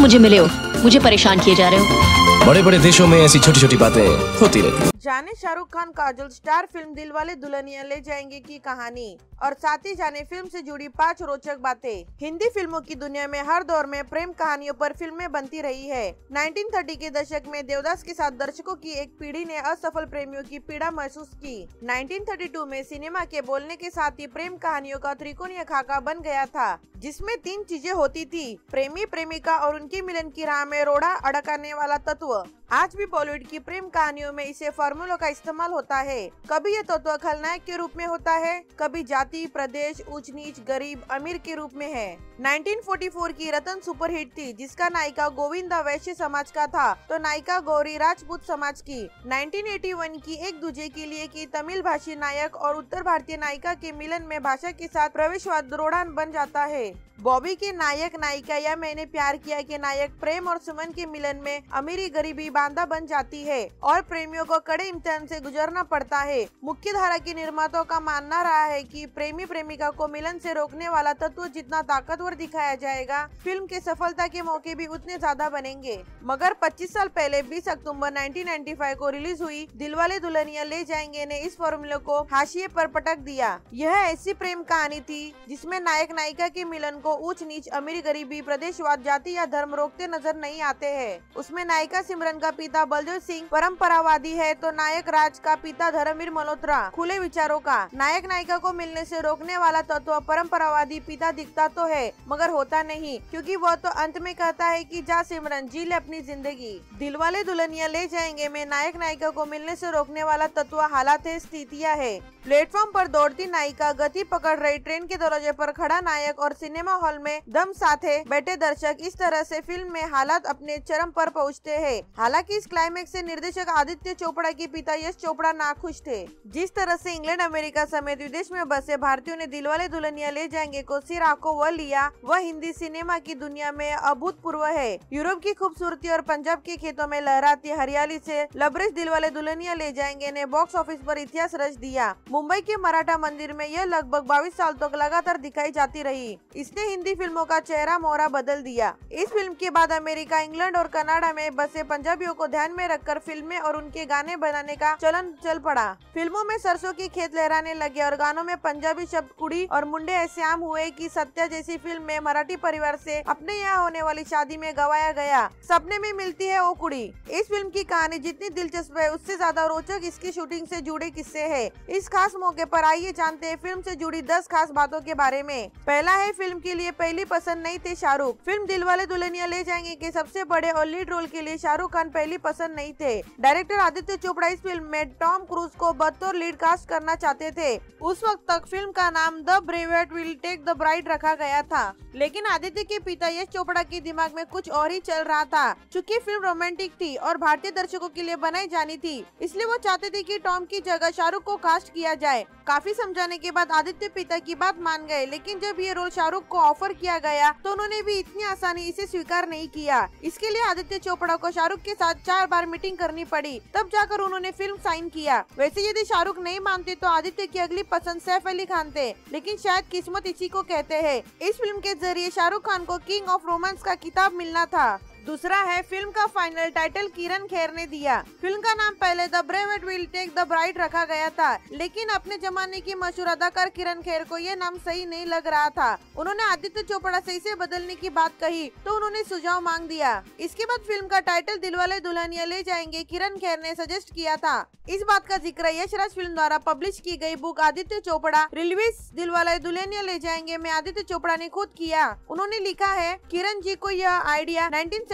तुम मुझे मिले हो मुझे परेशान किए जा रहे हो बड़े बड़े देशों में ऐसी छोटी छोटी बातें होती रहती। जाने शाहरुख खान काजोल, स्टार फ़िल्म दिलवाले दुल्हनिया ले जाएँगे की कहानी। और साथ ही जाने फ़िल्म से जुड़ी पाँच रोचक बातें। हिंदी फ़िल्मों की दुनिया में हर दौर में प्रेम कहानियों पर फ़िल्में बनती रही है। 1930 के दशक में देवदास के साथ दर्शकों की एक पीढ़ी ने असफल प्रेमियों की पीड़ा महसूस की। 1932 में सिनेमा के बोलने के साथ ही प्रेम कहानियों का त्रिकोणीय खाका बन गया था, जिसमें तीन चीज़ें होती थी। प्रेमी, प्रेमिका और उनके मिलन की राह में रोड़ा अड़काने वाला तत्व। आज भी बॉलीवुड की प्रेम कहानियों में इसे फार्मूलों का इस्तेमाल होता है। कभी ये तत्व खलनायक के रूप में होता है, कभी जाति, प्रदेश, ऊंच नीच, गरीब, अमीर के रूप में है। 1944 की रतन सुपरहिट थी, जिसका नायिका गोविंदा वैश्य समाज का था तो नायिका गौरी राजपूत समाज की। 1981 की एक दूजे के लिए की तमिल भाषी नायक और उत्तर भारतीय नायिका के मिलन में भाषा के साथ प्रवेशवाद द्रोड़ान बन जाता है। बॉबी के नायक नायिका या मैंने प्यार किया के नायक प्रेम और सुमन के मिलन में अमीरी गरीबी बांधा बन जाती है और प्रेमियों को कड़े इम्तिहान से गुजरना पड़ता है। मुख्य धारा के निर्माताओं का मानना रहा है कि प्रेमी प्रेमिका को मिलन से रोकने वाला तत्व जितना ताकतवर दिखाया जाएगा, फ़िल्म के सफलता के मौके भी उतने ज़्यादा बनेंगे। मगर 25 साल पहले 20 अक्टूबर 1995 को रिलीज़ हुई, दिलवाले दुल्हनिया ले जाएँगे ने इस फॉर्मूले को हाशिए पर पटक दिया। यह ऐसी प्रेम कहानी थी, जिसमें नायक नायिका के मिलन को ऊंच नीच अमीर गरीबी, प्रदेशवाद, जाति या धर्म रोकते नज़र नहीं आते हैं। उसमें नायिका सिमरन का पिता बलदेव सिंह परम्परावादी है तो नायक राज का पिता धर्मवीर मल्होत्रा। खुले विचारों का। नायक नायिका को मिलने से रोकने वाला तत्व परंपरावादी पिता दिखता तो है, मगर होता नहीं, क्योंकि वह तो अंत में कहता है कि जा सिमरन, जी ले अपनी ज़िंदगी। दिलवाले दुल्हनिया ले जाएँगे में नायक नायिका को मिलने से रोकने वाला तत्व हालात है, स्थितियाँ है। प्लेटफॉर्म पर दौड़ती नायिका गति पकड़ रही ट्रेन के दरवाजे पर खड़ा नायक और सिनेमा हॉल में दम साथे बैठे दर्शक इस तरह से फ़िल्म में हालात अपने चरम पर पहुँचते हैं। हालाँकि इस क्लाइमेक्स से निर्देशक आदित्य चोपड़ा के पिता यश चोपड़ा नाखुश थे। जिस तरह से इंग्लैंड, अमेरिका समेत विदेश में बसे भारतीयों ने दिलवाले दुल्हनिया ले जाएँगे को सिर आँखों वह लिया। वह हिंदी सिनेमा की दुनिया में अभूतपूर्व है। यूरोप की खूबसूरती और पंजाब के खेतों में लहराती हरियाली से लबरेज दिलवाले दुल्हनिया ले जाएँगे, ने बॉक्स ऑफ़िस पर इतिहास रच दिया। मुंबई के मराठा मंदिर में यह लगभग 22 साल तक लगातार दिखाई जाती रही। इसने हिंदी फ़िल्मों का चेहरा मोहरा बदल दिया। इस फ़िल्म के बाद अमेरिका, इंग्लैंड और कनाडा में बसे पंजाबियों को ध्यान में रखकर फ़िल्में और उनके गाने बनाने का चलन चल पड़ा। फ़िल्मों में सरसों की खेत लहराने लगे और गानों में पंजाबी शब्द कुड़ी और मुंडे ऐसे आम हुए कि सत्या जैसी फ़िल्म में मराठी परिवार से अपने यहाँ होने वाली शादी में गवाया गया। सपने में मिलती है वो कुड़ी। इस फ़िल्म की कहानी जितनी दिलचस्प है, उससे ज़्यादा रोचक इसकी शूटिंग से जुड़े किस्से है। इस खास मौके पर आइए जानते हैं फ़िल्म से जुड़ी दस खास बातों के बारे में। पहला है फ़िल्म के लिए पहली पसंद नहीं थे शाहरुख। फ़िल्म दिलवाले दुल्हनिया ले जाएँगे के सबसे बड़े और लीड रोल के लिए शाहरुख खान पहली पसंद नहीं थे। डायरेक्टर आदित्य चोपड़ा इस फ़िल्म में टॉम क्रूज को बतौर लीड कास्ट करना चाहते थे। उस वक्त तक फ़िल्म का नाम the brave will take the bride रखा गया था। लेकिन आदित्य के पिता यश चोपड़ा के दिमाग में कुछ और ही चल रहा था। चूँकि फ़िल्म रोमांटिक थी और भारतीय दर्शकों के लिए बनाई जानी थी, इसलिए वो चाहते थे कि टॉम की जगह शाहरुख को कास्ट किया जाए। काफ़ी समझाने के बाद आदित्य पिता की बात मान गए, लेकिन जब ये रोल शाहरुख को ऑफ़र किया गया तो उन्होंने भी इतनी आसानी इसे स्वीकार नहीं किया। इसके लिए आदित्य चोपड़ा को शाहरुख के साथ चार बार मीटिंग करनी पड़ी। तब जाकर उन्होंने फ़िल्म साइन किया। वैसे यदि शाहरुख नहीं मानते तो आदित्य की अगली पसंद सैफ अली खान थे, लेकिन शायद किस्मत इसी को कहते हैं। इस फ़िल्म के ज़रिए शाहरुख खान को किंग ऑफ़ रोमांस का किताब मिलना था। दूसरा है, फ़िल्म का फाइनल टाइटल किरण खेर ने दिया। फ़िल्म का नाम पहले the brave will take the bride रखा गया था, लेकिन अपने जमाने की मशहूर अदाकार किरण खेर को ये नाम सही नहीं लग रहा था। उन्होंने आदित्य चोपड़ा से इसे बदलने की बात कही तो उन्होंने सुझाव मांग दिया। इसके बाद फ़िल्म का टाइटल दिलवाले दुल्हनिया ले जाएँगे, किरण खेर ने सजेस्ट किया था। इस बात का ज़िक्र यशराज फ़िल्म द्वारा पब्लिश की गई बुक आदित्य चोपड़ा रिलीज़ दिलवाले दुल्हनिया ले जाएँगे, में आदित्य चोपड़ा ने खुद किया। उन्होंने लिखा है, किरण जी को यह आइडिया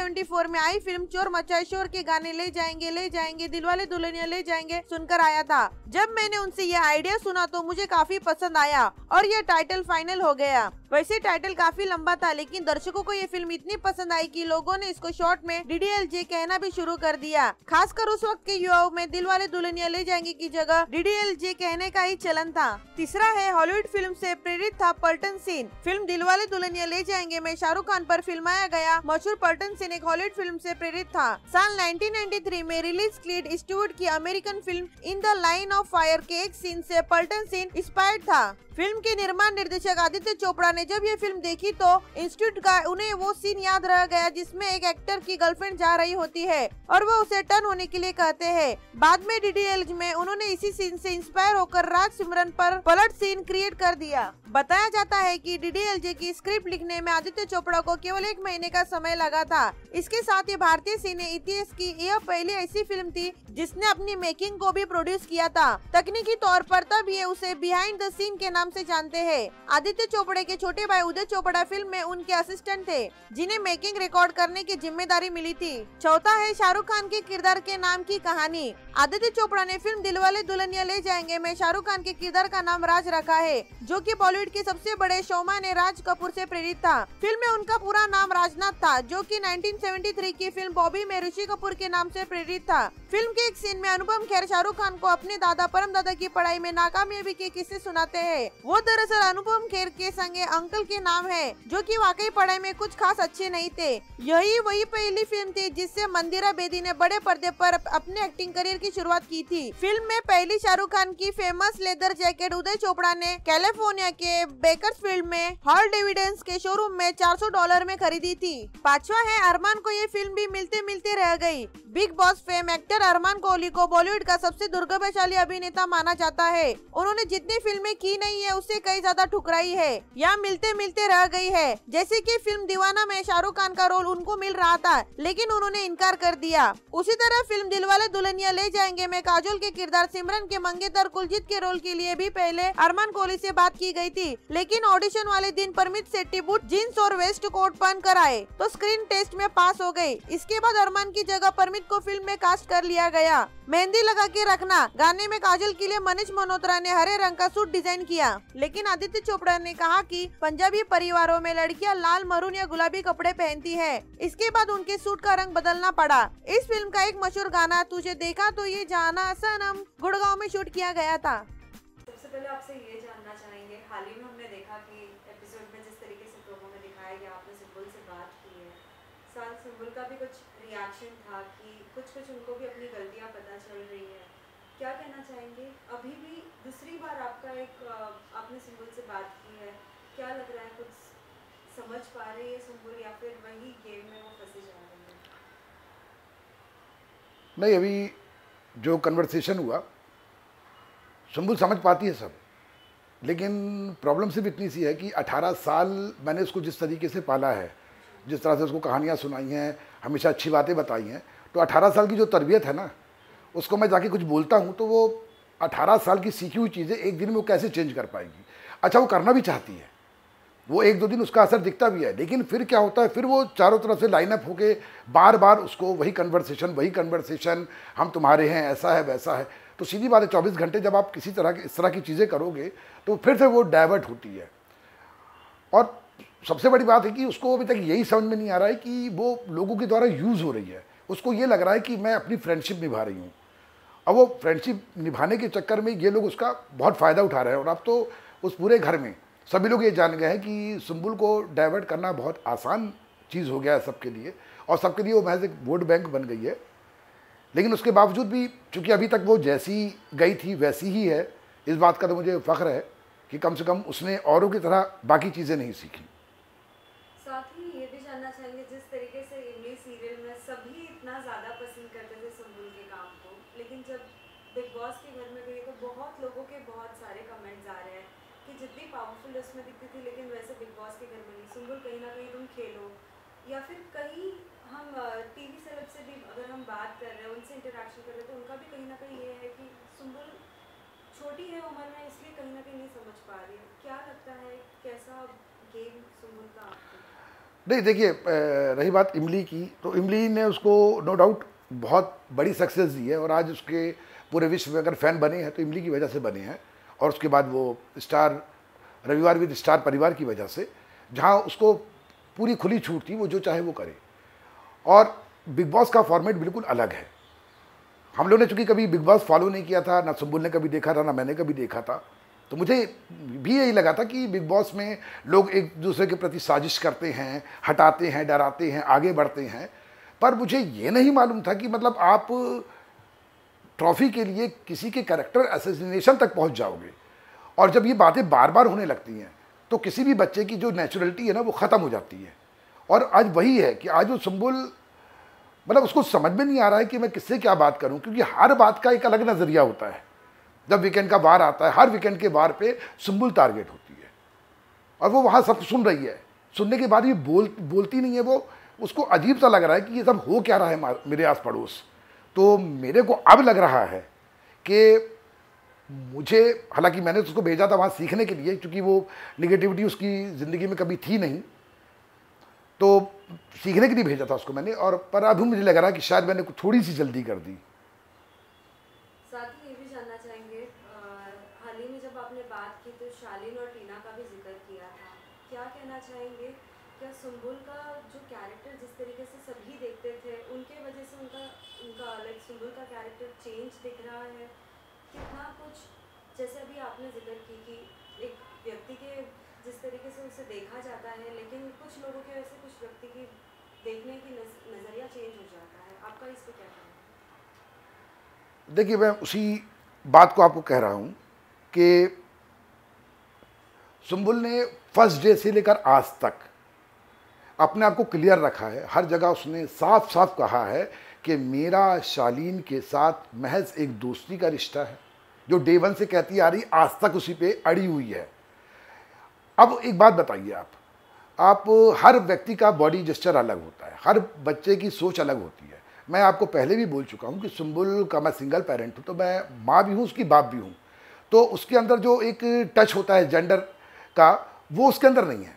1974 में आई फ़िल्म चोर मचाए शोर के गाने ले जाएँगे ले जाएँगे, दिलवाले दुल्हनिया ले जाएँगे, सुनकर आया था। जब मैंने उनसे यह आइडिया सुना तो मुझे काफ़ी पसंद आया और यह टाइटल फाइनल हो गया। वैसे टाइटल काफ़ी लंबा था, लेकिन दर्शकों को ये फ़िल्म इतनी पसंद आई कि लोगों ने इसको शॉर्ट में डीडीएलजे कहना भी शुरू कर दिया। खासकर उस वक्त के युवाओं में दिलवाले दुल्हनिया ले जाएँगे की जगह डीडीएलजे कहने का ही चलन था। तीसरा है हॉलीवुड फ़िल्म से प्रेरित था पल्टन सीन। फ़िल्म दिलवाले दुल्हनिया ले जाएँगे में शाहरुख खान पर फिल्माया गया मशहूर पल्टन सीन एक हॉलीवुड फ़िल्म से प्रेरित था। साल 1993 में रिलीज़ क्लीड स्टूवर्ट की American film in the line of fire के एक सीन से पल्टन सीन इंस्पायर्ड था। फ़िल्म के निर्माण निर्देशक आदित्य चोपड़ा ने जब ये फ़िल्म देखी तो इंस्टीट्यूट का उन्हें वो सीन याद रह गया जिसमें एक एक्टर की गर्लफ्रेंड जा रही होती है और वो उसे टर्न होने के लिए कहते हैं। बाद में डीडीएल में उन्होंने इसी सीन से इंस्पायर होकर राज सिमरन पर पलट सीन क्रिएट कर दिया। बताया जाता है कि डीडीएलजे की स्क्रिप्ट लिखने में आदित्य चोपड़ा को केवल एक महीने का समय लगा था। इसके साथ ही भारतीय सिने इतिहास की यह पहली ऐसी फ़िल्म थी जिसने अपनी मेकिंग को भी प्रोड्यूस किया था। तकनीकी तौर पर तब ये उसे बिहाइंड द सीन के नाम से जानते हैं। आदित्य चोपड़े के छोटे भाई उदय चोपड़ा फ़िल्म में उनके असिस्टेंट थे, जिन्हें मेकिंग रिकॉर्ड करने की ज़िम्मेदारी मिली थी। चौथा है शाहरुख खान के किरदार के नाम की कहानी। आदित्य चोपड़ा ने फ़िल्म दिलवाले दुल्हनिया ले जाएँगे, में शाहरुख खान के किरदार का नाम राज रखा है, जो कि बॉलीवुड के सबसे बड़े शोमा ने राज कपूर से प्रेरित था। फ़िल्म में उनका पूरा नाम राजनाथ था, जो कि 1973 की फ़िल्म बॉबी में ऋषि कपूर के नाम से प्रेरित था। फ़िल्म के एक सीन में अनुपम खेर शाहरुख खान को अपने दादा, परम दादा की पढ़ाई में नाकामयाबी के किस्से सुनाते हैं। वो दरअसल अनुपम खेर के संगे अंकल के नाम है, जो कि वाकई पढ़ाई में कुछ खास अच्छे नहीं थे। यही वही पहली फ़िल्म थी जिससे मंदिरा बेदी ने बड़े पर्दे पर अपने एक्टिंग करियर की शुरुआत की थी। फ़िल्म में पहली शाहरुख खान की famous leather jacket Uday Chopra ने कैलिफ़ोर्निया के बेकर्सफील्ड में हॉल डिविडेंस के शोरूम में 400 डॉलर में खरीदी थी। पांचवा है अरमान को ये फ़िल्म भी मिलते मिलते रह गई। Bigg Boss fame actor Armaan Kohli को बॉलीवुड का सबसे दुर्गभाशाली अभिनेता माना जाता है। उन्होंने जितनी फ़िल्में की नहीं है, उससे कई ज़्यादा ठुकराई है। या मिलते मिलते रह गई है। जैसे कि फ़िल्म दीवाना में शाहरुख खान का रोल उनको मिल रहा था, लेकिन उन्होंने इनकार कर दिया। उसी तरह फ़िल्म दिलवाले दुल्हनिया ले जाएँगे में काजोल के किरदार सिमरन के मंगेतर कुलजीत के रोल के लिए भी पहले अरमान कोहली से बात की गई थी, लेकिन ऑडिशन वाले दिन परमित सेट्टी बूट जीन्स और वेस्ट कोट पहन कर आए। तो स्क्रीन टेस्ट में पास हो गए इसके बाद अरमान की जगह परमित को फ़िल्म में कास्ट कर लिया गया। मेहंदी लगा के रखना, गाने में काजल के लिए मनीष मल्होत्रा ने हरे रंग का सूट डिज़ाइन किया। लेकिन आदित्य चोपड़ा ने कहा कि पंजाबी परिवारों में लड़कियाँ लाल, मरून या गुलाबी कपड़े पहनती है। इसके बाद उनके सूट का रंग बदलना पड़ा। इस फ़िल्म का एक मशहूर गाना, तुझे देखा तो ये जाना सनम, गुड़गांव में शूट किया गया था। सबसे पहले आपसे ये जानना चाहेंगे, हाल ही में हमने देखा कि एपिसोड में जिस तरीके से प्रोमो में दिखाया गया आपने सिंबल से बात की है साल सिंबल का भी कुछ रिएक्शन था कि कुछ उनको भी अपनी गलतियाँ पता चल रही है। क्या कहना चाहेंगे? अभी भी दूसरी बार आपका एक आपने सिंबल से बात की है। क्या लग रहा है कुछ समझ पा रही है सिंबल या फिर वही गेम में वो फंसे जा रहे हैं? नहीं, अभी जो कन्वर्सेशन हुआ शंभू समझ पाती है सब। लेकिन प्रॉब्लम सिर्फ़ इतनी सी है कि 18 साल मैंने उसको जिस तरीके से पाला है, जिस तरह से उसको कहानियाँ सुनाई हैं, हमेशा अच्छी बातें बताई हैं तो 18 साल की जो तरबियत है ना, उसको मैं जाके कुछ बोलता हूँ तो वो 18 साल की सीखी हुई चीज़ें एक दिन में वो कैसे चेंज कर पाएगी? अच्छा वो करना भी चाहती है। वो एक दो दिन उसका असर दिखता भी है, लेकिन फिर क्या होता है, फिर वो चारों तरफ़ से लाइनअप होके बार बार उसको वही कन्वर्सेशन वही कन्वर्सेशन हम तुम्हारे हैं, ऐसा है, वैसा है। तो सीधी बात है, चौबीस घंटे जब आप किसी तरह की, इस तरह की चीज़ें करोगे तो फिर से वो डाइवर्ट होती है। और सबसे बड़ी बात है कि उसको अभी तक यही समझ में नहीं आ रहा है कि वो लोगों के द्वारा यूज़ हो रही है। उसको ये लग रहा है कि मैं अपनी फ्रेंडशिप निभा रही हूँ। अब वो फ्रेंडशिप निभाने के चक्कर में ये लोग उसका बहुत फ़ायदा उठा रहे हैं और अब तो उस पूरे घर में सभी लोग ये जान गए हैं कि सुम्बुल को डाइवर्ट करना बहुत आसान चीज़ हो गया है सबके लिए और सबके लिए वो महज एक वोट बैंक बन गई है। लेकिन उसके बावजूद भी चूँकि अभी तक वो जैसी गई थी, वैसी ही है, इस बात का तो मुझे फ़ख्र है कि कम से कम उसने औरों की तरह बाकी चीज़ें नहीं सीखी साथ ही ये भी जानना चाहेंगे जिस तरीके से इमली सीरियल में सभी इतना ज़्यादा पसंद करते थे सुम्बुल के काम को लेकिन जब बिग बॉस के घर में गई तो बहुत लोगों के बहुत सारे कमेंट्स आ रहे हैं कि जितनी उसमें दिखती थी, लेकिन वैसे बिग बॉस के घर में नहीं। सुम्बुल कहीं ना कहीं तुम खेलो। या फिर कहीं हम टीवी सेलेब से भी अगर हम बात कर रहे हैं, उनसे इंटरेक्शन कर रहे हैं तो उनका भी कहीं ना कहीं ये है कि सुम्बुल छोटी है उम्र में, इसलिए कहीं ना कहीं नहीं समझ पा रही है। क्या लगता है, कैसा गेम सुम्बुल का नहीं, देखिए रही बात इमली की तो इमली ने उसको नो डाउट बहुत बड़ी सक्सेस दी है, और आज उसके पूरे विश्व में अगर फ़ैन बने हैं तो इमली की वजह से बने हैं, और उसके बाद वो स्टार रविवार विद स्टार परिवार की वजह से, जहाँ उसको पूरी खुली छूट थी, वो जो चाहे वो करे। और बिग बॉस का फॉर्मेट बिल्कुल अलग है। हम लोग ने चूँकि कभी बिग बॉस फॉलो नहीं किया था, ना सुबुल ने कभी देखा था, ना मैंने कभी देखा था तो मुझे भी यही लगा था कि बिग बॉस में लोग एक दूसरे के प्रति साजिश करते हैं, हटाते हैं, डराते हैं, आगे बढ़ते हैं। पर मुझे ये नहीं मालूम था कि मतलब आप ट्रॉफी के लिए किसी के करेक्टर एसेसिनेशन तक पहुँच जाओगे। और जब ये बातें बार बार होने लगती हैं तो किसी भी बच्चे की जो नेचुरलिटी है ना, वो ख़त्म हो जाती है। और आज वही है कि आज वो सुम्बुल मतलब उसको समझ में नहीं आ रहा है कि मैं किससे क्या बात करूँ, क्योंकि हर बात का एक अलग नज़रिया होता है। जब वीकेंड का बार आता है, हर वीकेंड के बार पे सुम्बुल टारगेट होती है। और वो वहाँ सब सुन रही है। सुनने के बाद ये बोल, बोलती नहीं है वो, उसको अजीब सा लग रहा है कि ये सब हो क्या रहा है मेरे आस पड़ोस तो मेरे को अब लग रहा है कि मुझे, हालाँकि मैंने उसको भेजा था वहाँ सीखने के लिए, क्योंकि वो निगेटिविटी उसकी ज़िंदगी में कभी थी नहीं। तो सीखने के लिए भेजा था उसको मैंने और पर अभी मुझे लग रहा कि शायद मैंने थोड़ी सी जल्दी कर दी। तो का जो कैरेक्टर जिस तरीके से सभी देखते थे, उनके वजह से उनका उनका सुम्बुल का कैरेक्टर चेंज दिख रहा है? कितना कुछ, जैसे अभी आपने ज़िक्र की कि एक व्यक्ति के, जिस तरीके से उसे देखा जाता है, लेकिन कुछ लोगों की वजह से कुछ व्यक्ति की देखने की नज़रिया चेंज हो जाता है। आपका इस पर क्या कहना देखिए, मैं उसी बात को आपको कह रहा हूँ कि सुम्बुल ने फ़र्स्ट डे से लेकर आज तक अपने आप को क्लियर रखा है। हर जगह उसने साफ़ साफ़ कहा है कि मेरा शालीन के साथ महज एक दोस्ती का रिश्ता है। जो डे वन से कहती आ रही, आज तक उसी पे अड़ी हुई है। अब एक बात बताइए आप। आप हर व्यक्ति का बॉडी जेस्चर अलग होता है। हर बच्चे की सोच अलग होती है। मैं आपको पहले भी बोल चुका हूँ कि सुम्बुल का मैं सिंगल पेरेंट हूँ तो मैं माँ भी हूँ, उसकी बाप भी हूँ। तो उसके अंदर जो एक टच होता है जेंडर का, वो उसके अंदर नहीं है।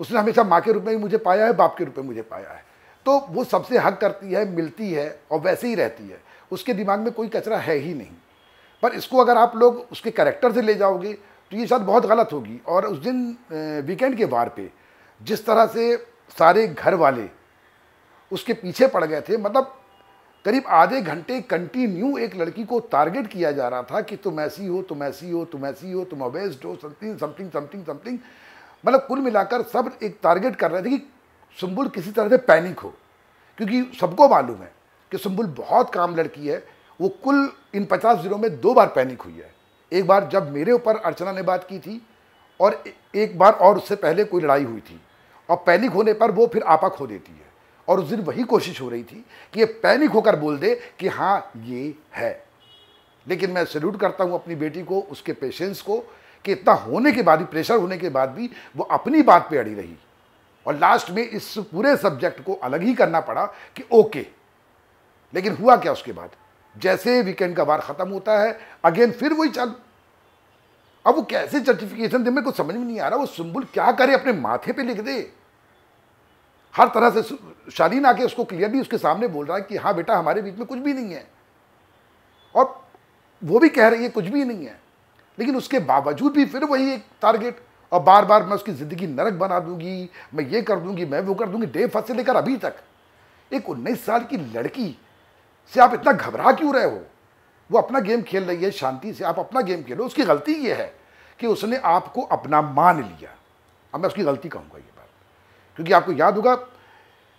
उसने हमेशा माँ के रूप में मुझे पाया है, बाप के रूप में मुझे पाया है। तो वो सबसे हक करती है, मिलती है और वैसे ही रहती है। उसके दिमाग में कोई कचरा है ही नहीं। पर इसको अगर आप लोग उसके करेक्टर से ले जाओगे तो ये शायद बहुत गलत होगी। और उस दिन वीकेंड के बार पे जिस तरह से सारे घर वाले उसके पीछे पड़ गए थे मतलब करीब आधे घंटे कंटिन्यू एक लड़की को टारगेट किया जा रहा था कि तुम ऐसी हो, तुम ऐसी हो, तुम ऐसी हो, तुम अवेस्ड हो समथिंग समथिंग समथिंग समथिंग मतलब कुल मिलाकर सब एक टारगेट कर रहे थे कि सुम्बुल किसी तरह से पैनिक हो। क्योंकि सबको मालूम है कि सुम्बुल बहुत काम लड़की है वो कुल इन पचास दिनों में दो बार पैनिक हुई है। एक बार जब मेरे ऊपर अर्चना ने बात की थी और एक बार और उससे पहले कोई लड़ाई हुई थी। और पैनिक होने पर वो फिर आपा खो देती है और उस दिन वही कोशिश हो रही थी कि ये पैनिक होकर बोल दे कि हाँ ये है। लेकिन मैं सल्यूट करता हूँ अपनी बेटी को, उसके पेशेंस को, कि इतना होने के बाद भी, प्रेशर होने के बाद भी वो अपनी बात पे अड़ी रही। और लास्ट में इस पूरे सब्जेक्ट को अलग ही करना पड़ा कि ओके। लेकिन हुआ क्या उसके बाद? जैसे वीकेंड का बार ख़त्म होता है अगेन फिर वही चालू। अब वो कैसे सर्टिफिकेशन दे, मेरे को समझ में नहीं आ रहा, वो सुम्बुल क्या करे, अपने माथे पे लिख दे। हर तरह से शालीन आके उसको क्लियरली उसके सामने बोल रहा है कि हाँ बेटा, हमारे बीच में कुछ भी नहीं है। और वो भी कह रही है, कुछ भी नहीं है। लेकिन उसके बावजूद भी फिर वही एक टारगेट और बार बार मैं उसकी ज़िंदगी नरक बना दूँगी, मैं ये कर दूँगी, मैं वो कर दूँगी, डे फ़र्स्ट से लेकर अभी तक। एक उन्नीस साल की लड़की से आप इतना घबरा क्यों रहे हो? वो अपना गेम खेल रही है, शांति से आप अपना गेम खेलो। उसकी गलती ये है कि उसने आपको अपना मान लिया। अब मैं उसकी गलती कहूँगा ये बात, क्योंकि आपको याद होगा,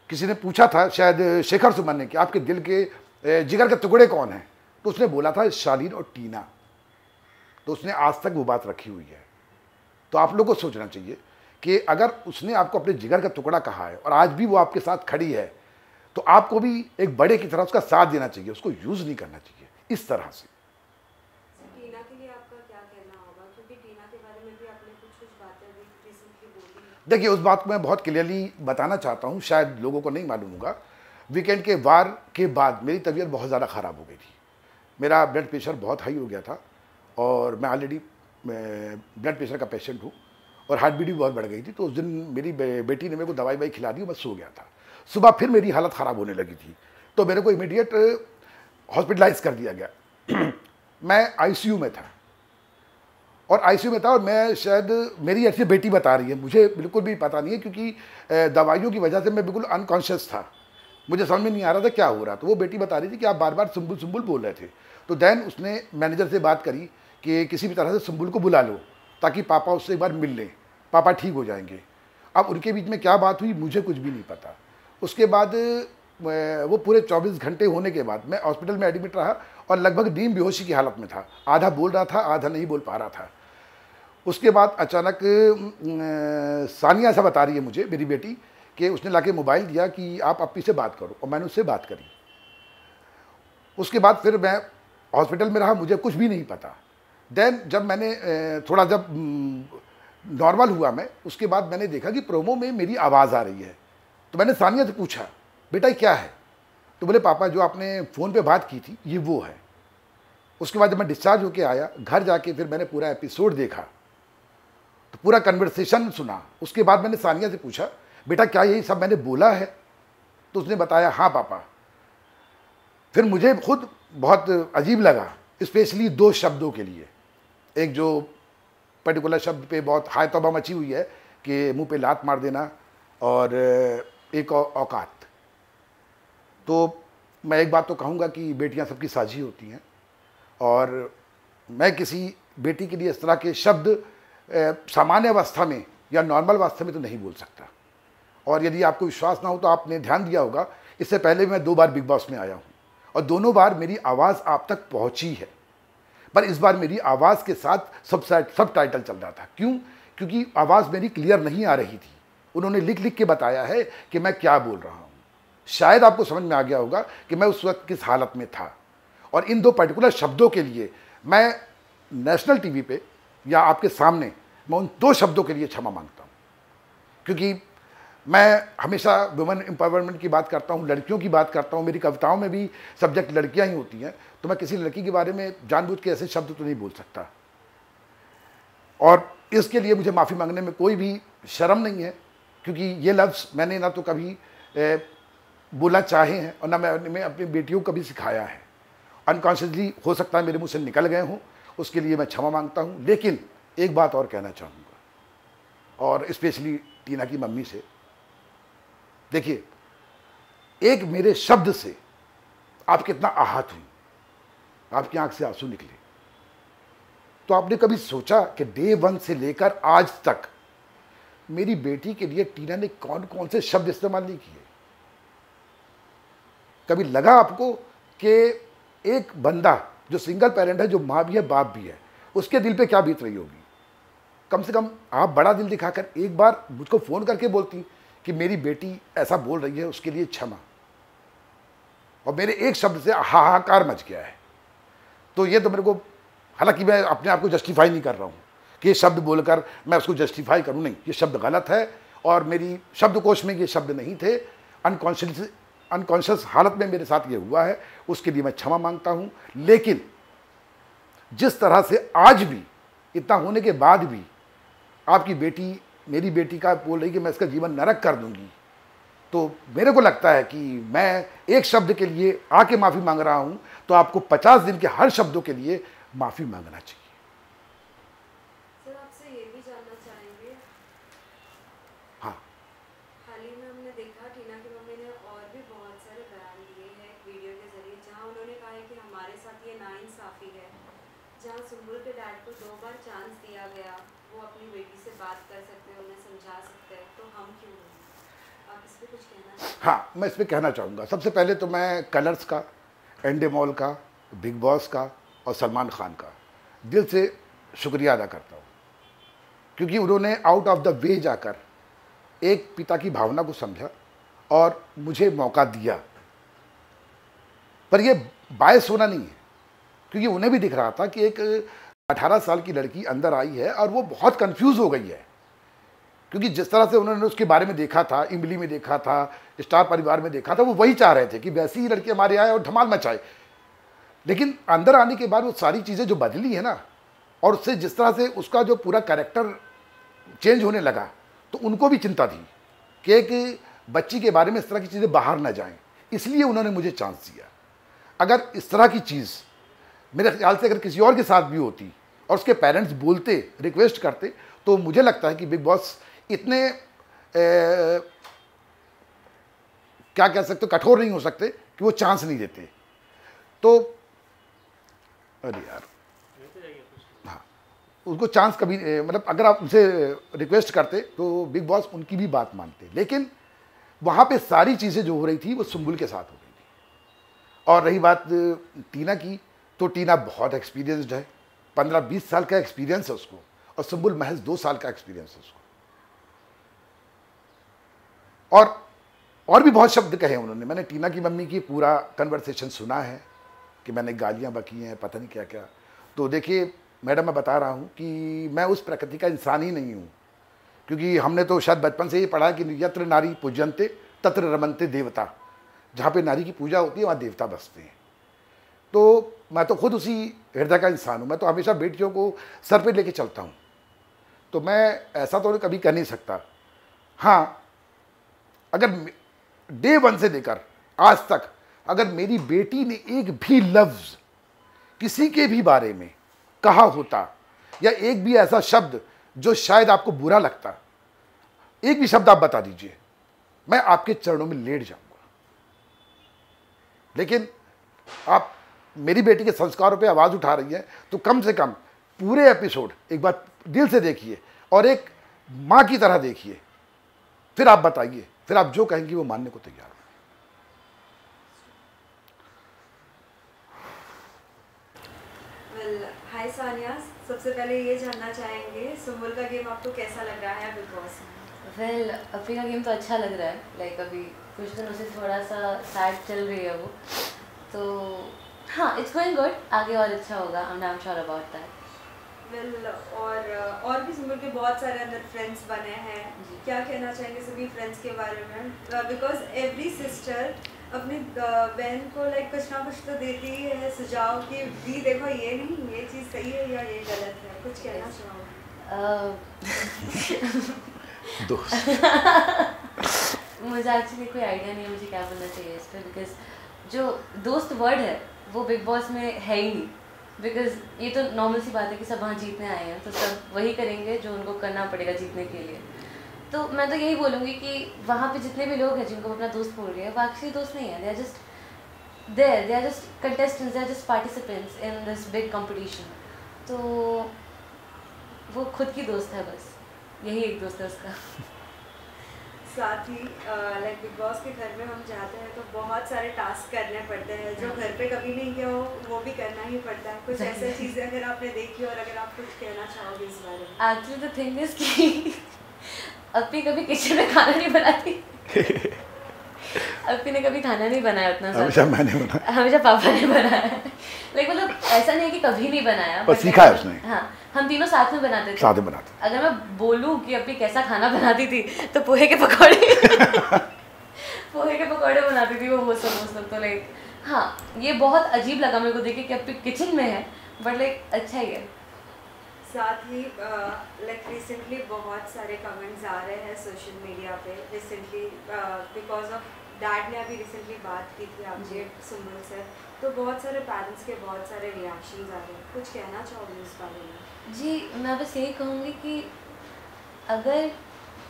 किसी ने पूछा था, शायद शेखर सुमन ने कि आपके दिल के जिगर के टुकड़े कौन हैं? तो उसने बोला था, शालीन और टीना। तो उसने आज तक वो बात रखी हुई है। तो आप लोग को सोचना चाहिए कि अगर उसने आपको अपने जिगर का टुकड़ा कहा है और आज भी वो आपके साथ खड़ी है तो आपको भी एक बड़े की तरह उसका साथ देना चाहिए उसको यूज़ नहीं करना चाहिए इस तरह से। देखिए उस बात को मैं बहुत क्लियरली बताना चाहता हूँ शायद लोगों को नहीं मालूम होगा। वीकेंड के वार के बाद मेरी तबीयत बहुत ज़्यादा ख़राब हो गई थी। मेरा ब्लड प्रेशर बहुत हाई हो गया था और मैं ऑलरेडी ब्लड प्रेशर का पेशेंट हूँ और हार्ट बीट भी बहुत बढ़ गई थी। तो उस दिन मेरी बेटी ने मेरे को दवाई वाई खिला दी मैं सो गया था। सुबह फिर मेरी हालत ख़राब होने लगी थी। तो मेरे को इमीडिएट हॉस्पिटलाइज कर दिया गया। मैं आईसीयू में था। और आईसीयू में था और मैं शायद, मेरी ऐसी बेटी बता रही है। मुझे बिल्कुल भी पता नहीं है क्योंकि दवाइयों की वजह से मैं बिल्कुल अनकॉन्शियस था। मुझे समझ में नहीं आ रहा था क्या हो रहा। तो वो बेटी बता रही थी कि आप बार बार सुम्बुल सुम्बुल बोल रहे थे। तो दैन उसने मैनेजर से बात करी कि किसी भी तरह से संबुल को बुला लो, ताकि पापा उससे एक बार मिल लें। पापा ठीक हो जाएँगे। अब उनके बीच में क्या बात हुई, मुझे कुछ भी नहीं पता। उसके बाद वो पूरे 24 घंटे होने के बाद मैं हॉस्पिटल में एडमिट रहा और लगभग नीम बेहोशी की हालत में था। आधा बोल रहा था, आधा नहीं बोल पा रहा था। उसके बाद अचानक सानिया सा बता रही है मुझे, मेरी बेटी, कि उसने लाके मोबाइल दिया कि आप अपी से बात करो और मैंने उससे बात करी। उसके बाद फिर मैं हॉस्पिटल में रहा, मुझे कुछ भी नहीं पता। देन जब मैंने थोड़ा जब नॉर्मल हुआ मैं, उसके बाद मैंने देखा कि प्रोमो में मेरी आवाज़ आ रही है। तो मैंने सानिया से पूछा, बेटा क्या है? तो बोले, पापा, जो आपने फ़ोन पे बात की थी, ये वो है। उसके बाद जब मैं डिस्चार्ज होके आया, घर जाके फिर मैंने पूरा एपिसोड देखा। तो पूरा कन्वर्सेशन सुना। उसके बाद मैंने सानिया से पूछा, बेटा, क्या यही सब मैंने बोला है? तो उसने बताया हाँ पापा। फिर मुझे खुद बहुत अजीब लगा स्पेशली दो शब्दों के लिए। एक जो पर्टिकुलर शब्द पे बहुत हाय तोबा मची हुई है कि मुँह पे लात मार देना और एक औकात। तो मैं एक बात तो कहूँगा कि बेटियाँ सबकी साझी होती हैं और मैं किसी बेटी के लिए इस तरह के शब्द सामान्य अवस्था में या नॉर्मल अवस्था में तो नहीं बोल सकता। और यदि आपको विश्वास ना हो तो आपने ध्यान दिया होगा, इससे पहले मैं दो बार बिग बॉस में आया हूँ और दोनों बार मेरी आवाज़ आप तक पहुँची है। पर इस बार मेरी आवाज़ के साथ सब सब टाइटल चल रहा था। क्यों? क्योंकि आवाज़ मेरी क्लियर नहीं आ रही थी। उन्होंने लिख लिख के बताया है कि मैं क्या बोल रहा हूँ। शायद आपको समझ में आ गया होगा कि मैं उस वक्त किस हालत में था। और इन दो पर्टिकुलर शब्दों के लिए मैं नेशनल टीवी पे या आपके सामने मैं उन दो शब्दों के लिए क्षमा माँगता हूँ। क्योंकि मैं हमेशा वुमेन एम्पावरमेंट की बात करता हूँ, लड़कियों की बात करता हूँ, मेरी कविताओं में भी सब्जेक्ट लड़कियाँ ही होती हैं तो मैं किसी लड़की के बारे में जानबूझ के ऐसे शब्द तो नहीं बोल सकता। और इसके लिए मुझे माफ़ी मांगने में कोई भी शर्म नहीं है। क्योंकि ये लफ्ज़ मैंने ना तो कभी बोला चाहे हैं और ना मैंने अपनी बेटियों को कभी सिखाया है। अनकॉन्शियसली हो सकता है मेरे मुँह से निकल गए हों, उसके लिए मैं क्षमा माँगता हूँ। लेकिन एक बात और कहना चाहूँगा, और स्पेशली टीना की मम्मी से। देखिए, एक मेरे शब्द से आप कितना आहत हुई आपकी आँख से आँसू निकले। तो आपने कभी सोचा कि डे वन से लेकर आज तक मेरी बेटी के लिए टीना ने कौन कौन से शब्द इस्तेमाल नहीं किए? कभी लगा आपको कि एक बंदा जो सिंगल पेरेंट है, जो माँ भी है, बाप भी है, उसके दिल पे क्या बीत रही होगी? कम से कम आप बड़ा दिल दिखाकर एक बार मुझको फ़ोन करके बोलती कि मेरी बेटी ऐसा बोल रही है, उसके लिए क्षमा। और मेरे एक शब्द से हाहाकार मच गया है। तो ये तो मेरे को, हालाँकि मैं अपने आप को जस्टिफाई नहीं कर रहा हूँ। कि शब्द बोलकर मैं उसको जस्टिफाई करूँ? नहीं, ये शब्द गलत है और मेरी शब्दकोश में ये शब्द नहीं थे। अनकॉन्शियस अनकॉन्शियस हालत में मेरे साथ ये हुआ है, उसके लिए मैं क्षमा माँगता हूँ। लेकिन जिस तरह से आज भी, इतना होने के बाद भी आपकी बेटी, मेरी बेटी का बोल रही कि मैं इसका जीवन नरक कर दूँगी तो मेरे को लगता है कि मैं एक शब्द के लिए आके माफ़ी मांग रहा हूँ तो आपको पचास दिन के हर शब्दों के लिए माफ़ी मांगना चाहिए। हाँ मैं इस पर कहना चाहूँगा। सबसे पहले तो मैं कलर्स का एंडेमॉल का बिग बॉस का और सलमान खान का दिल से शुक्रिया अदा करता हूँ। क्योंकि उन्होंने आउट ऑफ़ द वे जाकर एक पिता की भावना को समझा और मुझे मौका दिया। पर यह बायस होना नहीं है, क्योंकि उन्हें भी दिख रहा था कि एक 18 साल की लड़की अंदर आई है और वो बहुत कंफ्यूज हो गई है। क्योंकि जिस तरह से उन्होंने उसके बारे में देखा था, इमली में देखा था, स्टार परिवार में देखा था, वो वही चाह रहे थे कि वैसी ही लड़की हमारे आए और धमाल मचाए। लेकिन अंदर आने के बाद वो सारी चीज़ें जो बदली है ना, और उससे जिस तरह से उसका जो पूरा कैरेक्टर चेंज होने लगा तो उनको भी चिंता थी कि एक बच्ची के बारे में इस तरह की चीज़ें बाहर ना जाएँ। इसलिए उन्होंने मुझे चांस दिया। अगर इस तरह की चीज़ मेरे ख्याल से अगर किसी और के साथ भी होती और उसके पेरेंट्स बोलते रिक्वेस्ट करते तो मुझे लगता है कि बिग बॉस इतने ए, क्या कह सकते कठोर नहीं हो सकते कि वो चांस नहीं देते। तो अरे यार। हाँ उसको चांस कभी मतलब अगर आप उनसे रिक्वेस्ट करते तो बिग बॉस उनकी भी बात मानते। लेकिन वहाँ पे सारी चीज़ें जो हो रही थी वो सुम्बुल के साथ हो रही थी। और रही बात टीना की तो टीना बहुत एक्सपीरियंसड है। पंद्रह बीस साल का एक्सपीरियंस है उसको। और सुम्बुल महज दो साल का एक्सपीरियंस है उसको। और और भी बहुत शब्द कहे उन्होंने। मैंने टीना की मम्मी की पूरा कन्वर्सेशन सुना है कि मैंने गालियाँ बकी हैं, पता नहीं क्या क्या तो देखिए, मैडम, मैं बता रहा हूँ कि मैं उस प्रकृति का इंसान ही नहीं हूँ। क्योंकि हमने तो शायद बचपन से ही पढ़ा कि यत्र नारी पूजनते तत्र रमनते देवता। जहाँ पे नारी की पूजा होती है, वहाँ देवता बसते हैं। तो मैं तो खुद उसी हृदय का इंसान हूँ। मैं तो हमेशा बेटियों को सर पे लेके चलता हूँ। तो मैं ऐसा तो कभी कर नहीं सकता। हाँ अगर डे वन से लेकर आज तक, अगर मेरी बेटी ने एक भी लफ्ज़ किसी के भी बारे में कहा होता, या एक भी ऐसा शब्द जो शायद आपको बुरा लगता, एक भी शब्द आप बता दीजिए, मैं आपके चरणों में लेट जाऊँगा। लेकिन आप मेरी बेटी के संस्कारों पे आवाज़ उठा रही है तो कम से कम पूरे एपिसोड एक बार दिल से देखिए और एक माँ की तरह देखिए। फिर आप बताइए फिर आप जो कहेंगी वो मानने को तैयार हाय सानिया सबसे पहले ये जानना चाहेंगे सुमुल का गेम आपको कैसा लग रहा है बिग बॉस वेल well, अभी का गेम तो अच्छा लग रहा है। लाइक like, अभी कुछ दिनों से थोड़ा सा सैड चल रही है वो। तो हाँ इट्स गोइंग गुड आगे और अच्छा होगा. I am sure about that well और और भी सुमुल के बहुत सारे अंदर फ्रेंड्स बने हैं। क्या कहना चाहेंगे सभी फ्रेंड्स के बारे में? बिकॉज़ एवरी सिस्टर अपनी बहन को लाइक कुछ ना कुछ तो देती ही है सुझाव कि भी देखो ये नहीं ये चीज़ सही है या ये गलत है। कुछ कहना चाहो मुझे एक्चुअली कोई आइडिया नहीं है मुझे क्या बोलना चाहिए इस पर बिकॉज़ जो दोस्त वर्ड है वो बिग बॉस में है ही नहीं। बिकॉज़ ये तो नॉर्मल सी बात है कि सब वहाँ जीतने आए हैं तो सब वही करेंगे जो उनको करना पड़ेगा जीतने के लिए। तो मैं तो यही बोलूँगी कि वहाँ पे जितने भी लोग हैं जिनको अपना दोस्त बोल रहे हैं, वो एक्चुअली दोस्त नहीं है। They are just there they are just contestants they are just participants in this big competition तो वो खुद की दोस्त है बस। यही एक दोस्त है उसका। साथ ही लाइक बिग बॉस के घर में हम जाते हैं तो बहुत सारे टास्क करने पड़ते हैं। जो घर पे कभी नहीं किया हो वो भी करना ही पड़ता है। कुछ ऐसी चीज़ें अगर आपने देखी और अगर आप कुछ कहना चाहोगे इस बारे में। एक्चुअली द थिंग इज़ कि अपनी कभी किचन में खाना नहीं बनाती। अपनी ने कभी खाना नहीं बनाया उतना हमेशा मैंने बनाया। हमेशा पापा ने बनाया। लेकिन मतलब ऐसा नहीं है कि कभी नहीं बनाया बस सीखा है उसने। हाँ। हम तीनों साथ में बनाते थे। साथ में बनाते अगर मैं बोलूँ कि अपनी कैसा खाना बनाती थी तो पोहे के पकौड़े। पोहे के पकौड़े बनाती थी वो वो सब वो सब तो लाइक हाँ ये बहुत अजीब लगा मेरे को देखे कि अपनी किचन में है बट लाइक अच्छा ही है। साथ ही लाइक रिसेंटली बहुत सारे कमेंट्स आ रहे हैं सोशल मीडिया पे। रिसेंटली बिकॉज़ ऑफ़ डैड ने अभी रिसेंटली बात की थी आपके सुमन से तो बहुत सारे पेरेंट्स के बहुत सारे रिएक्शन आ रहे हैं। कुछ कहना चाहोगे इस बारे में? जी, मैं बस यही कहूँगी कि अगर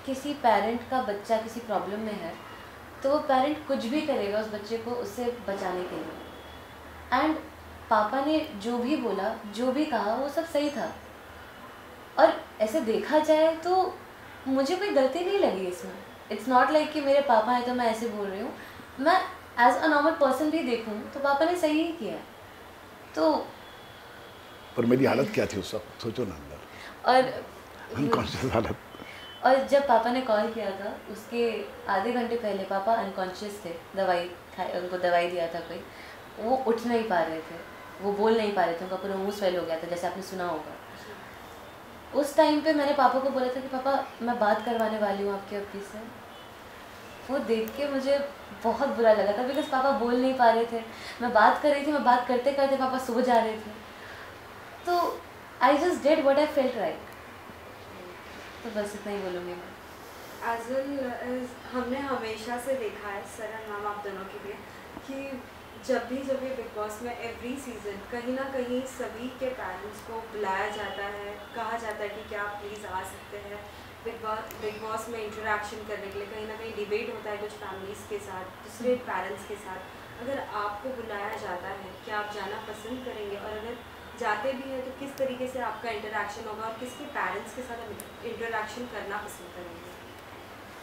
किसी पेरेंट का बच्चा किसी प्रॉब्लम में है तो वो पेरेंट कुछ भी करेगा उस बच्चे को उससे बचाने के लिए। एंड पापा ने जो भी बोला, जो भी कहा, वो सब सही था। और ऐसे देखा जाए तो मुझे कोई गलती नहीं लगी इसमें। इट्स नॉट लाइक कि मेरे पापा हैं तो मैं ऐसे बोल रही हूँ। मैं एज अ नॉर्मल पर्सन भी देखूँ तो पापा ने सही ही किया। तो पर मेरी हालत क्या थी उस वक्त? सोचो ना अंदर। और अनकॉन्शियस हालत? और जब पापा ने कॉल किया था उसके आधे घंटे पहले पापा अनकॉन्शियस थे दवाई खाई उनको दवाई दिया था कोई वो उठ नहीं पा रहे थे वो बोल नहीं पा रहे थे उनका पूरा मुँह स्वेल हो गया था जैसे आपने सुना होगा। उस टाइम पे मैंने पापा को बोला था कि पापा मैं बात करवाने वाली हूँ आपके अप्पी से। वो देख के मुझे बहुत बुरा लगा था बिकॉज़ पापा बोल नहीं पा रहे थे। मैं बात कर रही थी मैं बात करते करते पापा सो जा रहे थे। तो I just did what I felt right तो बस इतना ही बोलूँगी मैं। एज हमने हमेशा से देखा है, सर एंड मैम, आप दोनों के लिए, कि जब भी जब भी बिग बॉस में एवरी सीज़न कहीं ना कहीं सभी के पेरेंट्स को बुलाया जाता है, कहा जाता है कि क्या आप प्लीज़ आ सकते हैं। बिग बॉस बिग बॉस में इंटरेक्शन करने के लिए कहीं ना कहीं डिबेट होता है कुछ फैमिलीज़ के साथ, दूसरे पेरेंट्स के साथ। अगर आपको बुलाया जाता है, क्या आप जाना पसंद करेंगे? और अगर जाते भी हैं तो किस तरीके से आपका इंटरेक्शन होगा और किसके पेरेंट्स के साथ इंटरेक्शन करना पसंद करेंगे?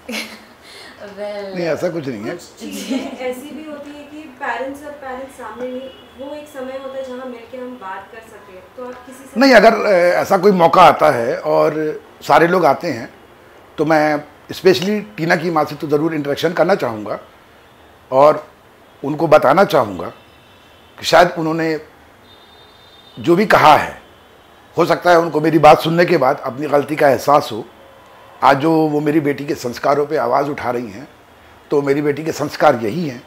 वेल नहीं ऐसा कुछ नहीं है। कुछ ऐसी भी होती है कि पेरेंट्स और पेरेंट्स सामने नहीं वो एक समय होता है जहाँ मिलके हम बात कर सके तो आप किसी से नहीं अगर ऐसा कोई मौका आता है और सारे लोग आते हैं तो मैं स्पेशली टीना की माँ से तो ज़रूर इंटरेक्शन करना चाहूँगा और उनको बताना चाहूँगा कि शायद उन्होंने जो भी कहा है, हो सकता है उनको मेरी बात सुनने के बाद अपनी गलती का एहसास हो। आज जो वो मेरी बेटी के संस्कारों पे आवाज़ उठा रही हैं तो मेरी बेटी के संस्कार यही हैं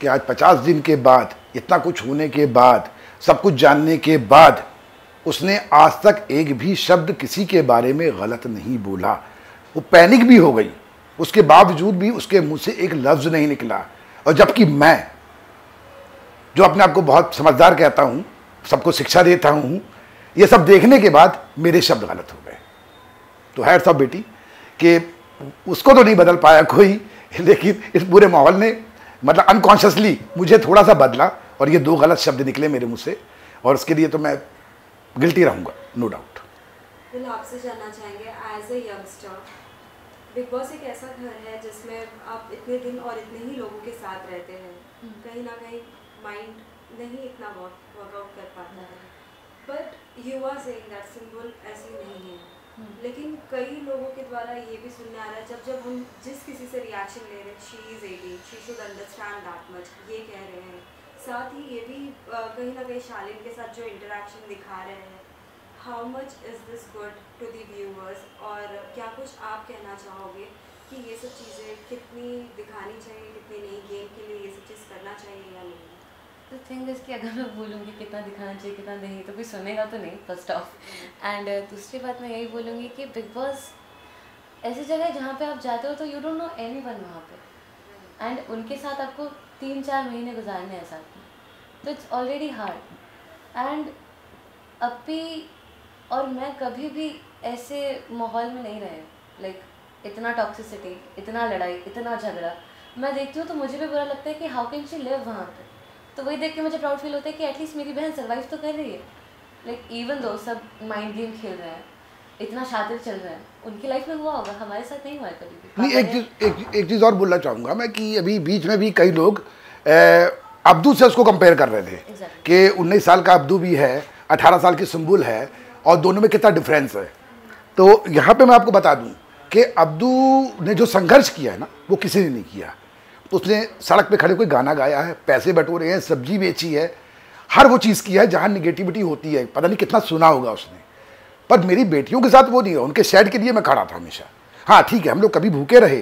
कि आज पचास दिन के बाद, इतना कुछ होने के बाद, सब कुछ जानने के बाद, उसने आज तक एक भी शब्द किसी के बारे में गलत नहीं बोला। वो पैनिक भी हो गई। उसके बावजूद भी उसके मुँह से एक लफ्ज़ नहीं निकला। और जबकि मैं, जो अपने आप को बहुत समझदार कहता हूँ सबको शिक्षा देता हूँ। ये सब देखने के बाद मेरे शब्द गलत हो गए। तो है सब बेटी कि उसको तो नहीं बदल पाया कोई लेकिन इस पूरे माहौल ने मतलब अनकॉन्शियसली मुझे थोड़ा सा बदला और ये दो गलत शब्द निकले मेरे मुँह से और उसके लिए तो मैं गिल्टी रहूँगा नो डाउट आपसे जानना चाहेंगे as a youngster Bigg Boss एक ऐसा घर है जिसमें आप इतने दिन और इतने ही लोगों के साथ रहते हैं। कहीं ना कहीं माइंड नहीं इतना वर्कआउट कर पाता है। But you are saying that symbol ऐसी नहीं है। लेकिन कई लोगों के द्वारा ये भी सुनने आ रहा है जब जब हम जिस किसी से रिएक्शन ले रहे हैं she is eighty she should understand that much ये कह रहे हैं। साथ ही ये भी कहीं ना कहीं शालीन के साथ जो इंटरेक्शन दिखा रहे हैं how much is this good to the viewers और क्या कुछ आप कहना चाहोगे कि ये सब चीज़ें कितनी दिखानी चाहिए कितनी नहीं गेम के लिए ये सब चीज़ करना चाहिए या नहीं? तो थिंग इज़ कि अगर मैं बोलूँगी कितना दिखाना चाहिए कितना नहीं तो कोई सुनेगा तो नहीं फ़र्स्ट ऑफ़ एंड दूसरी बात मैं यही बोलूँगी कि बिग बॉस ऐसी जगह जहाँ पे आप जाते हो तो you don't know any one वहाँ पे. एंड उनके साथ आपको तीन चार महीने गुजारने हैं साथ में. तो इट्स ऑलरेडी हार्ड एंड अपी और मैं कभी भी ऐसे माहौल में नहीं रहे. लाइक like, इतना टॉक्सिसिटी इतना लड़ाई इतना झगड़ा. मैं देखती हूँ तो मुझे भी बुरा लगता है कि हाउ कैन शी लिव वहाँ पे? तो वही देख के मुझे प्राउड फील होता है कि एटलीस्ट मेरी बहन सर्वाइव तो कर रही है। लाइक इवन दो सब माइंड गेम खेल रहे हैं इतना शातिर चल रहा है उनकी लाइफ में हुआ होगा हमारे साथ नहीं हुआ कभी नहीं एक चीज़ एक, एक चीज़ और बोलना चाहूँगा मैं कि अभी बीच में भी कई लोग अब्दू से उसको कंपेयर कर रहे थे Exactly. कि उन्नीस साल का अब्दू भी है अठारह साल की सुम्बुल है और दोनों में कितना डिफरेंस है। तो यहाँ पे मैं आपको बता दूँ कि अब्दू ने जो संघर्ष किया है ना वो किसी ने नहीं किया। उसने सड़क पे खड़े कोई गाना गाया है, पैसे बटोरे हैं, सब्ज़ी बेची है, हर वो चीज़ की है जहाँ निगेटिविटी होती है। पता नहीं कितना सुना होगा उसने। पर मेरी बेटियों के साथ वो नहीं है, उनके शेड के लिए मैं खड़ा था हमेशा। हाँ ठीक है, हम लोग कभी भूखे रहे,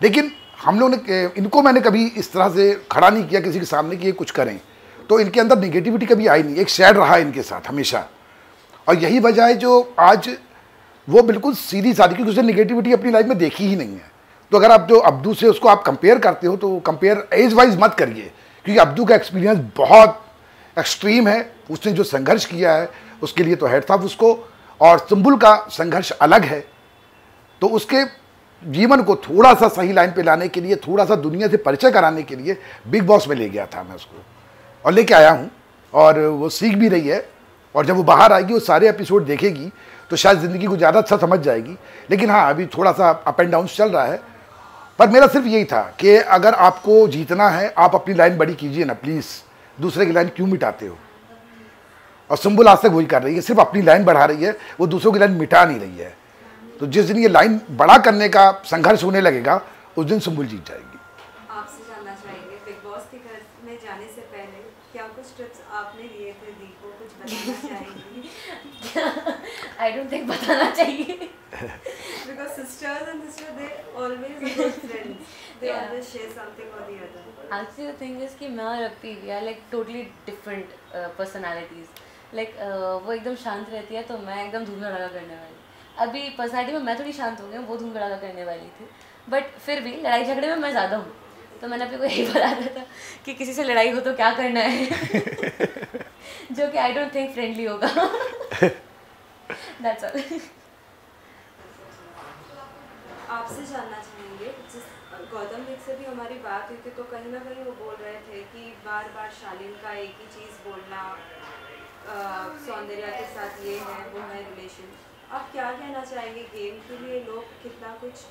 लेकिन हम लोग ने, इनको मैंने कभी इस तरह से खड़ा नहीं किया, किसी के सामने कि ये कुछ करें। तो इनके अंदर निगेटिविटी कभी आई नहीं, एक शेड रहा इनके साथ हमेशा। और यही वजह है जो आज वो बिल्कुल सीधी सादी, क्योंकि उसने निगेटिविटी अपनी लाइफ में देखी ही नहीं है। तो अगर आप जो अब्दू से उसको आप कंपेयर करते हो तो कंपेयर एज वाइज मत करिए, क्योंकि अब्दू का एक्सपीरियंस बहुत एक्सट्रीम है। उसने जो संघर्ष किया है, उसके लिए तो हेड साफ़ उसको, और सुम्बुल का संघर्ष अलग है। तो उसके जीवन को थोड़ा सा सही लाइन पे लाने के लिए थोड़ा सा दुनिया से परिचय कराने के लिए बिग बॉस में ले गया था मैं उसको। और लेके आया हूँ, और वो सीख भी रही है, और जब वो बाहर आएगी, वो सारे एपिसोड देखेगी तो शायद ज़िंदगी को ज़्यादा अच्छा समझ जाएगी। लेकिन हाँ अभी थोड़ा सा अप एंड डाउन चल रहा है पर मेरा सिर्फ़ यही था कि अगर आपको जीतना है आप अपनी लाइन बड़ी कीजिए ना प्लीज़ दूसरे की लाइन क्यों मिटाते हो? और सुम्बुल आज तक वही कर रही है सिर्फ़ अपनी लाइन बढ़ा रही है वो दूसरों की लाइन मिटा नहीं रही है। तो जिस दिन ये लाइन बड़ा करने का संघर्ष होने लगेगा उस दिन सुम्बुल जीत जाएगी। आपसे जानना चाहेंगे बिग बॉस के घर में जाने से पहले क्या कुछ टिप्स आपने लिए थे दी को कुछ बताना चाहेंगी? आई डोंट थिंक बताना चाहिए। Because sisters and sisters they always good friends. They Yeah. always share something or the other. Actually, the thing is कि मैं और Appi we are like totally different personalities like वो एकदम शांत रहती है तो मैं एकदम धूम धड़ाका करने वाली अभी पर्सनालिटी में मैं थोड़ी शांत हो गई हूँ वो धूम धड़ाका करने वाली थी। बट फिर भी लड़ाई झगड़े में मैं ज़्यादा हूँ। तो मैंने अपने को यही बताया था कि किसी से लड़ाई हो तो क्या करना है? जो कि आई डोंट थिंक फ्रेंडली होगा। दैट्स ऑल आपसे जानना चाहेंगे, जिस गौतम देव से भी हमारी बात हुई थी तो कहीं ना कहीं वो बोल रहे थे कि बार बार शालीन का एक ही चीज़ बोलना सौंदर्या के साथ ये है, वो है रिलेशन आप क्या कहना चाहेंगे गेम के लिए? लोग कितना कुछ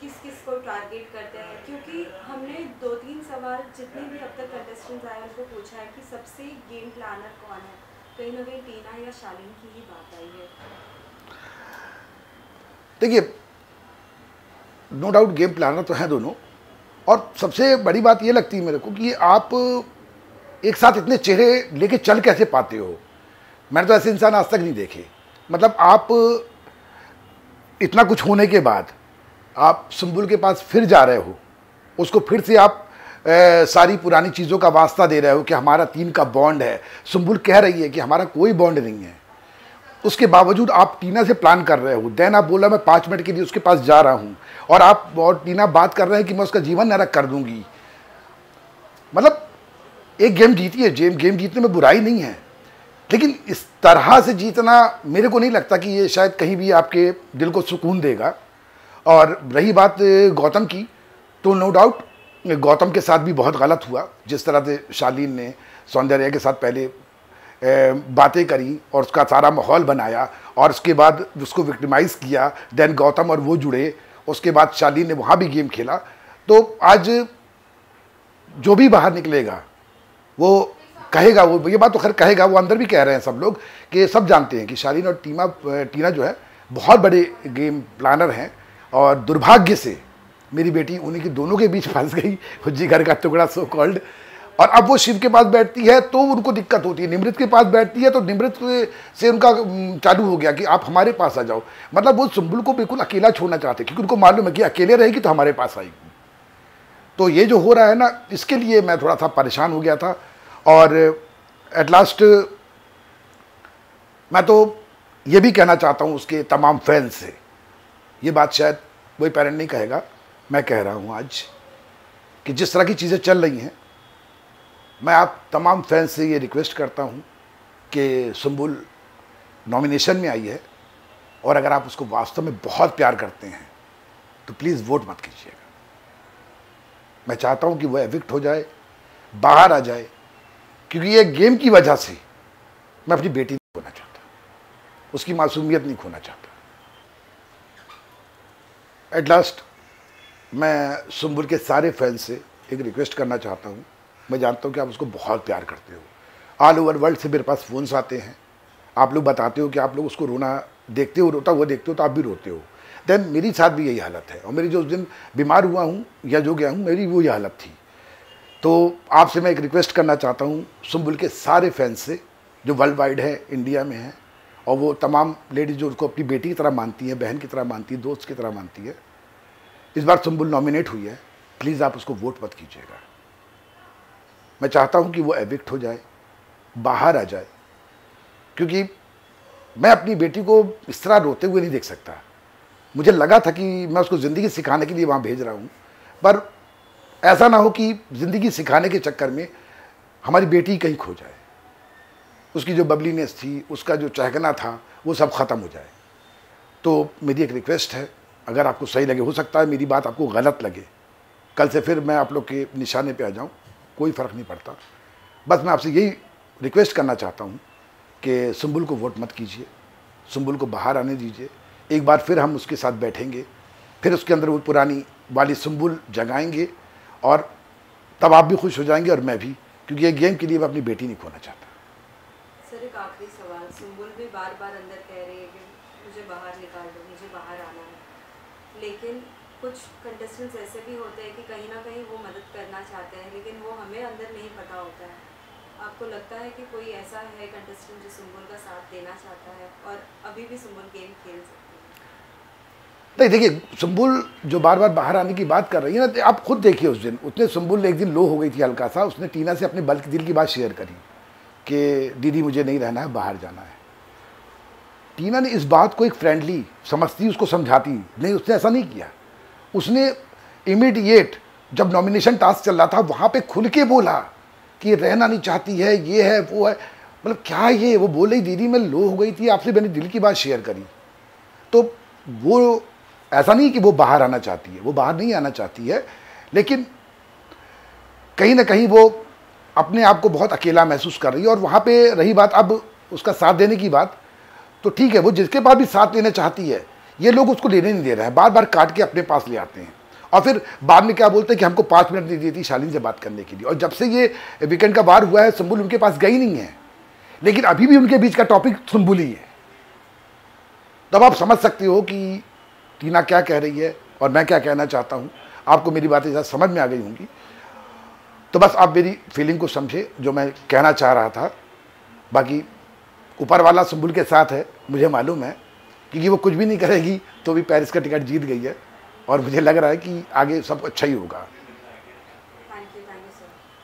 किस किस को टारगेट करते हैं? क्योंकि हमने दो तीन सवाल जितने भी अब तक कंटेस्टेंट्स आए उनको पूछा है कि सबसे गेम प्लानर कौन है? कहीं ना कहीं टीना या शालीन की ही बात आई है. देखिए नो डाउट गेम प्लानर तो हैं दोनों। और सबसे बड़ी बात ये लगती है मेरे को कि आप एक साथ इतने चेहरे लेके चल कैसे पाते हो? मैंने तो ऐसे इंसान आज तक नहीं देखे। मतलब आप इतना कुछ होने के बाद आप सुम्बुल के पास फिर जा रहे हो। उसको फिर से आप ए, सारी पुरानी चीज़ों का वास्ता दे रहे हो कि हमारा तीन का बॉन्ड है। सुम्बुल कह रही है कि हमारा कोई बॉन्ड नहीं है। उसके बावजूद आप टीना से प्लान कर रहे हो। देन आप बोला, मैं पाँच मिनट के लिए उसके पास जा रहा हूँ। और आप, और टीना बात कर रहे हैं कि मैं उसका जीवन नरक कर दूँगी। मतलब एक गेम जीती है गेम गेम जीतने में बुराई नहीं है। लेकिन इस तरह से जीतना मेरे को नहीं लगता कि ये शायद कहीं भी आपके दिल को सुकून देगा। और रही बात गौतम की तो नो डाउट गौतम के साथ भी बहुत गलत हुआ। जिस तरह से शालीन ने सौंदर्या के साथ पहले बातें करी और उसका सारा माहौल बनाया और उसके बाद उसको विक्टिमाइज़ किया, देन गौतम और वो जुड़े। उसके बाद शालीन ने वहाँ भी गेम खेला। तो आज जो भी बाहर निकलेगा, वो कहेगा, वो, ये बात तो खैर कहेगा, वो अंदर भी कह रहे हैं सब लोग कि सब जानते हैं कि शालीन और टीमा, टीना जो है, बहुत बड़े गेम प्लानर हैं और दुर्भाग्य से मेरी बेटी उन्हीं के, दोनों के बीच फंस गई। घर का टुकड़ा सो कॉल्ड और अब वो शिव के पास बैठती है तो उनको दिक्कत होती है। निमृत के पास बैठती है तो निमृत से उनका चालू हो गया कि आप हमारे पास आ जाओ। मतलब वो सुम्बुल को बिल्कुल अकेला छोड़ना चाहते, क्योंकि उनको मालूम है कि अकेले रहेगी तो हमारे पास आएगी। तो ये जो हो रहा है ना, इसके लिए मैं थोड़ा सा परेशान हो गया था। और एट लास्ट मैं तो ये भी कहना चाहता हूँ उसके तमाम फैंस से। ये बात शायद वही पेरेंट नहीं कहेगा। मैं कह रहा हूँ आज कि जिस तरह की चीज़ें चल रही हैं मैं आप तमाम फैंस से ये रिक्वेस्ट करता हूँ कि सुम्बुल नॉमिनेशन में आई है और अगर आप उसको वास्तव में बहुत प्यार करते हैं तो प्लीज़ वोट मत कीजिएगा। मैं चाहता हूँ कि वह एविक्ट हो जाए, बाहर आ जाए, क्योंकि ये गेम की वजह से मैं अपनी बेटी नहीं खोना चाहता। उसकी मासूमियत नहीं खोना चाहता। एट लास्ट मैं सुम्बुल के सारे फैंस से एक रिक्वेस्ट करना चाहता हूँ मैं जानता हूँ कि आप उसको बहुत प्यार करते हो। ऑल ओवर वर्ल्ड से मेरे पास फ़ोन्स आते हैं। आप लोग बताते हो कि आप लोग उसको रोना देखते हो, रोता हुआ देखते हो तो आप भी रोते हो। देन मेरी साथ भी यही हालत है। और मेरी जो उस दिन बीमार हुआ हूँ या जो गया हूँ, मेरी वही हालत थी। तो आपसे मैं एक रिक्वेस्ट करना चाहता हूँ सुम्बुल के सारे फैंस से, जो वर्ल्ड वाइड है इंडिया में है, और वो तमाम लेडीज़ जो उसको अपनी बेटी की तरह मानती हैं, बहन की तरह मानती है, दोस्त की तरह मानती है, इस बार सुम्बुल नॉमिनेट हुई है। प्लीज़ आप उसको वोट मत कीजिएगा। मैं चाहता हूँ कि वो एविक्ट हो जाए, बाहर आ जाए। क्योंकि मैं अपनी बेटी को इस तरह रोते हुए नहीं देख सकता। मुझे लगा था कि मैं उसको ज़िंदगी सिखाने के लिए वहाँ भेज रहा हूँ, पर ऐसा ना हो कि ज़िंदगी सिखाने के चक्कर में हमारी बेटी कहीं खो जाए। उसकी जो बबलीनेस थी, उसका जो चहकना था, वो सब ख़त्म हो जाए। तो मेरी एक रिक्वेस्ट है, अगर आपको सही लगे, हो सकता है मेरी बात आपको गलत लगे। कल से फिर मैं आप लोग के निशाने पे आ जाऊँ। कोई फ़र्क नहीं पड़ता। बस मैं आपसे यही रिक्वेस्ट करना चाहता हूँ कि सुम्बुल को वोट मत कीजिए सुम्बुल को बाहर आने दीजिए। एक बार फिर हम उसके साथ बैठेंगे, फिर उसके अंदर वो पुरानी वाली सुम्बुल जगाएँगे और तब आप भी खुश हो जाएँगे और मैं भी, क्योंकि ये गेम के लिए मैं अपनी बेटी नहीं खोना चाहता। सर, एक आखिरी सवाल। सुम्बुल भी बार बार अंदर कह रही है कि मुझे बाहर निकाल दो, मुझे बाहर आना है। लेकिन कुछ कंटेस्टेंट्स ऐसे भी होते हैं कि कहीं ना कहीं वो मदद करना चाहते हैं, लेकिन वो हमें अंदर नहीं पता होता है। आपको लगता है कि कोई ऐसा है कंटेस्टेंट जो सुम्बुल का साथ देना चाहता है और अभी भी सुम्बुल गेम खेल सकती नहीं, देखिए सुम्बुल जो बार बार बाहर आने की बात कर रही है ना आप खुद देखिए उस दिन। उसने सुम्बुल एक दिन लो हो गई थी हल्का सा, उसने टीना से अपने बल की दिल की बात शेयर करी कि, दीदी, मुझे नहीं रहना है, बाहर जाना है। टीना ने इस बात को एक फ्रेंडली समझती, उसको समझाती। नहीं, उसने ऐसा नहीं किया। उसने इमीडिएट जब नॉमिनेशन टास्क चल रहा था, वहाँ पे खुल के बोला कि रहना नहीं चाहती है, ये है, वो है। मतलब क्या ये? वो बोल रही दीदी, मैं लो हो गई थी, आपसे मैंने दिल की बात शेयर करी। तो वो, ऐसा नहीं कि वो बाहर आना चाहती है, वो बाहर नहीं आना चाहती है, लेकिन कहीं ना कहीं वो अपने आप को बहुत अकेला महसूस कर रही है और वहाँ पे रही बात, अब उसका साथ देने की बात तो ठीक है, वो जिसके पास भी साथ लेना चाहती है ये लोग उसको लेने नहीं दे रहे हैं। बार बार काट के अपने पास ले आते हैं। और फिर बाद में क्या बोलते हैं कि हमको पाँच मिनट नहीं दी थी शालीन से बात करने के लिए। और जब से ये वीकेंड का बार हुआ है, संबुल उनके पास गई नहीं है। लेकिन अभी भी उनके बीच का टॉपिक संबुल ही है। तब आप समझ सकते हो कि टीना क्या कह रही है और मैं क्या कहना चाहता हूँ। आपको मेरी बातें ज़्यादा समझ में आ गई होंगी। तो बस आप मेरी फीलिंग को समझे, जो मैं कहना चाह रहा था। बाकी ऊपर वाला संबुल के साथ है, मुझे मालूम है। क्योंकि वो कुछ भी नहीं करेगी तो भी पेरिस का टिकट जीत गई है। और मुझे लग रहा है कि आगे सब अच्छा ही होगा।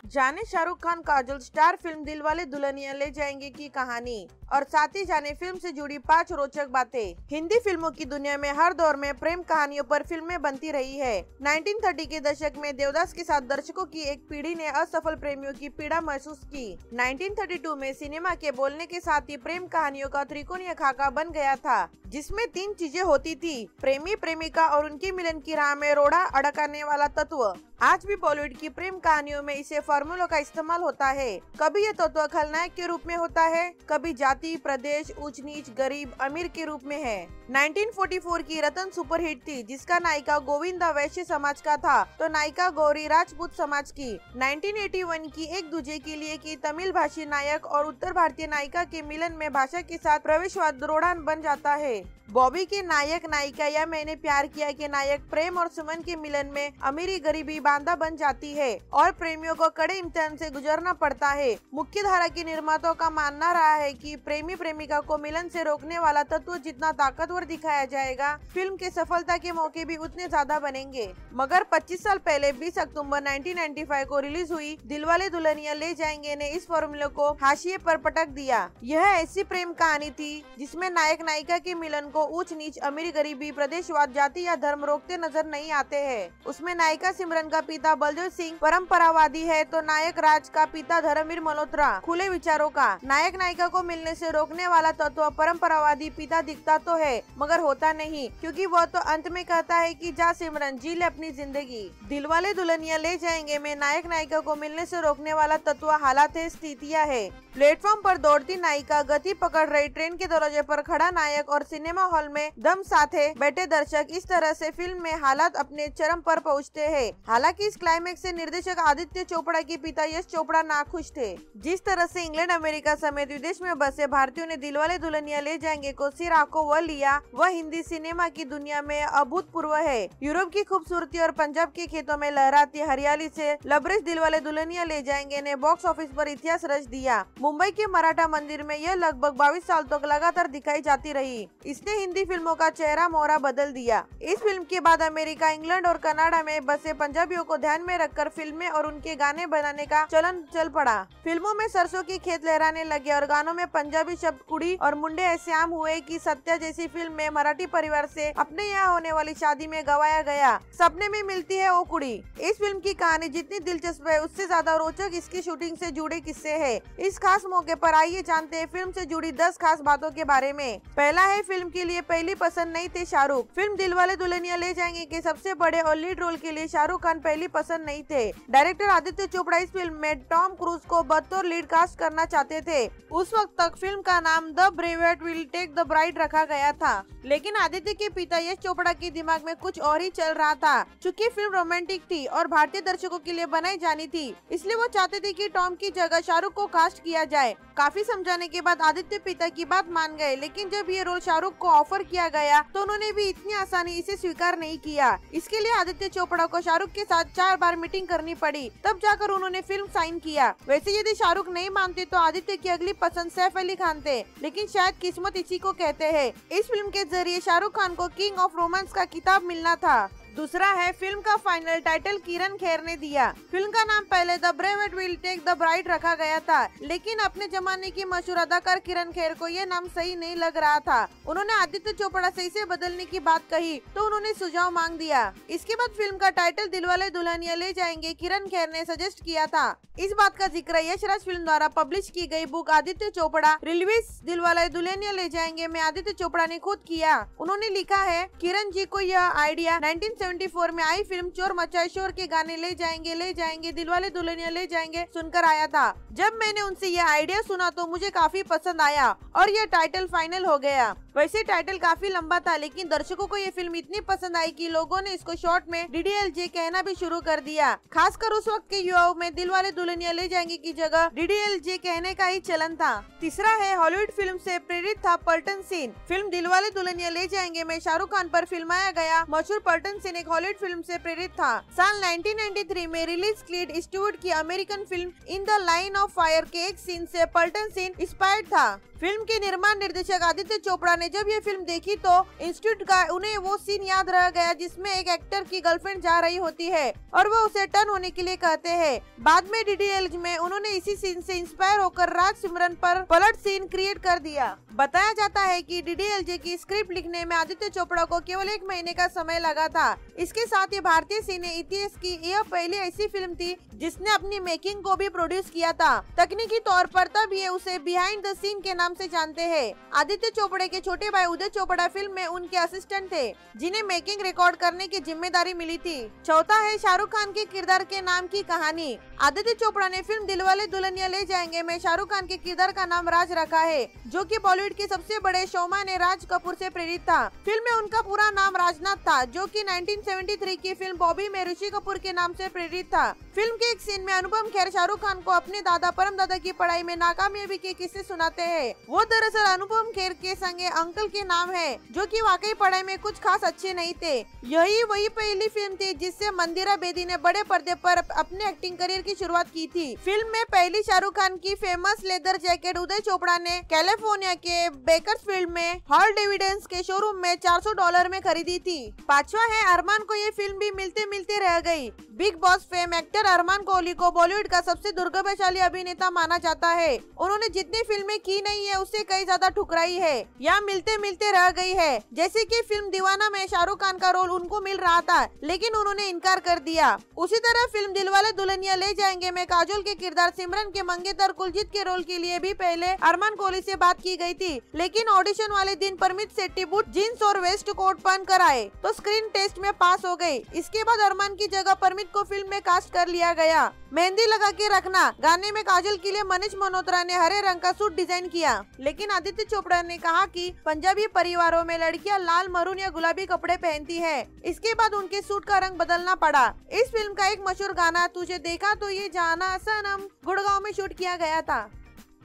जाने शाहरुख खान काजोल, स्टार फ़िल्म दिल वाले दुल्हनिया ले जाएँगे की कहानी। और साथ ही जाने फ़िल्म से जुड़ी पाँच रोचक बातें। हिंदी फ़िल्मों की दुनिया में हर दौर में प्रेम कहानियों पर फ़िल्में बनती रही है। 1930 के दशक में देवदास के साथ दर्शकों की एक पीढ़ी ने असफल प्रेमियों की पीड़ा महसूस की। 1932 में सिनेमा के बोलने के साथ ही प्रेम कहानियों का त्रिकोणीय खाका बन गया था, जिसमें तीन चीज़ें होती थी। प्रेमी, प्रेमिका और उनके मिलन की राह में रोड़ा अड़काने वाला तत्व। आज भी बॉलीवुड की प्रेम कहानियों में इसे फॉर्मूलों का इस्तेमाल होता है। कभी ये तत्व खलनायक के रूप में होता है, कभी जाति, प्रदेश, ऊंच नीच, गरीब, अमीर के रूप में है। 1944 की रतन सुपरहिट थी, जिसका नायिका गोविंदा वैश्य समाज का था तो नायिका गौरी राजपूत समाज की। 1981 की एक दूजे के लिए की तमिल भाषी नायक और उत्तर भारतीय नायिका के मिलन में भाषा के साथ प्रवेशवाद रोड़ान बन जाता है। बॉबी के नायक नायिका या मैंने प्यार किया के नायक प्रेम और सुमन के मिलन में अमीरी गरीबी बांधा बन जाती है और प्रेमियों को कड़े इम्तिहान से गुजरना पड़ता है। मुख्य धारा के निर्माताओं का मानना रहा है कि प्रेमी प्रेमिका को मिलन से रोकने वाला तत्व जितना ताकतवर दिखाया जाएगा, फ़िल्म के सफलता के मौके भी उतने ज़्यादा बनेंगे। मगर 25 साल पहले 20 अक्टूबर 1995 को रिलीज़ हुई दिलवाले दुल्हनिया ले जाएँगे ने इस फॉर्मूले को हाशिए पर पटक दिया। यह ऐसी प्रेम कहानी थी जिसमें नायक नायिका के मिलन को ऊंच नीच अमीर गरीबी, प्रदेशवाद, जाति या धर्म रोकते नज़र नहीं आते हैं। उसमें नायिका सिमरन का पिता बलदेव सिंह परंपरावादी है तो नायक राज का पिता धर्मवीर मल्होत्रा। खुले विचारों का। नायक नायिका को मिलने से रोकने वाला तत्व परंपरावादी पिता दिखता तो है, मगर होता नहीं, क्योंकि वह तो अंत में कहता है कि जा सिमरन, जी ले अपनी ज़िंदगी। दिलवाले दुल्हनिया ले जाएँगे, में नायक नायिका को मिलने से रोकने वाला तत्व, हालात है, स्थितियाँ है। प्लेटफॉर्म पर दौड़ती नायिका गति पकड़ रही ट्रेन के दरवाजे पर खड़ा नायक और सिनेमा हॉल में दम साथे बैठे दर्शक इस तरह से फ़िल्म में हालात अपने चरम पर पहुँचते हैं। हालाँकि इस क्लाइमेक्स से निर्देशक आदित्य चोपड़ा के पिता यश चोपड़ा नाखुश थे। जिस तरह से इंग्लैंड, अमेरिका समेत विदेश में बसे भारतीयों ने दिलवाले दुल्हनिया ले जाएँगे को सिर आँखों वह लिया, वह हिंदी सिनेमा की दुनिया में अभूतपूर्व है। यूरोप की खूबसूरती और पंजाब के खेतों में लहराती हरियाली से लबरेज दिलवाले दुल्हनिया ले जाएँगे ने बॉक्स ऑफ़िस पर इतिहास रच दिया। मुंबई के मराठा मंदिर में यह लगभग बाईस साल तक लगातार दिखाई जाती रही। इसने हिंदी फ़िल्मों का चेहरा मोहरा बदल दिया। इस फ़िल्म के बाद अमेरिका, इंग्लैंड और कनाडा में बसे पंजाबियों को ध्यान में रखकर फ़िल्में और उनके गाने बनाने का चलन चल पड़ा। फ़िल्मों में सरसों की खेत लहराने लगे और गानों में पंजाबी शब्द कुड़ी और मुंडे ऐसे आम हुए कि सत्या जैसी फ़िल्म में मराठी परिवार से अपने यहाँ होने वाली शादी में गवाया गया। सपने में मिलती है वो कुड़ी। इस फ़िल्म की कहानी जितनी दिलचस्प है, उससे ज़्यादा रोचक इसकी शूटिंग से जुड़े किस्से है। इस खास मौके पर आइए जानते हैं फ़िल्म से जुड़ी दस खास बातों के बारे में। पहला है फ़िल्म के लिए पहली पसंद नहीं थे शाहरुख। फ़िल्म दिलवाले दुल्हनिया ले जाएँगे के सबसे बड़े और लीड रोल के लिए शाहरुख खान पहली पसंद नहीं थे। डायरेक्टर आदित्य चोपड़ा इस फ़िल्म में टॉम क्रूज को बतौर लीड कास्ट करना चाहते थे। उस वक्त तक फ़िल्म का नाम the brave will take the bride रखा गया था। लेकिन आदित्य के पिता यश चोपड़ा के दिमाग में कुछ और ही चल रहा था। चूँकि फ़िल्म रोमांटिक थी और भारतीय दर्शकों के लिए बनाई जानी थी, इसलिए वो चाहते थे कि टॉम की जगह शाहरुख को कास्ट किया जाए। काफ़ी समझाने के बाद आदित्य पिता की बात मान गए, लेकिन जब ये रोल शाहरुख को ऑफ़र किया गया तो उन्होंने भी इतनी आसानी इसे स्वीकार नहीं किया। इसके लिए आदित्य चोपड़ा को शाहरुख के साथ चार बार मीटिंग करनी पड़ी, तब जाकर उन्होंने फ़िल्म साइन किया। वैसे यदि शाहरुख नहीं मानते तो आदित्य की अगली पसंद सैफ अली खान थे, लेकिन शायद किस्मत इसी को कहते हैं। इस फ़िल्म के ज़रिए शाहरुख खान को किंग ऑफ़ रोमांस का किताब मिलना था। दूसरा है, फ़िल्म का फाइनल टाइटल किरण खेर ने दिया। फ़िल्म का नाम पहले the brave will take the bride रखा गया था, लेकिन अपने जमाने की मशहूर अदाकार किरण खेर को यह नाम सही नहीं लग रहा था। उन्होंने आदित्य चोपड़ा से इसे बदलने की बात कही तो उन्होंने सुझाव मांग दिया। इसके बाद फ़िल्म का टाइटल दिलवाले दुल्हनिया ले जाएँगे, किरण खेर ने सजेस्ट किया था। इस बात का ज़िक्र यशराज फ़िल्म द्वारा पब्लिश की गई बुक आदित्य चोपड़ा, रिलीज़ दिलवाले दुल्हनिया ले जाएँगे, में आदित्य चोपड़ा ने खुद किया। उन्होंने लिखा है, किरण जी को यह आइडिया 1970 1974 में आई फ़िल्म चोर मचाए शोर के गाने ले जाएँगे ले जाएँगे दिलवाले दुल्हनिया ले जाएँगे सुनकर आया था। जब मैंने उनसे यह आइडिया सुना तो मुझे काफ़ी पसंद आया और यह टाइटल फाइनल हो गया। वैसे टाइटल काफ़ी लंबा था, लेकिन दर्शकों को ये फ़िल्म इतनी पसंद आई कि लोगों ने इसको शॉर्ट में डीडीएलजे कहना भी शुरू कर दिया। खासकर उस वक्त के युवाओं में दिल वाले दुल्हनिया ले जाएँगे की जगह डीडीएलजे कहने का ही चलन था। तीसरा है हॉलीवुड फ़िल्म से प्रेरित था पल्टन सीन। फ़िल्म दिलवाले दुल्हनिया ले जाएँगे में शाहरुख खान पर फिल्माया गया। मशहूर पल्टन सीन एक हॉलीवुड फ़िल्म से प्रेरित था। साल 1993 में रिलीज़ क्लीड स्टूवर्ट की American film in the line of fire के एक सीन से पल्टन सीन इंस्पायर्ड था। फ़िल्म के निर्माण निर्देशक आदित्य चोपड़ा ने जब ये फ़िल्म देखी तो इंस्टीट्यूट का उन्हें वो सीन याद रह गया जिसमें एक एक्टर की गर्लफ्रेंड जा रही होती है और वो उसे टर्न होने के लिए कहते हैं। बाद में डीडीएल में उन्होंने इसी सीन से इंस्पायर होकर राज सिमरन पर पलट सीन क्रिएट कर दिया। बताया जाता है कि डीडीएलजे की स्क्रिप्ट लिखने में आदित्य चोपड़ा को केवल एक महीने का समय लगा था। इसके साथ ही भारतीय सिने इतिहास की यह पहली ऐसी फ़िल्म थी जिसने अपनी मेकिंग को भी प्रोड्यूस किया था। तकनीकी तौर पर तब ये उसे बिहाइंड द सीन के नाम से जानते हैं। आदित्य चोपड़े के छोटे भाई उदय चोपड़ा फ़िल्म में उनके असिस्टेंट थे, जिन्हें मेकिंग रिकॉर्ड करने की ज़िम्मेदारी मिली थी। चौथा है शाहरुख खान के किरदार के नाम की कहानी। आदित्य चोपड़ा ने फ़िल्म दिलवाले दुल्हनिया ले जाएँगे, में शाहरुख खान के किरदार का नाम राज रखा है, जो कि बॉलीवुड के सबसे बड़े शोमा ने राज कपूर से प्रेरित था। फ़िल्म में उनका पूरा नाम राजनाथ था, जो कि 1973 की फ़िल्म बॉबी में ऋषि कपूर के नाम से प्रेरित था। फ़िल्म के एक सीन में अनुपम खेर शाहरुख खान को अपने दादा परम दादा की पढ़ाई में नाकामयाबी के किस्से सुनाते हैं। वो दरअसल अनुपम खेर के संगे अंकल के नाम है, जो कि वाकई पढ़ाई में कुछ खास अच्छे नहीं थे। यही वही पहली फ़िल्म थी जिससे मंदिरा बेदी ने बड़े पर्दे पर अपने एक्टिंग करियर की शुरुआत की थी। फ़िल्म में पहली शाहरुख खान की famous leather jacket Uday Chopra ने कैलिफ़ोर्निया के बेकर्सफील्ड में हॉल डिविडेंस के शोरूम में 400 डॉलर में खरीदी थी। पांचवा है अरमान को ये फ़िल्म भी मिलते मिलते रह गई। Bigg Boss fame actor Armaan Kohli को बॉलीवुड का सबसे दुर्गभाशाली अभिनेता माना जाता है। उन्होंने जितनी फ़िल्में की नहीं है, उससे कई ज़्यादा ठुकराई है। या मिलते मिलते रह गई है। जैसे कि फ़िल्म दीवाना में शाहरुख खान का रोल उनको मिल रहा था, लेकिन उन्होंने इनकार कर दिया। उसी तरह फ़िल्म दिलवाले दुल्हनिया ले जाएँगे में काजोल के किरदार सिमरन के मंगेतर कुलजीत के रोल के लिए भी पहले अरमान कोहली से बात की गई थी, लेकिन ऑडिशन वाले दिन परमित सेट्टी बूट जीन्स और वेस्ट कोट पहन कर आए तो स्क्रीन टेस्ट में पास हो गई इसके बाद अरमान की जगह परमित को फ़िल्म में कास्ट कर लिया गया। मेहंदी लगा के रखना, गाने में काजल के लिए मनीष मल्होत्रा ने हरे रंग का सूट डिज़ाइन किया। लेकिन आदित्य चोपड़ा ने कहा कि पंजाबी परिवारों में लड़कियाँ लाल, मरून या गुलाबी कपड़े पहनती है। इसके बाद उनके सूट का रंग बदलना पड़ा। इस फ़िल्म का एक मशहूर गाना तुझे देखा तो ये जाना सनम गुड़गांव में शूट किया गया था।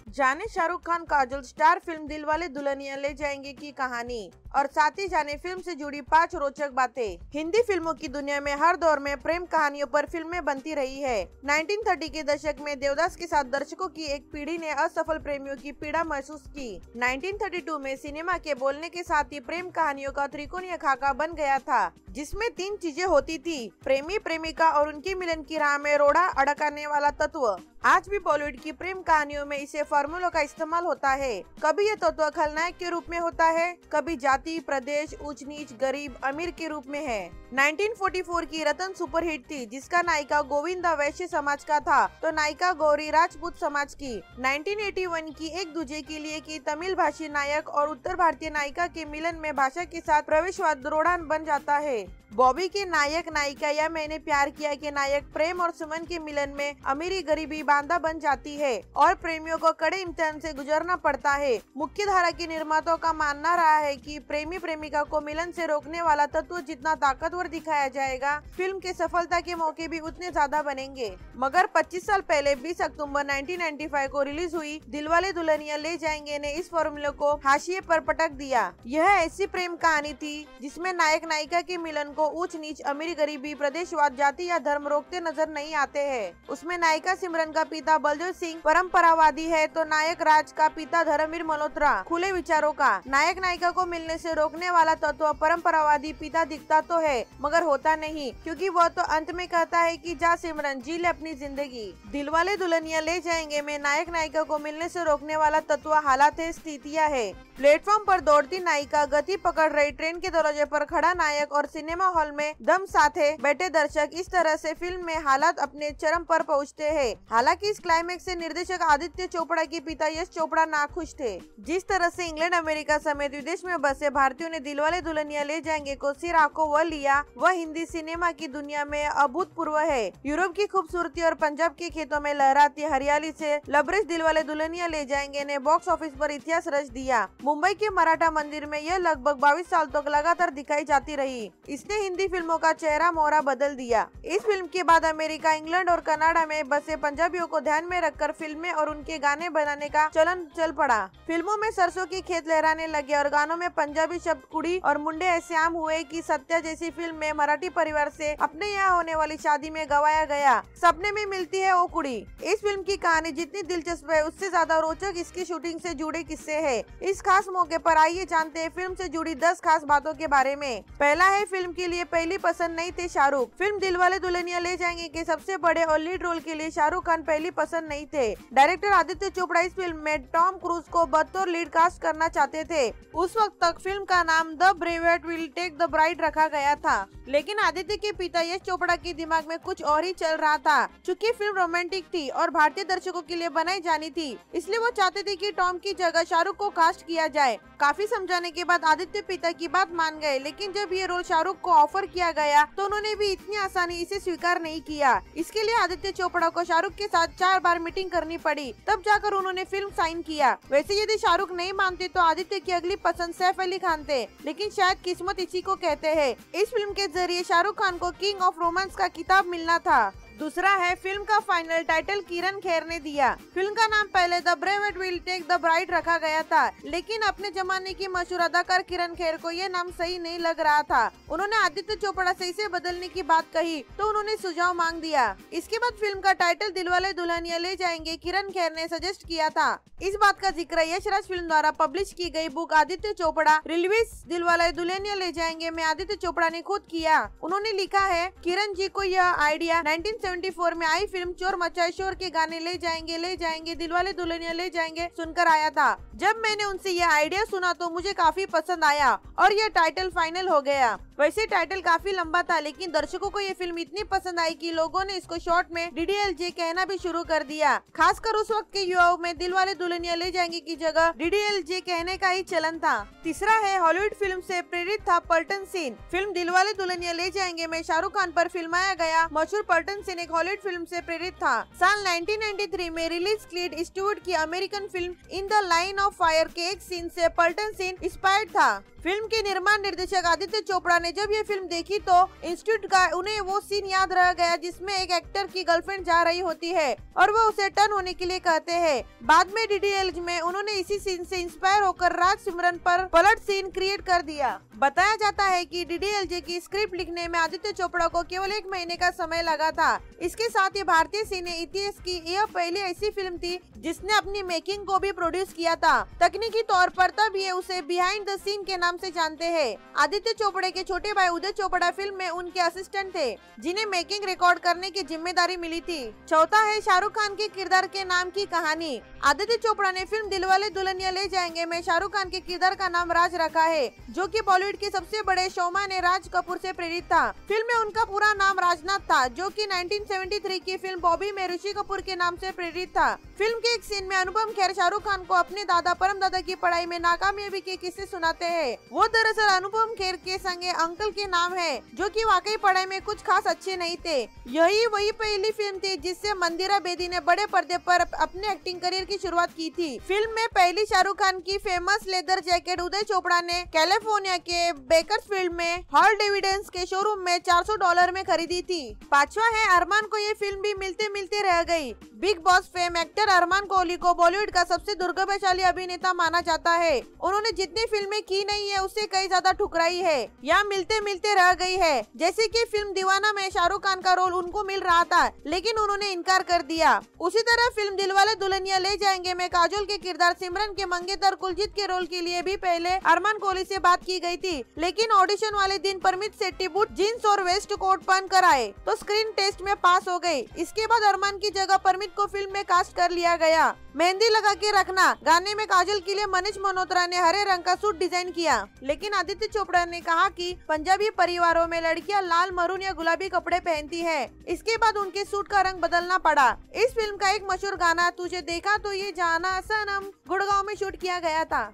जाने शाहरुख खान, काजल, स्टार फ़िल्म दिलवाले दुल्हनिया ले जाएँगे की कहानी। और साथ ही जाने फ़िल्म से जुड़ी पाँच रोचक बातें। हिंदी फ़िल्मों की दुनिया में हर दौर में प्रेम कहानियों पर फ़िल्में बनती रही है। 1930 के दशक में देवदास के साथ दर्शकों की एक पीढ़ी ने असफल प्रेमियों की पीड़ा महसूस की। 1932 में सिनेमा के बोलने के साथ ही प्रेम कहानियों का त्रिकोणीय खाका बन गया था, जिसमें तीन चीज़ें होती थी, प्रेमी प्रेमिका और उनकी मिलन की राह में रोड़ा अड़काने वाला तत्व। आज भी बॉलीवुड की प्रेम कहानियों में इसे फॉर्मूलों का इस्तेमाल होता है। कभी ये तत्व खलनायक के रूप में होता है, कभी जाति प्रदेश ऊंच नीच गरीब अमीर के रूप में है। 1944 की रतन सुपरहिट थी, जिसका नायिका गोविंदा वैश्य समाज का था। तो नायिका गौरी राजपूत समाज की। 1981 की एक दूजे के लिए की तमिल भाषी नायक और उत्तर भारतीय नायिका के मिलन में भाषा के साथ प्रवेशवाद रोडान बन जाता है। बॉबी के नायक नायिका या मैंने प्यार किया के नायक प्रेम और सुमन के मिलन में अमीरी गरीबी बांधा बन जाती है और प्रेमियों को कड़े इम्तिहान से गुजरना पड़ता है। मुख्य धारा के निर्माताओं का मानना रहा है कि प्रेमी प्रेमिका को मिलन से रोकने वाला तत्व जितना ताकतवर दिखाया जाएगा, फ़िल्म के सफलता के मौके भी उतने ज़्यादा बनेंगे। मगर 25 साल पहले 20 अक्टूबर 1995 को रिलीज़ हुई, दिलवाले दुल्हनिया ले जाएँगे ने इस फॉर्मूले को हाशिए पर पटक दिया। यह ऐसी प्रेम कहानी थी, जिसमें नायक नायिका के मिलन को ऊंच नीच अमीर गरीबी, प्रदेशवाद, जाति या धर्म रोकते नज़र नहीं आते हैं। उसमें नायिका सिमरन का पिता बलदेव सिंह परम्परावादी है तो नायक राज का पिता धर्मवीर मल्होत्रा। खुले विचारों का नायक नायिका को मिलने से रोकने वाला तत्व परम्परावादी पिता दिखता तो है, मगर होता नहीं, क्योंकि वह तो अंत में कहता है कि जा सिमरन, जी ले अपनी ज़िंदगी। दिलवाले दुल्हनिया ले जाएँगे, में नायक नायिका को मिलने से रोकने वाला तत्व हालात है, स्थितियाँ है। प्लेटफॉर्म पर दौड़ती नायिका गति पकड़ रही ट्रेन के दरवाजे पर खड़ा नायक और सिनेमा हॉल में दम साथे बैठे दर्शक इस तरह से फ़िल्म में हालात अपने चरम पर पहुँचते हैं। हालाँकि इस क्लाइमेक्स से निर्देशक आदित्य चोपड़ा के पिता यश चोपड़ा नाखुश थे। जिस तरह से इंग्लैंड, अमेरिका समेत विदेश में बसे भारतीयों ने दिलवाले दुल्हनिया ले जाएँगे को सिरा को वह लिया, वह हिंदी सिनेमा की दुनिया में अभूतपूर्व है। यूरोप की खूबसूरती और पंजाब के खेतों में लहराती हरियाली से लबरेज दिलवाले दुल्हनिया ले जाएँगे ने बॉक्स ऑफ़िस पर इतिहास रच दिया। मुंबई के मराठा मंदिर में यह लगभग बाईस साल तक लगातार दिखाई जाती रही। इसने हिंदी फ़िल्मों का चेहरा मोहरा बदल दिया। इस फ़िल्म के बाद अमेरिका, इंग्लैंड और कनाडा में बसे पंजाबियों को ध्यान में रखकर फ़िल्में और उनके गाने बनाने का चलन चल पड़ा। फ़िल्मों में सरसों की खेत लहराने लगे और गानों में पंजाबी शब्द कुड़ी और मुंडे ऐसे आम हुए की सत्या जैसी फ़िल्म में मराठी परिवार से अपने यहाँ होने वाली शादी में गवाया गया। सपने में मिलती है वो कुड़ी। इस फ़िल्म की कहानी जितनी दिलचस्प है, उससे ज़्यादा रोचक इसकी शूटिंग से जुड़े किस्से है। इस खास मौके पर आइए जानते हैं फ़िल्म से जुड़ी दस खास बातों के बारे में। पहला है, फ़िल्म के लिए पहली पसंद नहीं थे शाहरुख। फ़िल्म दिलवाले दुल्हनिया ले जाएँगे के सबसे बड़े और लीड रोल के लिए शाहरुख खान पहली पसंद नहीं थे। डायरेक्टर आदित्य चोपड़ा इस फ़िल्म में टॉम क्रूज को बतौर लीड कास्ट करना चाहते थे। उस वक्त तक फ़िल्म का नाम the brave will take the bride रखा गया था। लेकिन आदित्य के पिता यश चोपड़ा के दिमाग में कुछ और ही चल रहा था। चूँकि फ़िल्म रोमांटिक थी और भारतीय दर्शकों के लिए बनाई जानी थी, इसलिए वो चाहते थे कि टॉम की जगह शाहरुख को कास्ट किया जाए। काफ़ी समझाने के बाद आदित्य पिता की बात मान गए, लेकिन जब ये रोल शाहरुख को ऑफ़र किया गया तो उन्होंने भी इतनी आसानी इसे स्वीकार नहीं किया। इसके लिए आदित्य चोपड़ा को शाहरुख के साथ चार बार मीटिंग करनी पड़ी, तब जाकर उन्होंने फ़िल्म साइन किया। वैसे यदि शाहरुख नहीं मानते तो आदित्य की अगली पसंद सैफ अली खान थे, लेकिन शायद किस्मत इसी को कहते हैं। इस फ़िल्म के ज़रिए शाहरुख खान को किंग ऑफ़ रोमांस का किताब मिलना था। दूसरा है, फ़िल्म का फाइनल टाइटल किरण खेर ने दिया। फ़िल्म का नाम पहले the brave will take the bride रखा गया था, लेकिन अपने जमाने की मशहूर अदाकार किरण खेर को ये नाम सही नहीं लग रहा था। उन्होंने आदित्य चोपड़ा से इसे बदलने की बात कही तो उन्होंने सुझाव मांग दिया। इसके बाद फ़िल्म का टाइटल दिलवाले दुल्हनिया ले जाएँगे, किरण खेर ने सजेस्ट किया था। इस बात का ज़िक्र यशराज फ़िल्म द्वारा पब्लिश की गई बुक आदित्य चोपड़ा रिलीज़ दिलवाले दुल्हनिया ले जाएँगे, में आदित्य चोपड़ा ने खुद किया। उन्होंने लिखा है, किरण जी को यह आइडिया 1974 में आई फ़िल्म चोर मचाए शोर के गाने ले जाएँगे ले जाएँगे, दिलवाले दुल्हनिया ले जाएँगे सुनकर आया था। जब मैंने उनसे यह आइडिया सुना तो मुझे काफ़ी पसंद आया और यह टाइटल फाइनल हो गया। वैसे टाइटल काफ़ी लंबा था, लेकिन दर्शकों को ये फ़िल्म इतनी पसंद आई कि लोगों ने इसको शॉर्ट में डीडीएलजे कहना भी शुरू कर दिया। खासकर उस वक्त के युवाओं में दिल वाले दुल्हनिया ले जाएँगे की जगह डीडीएलजे कहने का ही चलन था। तीसरा है हॉलीवुड फ़िल्म से प्रेरित था पल्टन सीन। फ़िल्म दिल वाले दुल्हनिया ले जाएँगे में शाहरुख खान पर फिल्माया गया मशहूर पल्टन सीन एक हॉलीवुड फ़िल्म से प्रेरित था। साल 1993 में रिलीज़ क्लीड स्टूवर्ट की American film in the line of fire के एक सीन से पल्टन सीन इंस्पायर्ड था। फ़िल्म के निर्माण निर्देशक आदित्य चोपड़ा ने जब ये फ़िल्म देखी तो इंस्टीट्यूट का उन्हें वो सीन याद रह गया जिसमें एक एक्टर की गर्लफ्रेंड जा रही होती है और वो उसे टर्न होने के लिए कहते हैं। बाद में डीडीएल में उन्होंने इसी सीन से इंस्पायर होकर राज सिमरन पर पलट सीन क्रिएट कर दिया। बताया जाता है कि डीडीएलजे की स्क्रिप्ट लिखने में आदित्य चोपड़ा को केवल एक महीने का समय लगा था। इसके साथ ही भारतीय सिने इतिहास की यह पहली ऐसी फ़िल्म थी जिसने अपनी मेकिंग को भी प्रोड्यूस किया था। तकनीकी तौर पर तब ये उसे बिहाइंड द सीन के नाम से जानते हैं। आदित्य चोपड़े के छोटे भाई उदय चोपड़ा फ़िल्म में उनके असिस्टेंट थे, जिन्हें मेकिंग रिकॉर्ड करने की ज़िम्मेदारी मिली थी। चौथा है शाहरुख खान के किरदार के नाम की कहानी। आदित्य चोपड़ा ने फ़िल्म दिलवाले दुल्हनिया ले जाएँगे में शाहरुख खान के किरदार का नाम राज रखा है, जो कि बॉलीवुड के सबसे बड़े शोमा ने राज कपूर से प्रेरित था। फ़िल्म में उनका पूरा नाम राजनाथ था, जो कि 1973 की फ़िल्म बॉबी में ऋषि कपूर के नाम से प्रेरित था। फ़िल्म के एक सीन में अनुपम खेर शाहरुख खान को अपने दादा, परम दादा की पढ़ाई में नाकामयाबी के किस्से सुनाते हैं। वो दरअसल अनुपम खेर के संगे अंकल के नाम है, जो कि वाकई पढ़ाई में कुछ खास अच्छे नहीं थे। यही वही पहली फ़िल्म थी जिससे मंदिरा बेदी ने बड़े पर्दे पर अपने एक्टिंग करियर की शुरुआत की थी। फ़िल्म में पहली शाहरुख खान की famous leather jacket Uday Chopra ने कैलिफ़ोर्निया के बेकर्सफील्ड में हॉल डिविडेंस के शोरूम में 400 डॉलर में खरीदी थी। पांचवा है अरमान को ये फ़िल्म भी मिलते मिलते रह गई। Bigg Boss fame actor Armaan Kohli को बॉलीवुड का सबसे दुर्गभाशाली अभिनेता माना जाता है। उन्होंने जितनी फ़िल्में की नहीं है, उससे कई ज़्यादा ठुकराई है। या मिलते मिलते रह गई है। जैसे कि फ़िल्म दीवाना में शाहरुख खान का रोल उनको मिल रहा था, लेकिन उन्होंने इनकार कर दिया। उसी तरह फ़िल्म दिलवाले दुल्हनिया ले जाएँगे में काजोल के किरदार सिमरन के मंगेतर कुलजीत के रोल के लिए भी पहले अरमान कोहली से बात की गई थी, लेकिन ऑडिशन वाले दिन परमित सेट्टी बूट जीन्स और वेस्ट कोट पहन कर आए। तो स्क्रीन टेस्ट में पास हो गए इसके बाद अरमान की जगह परमित को फ़िल्म में कास्ट कर लिया गया। मेहंदी लगा के रखना, गाने में काजल के लिए मनीष मल्होत्रा ने हरे रंग का सूट डिज़ाइन किया। लेकिन आदित्य चोपड़ा ने कहा कि पंजाबी परिवारों में लड़कियाँ लाल, मरून या गुलाबी कपड़े पहनती है। इसके बाद उनके सूट का रंग बदलना पड़ा। इस फ़िल्म का एक मशहूर गाना, तुझे देखा तो ये जाना सनम, गुड़गांव में शूट किया गया था।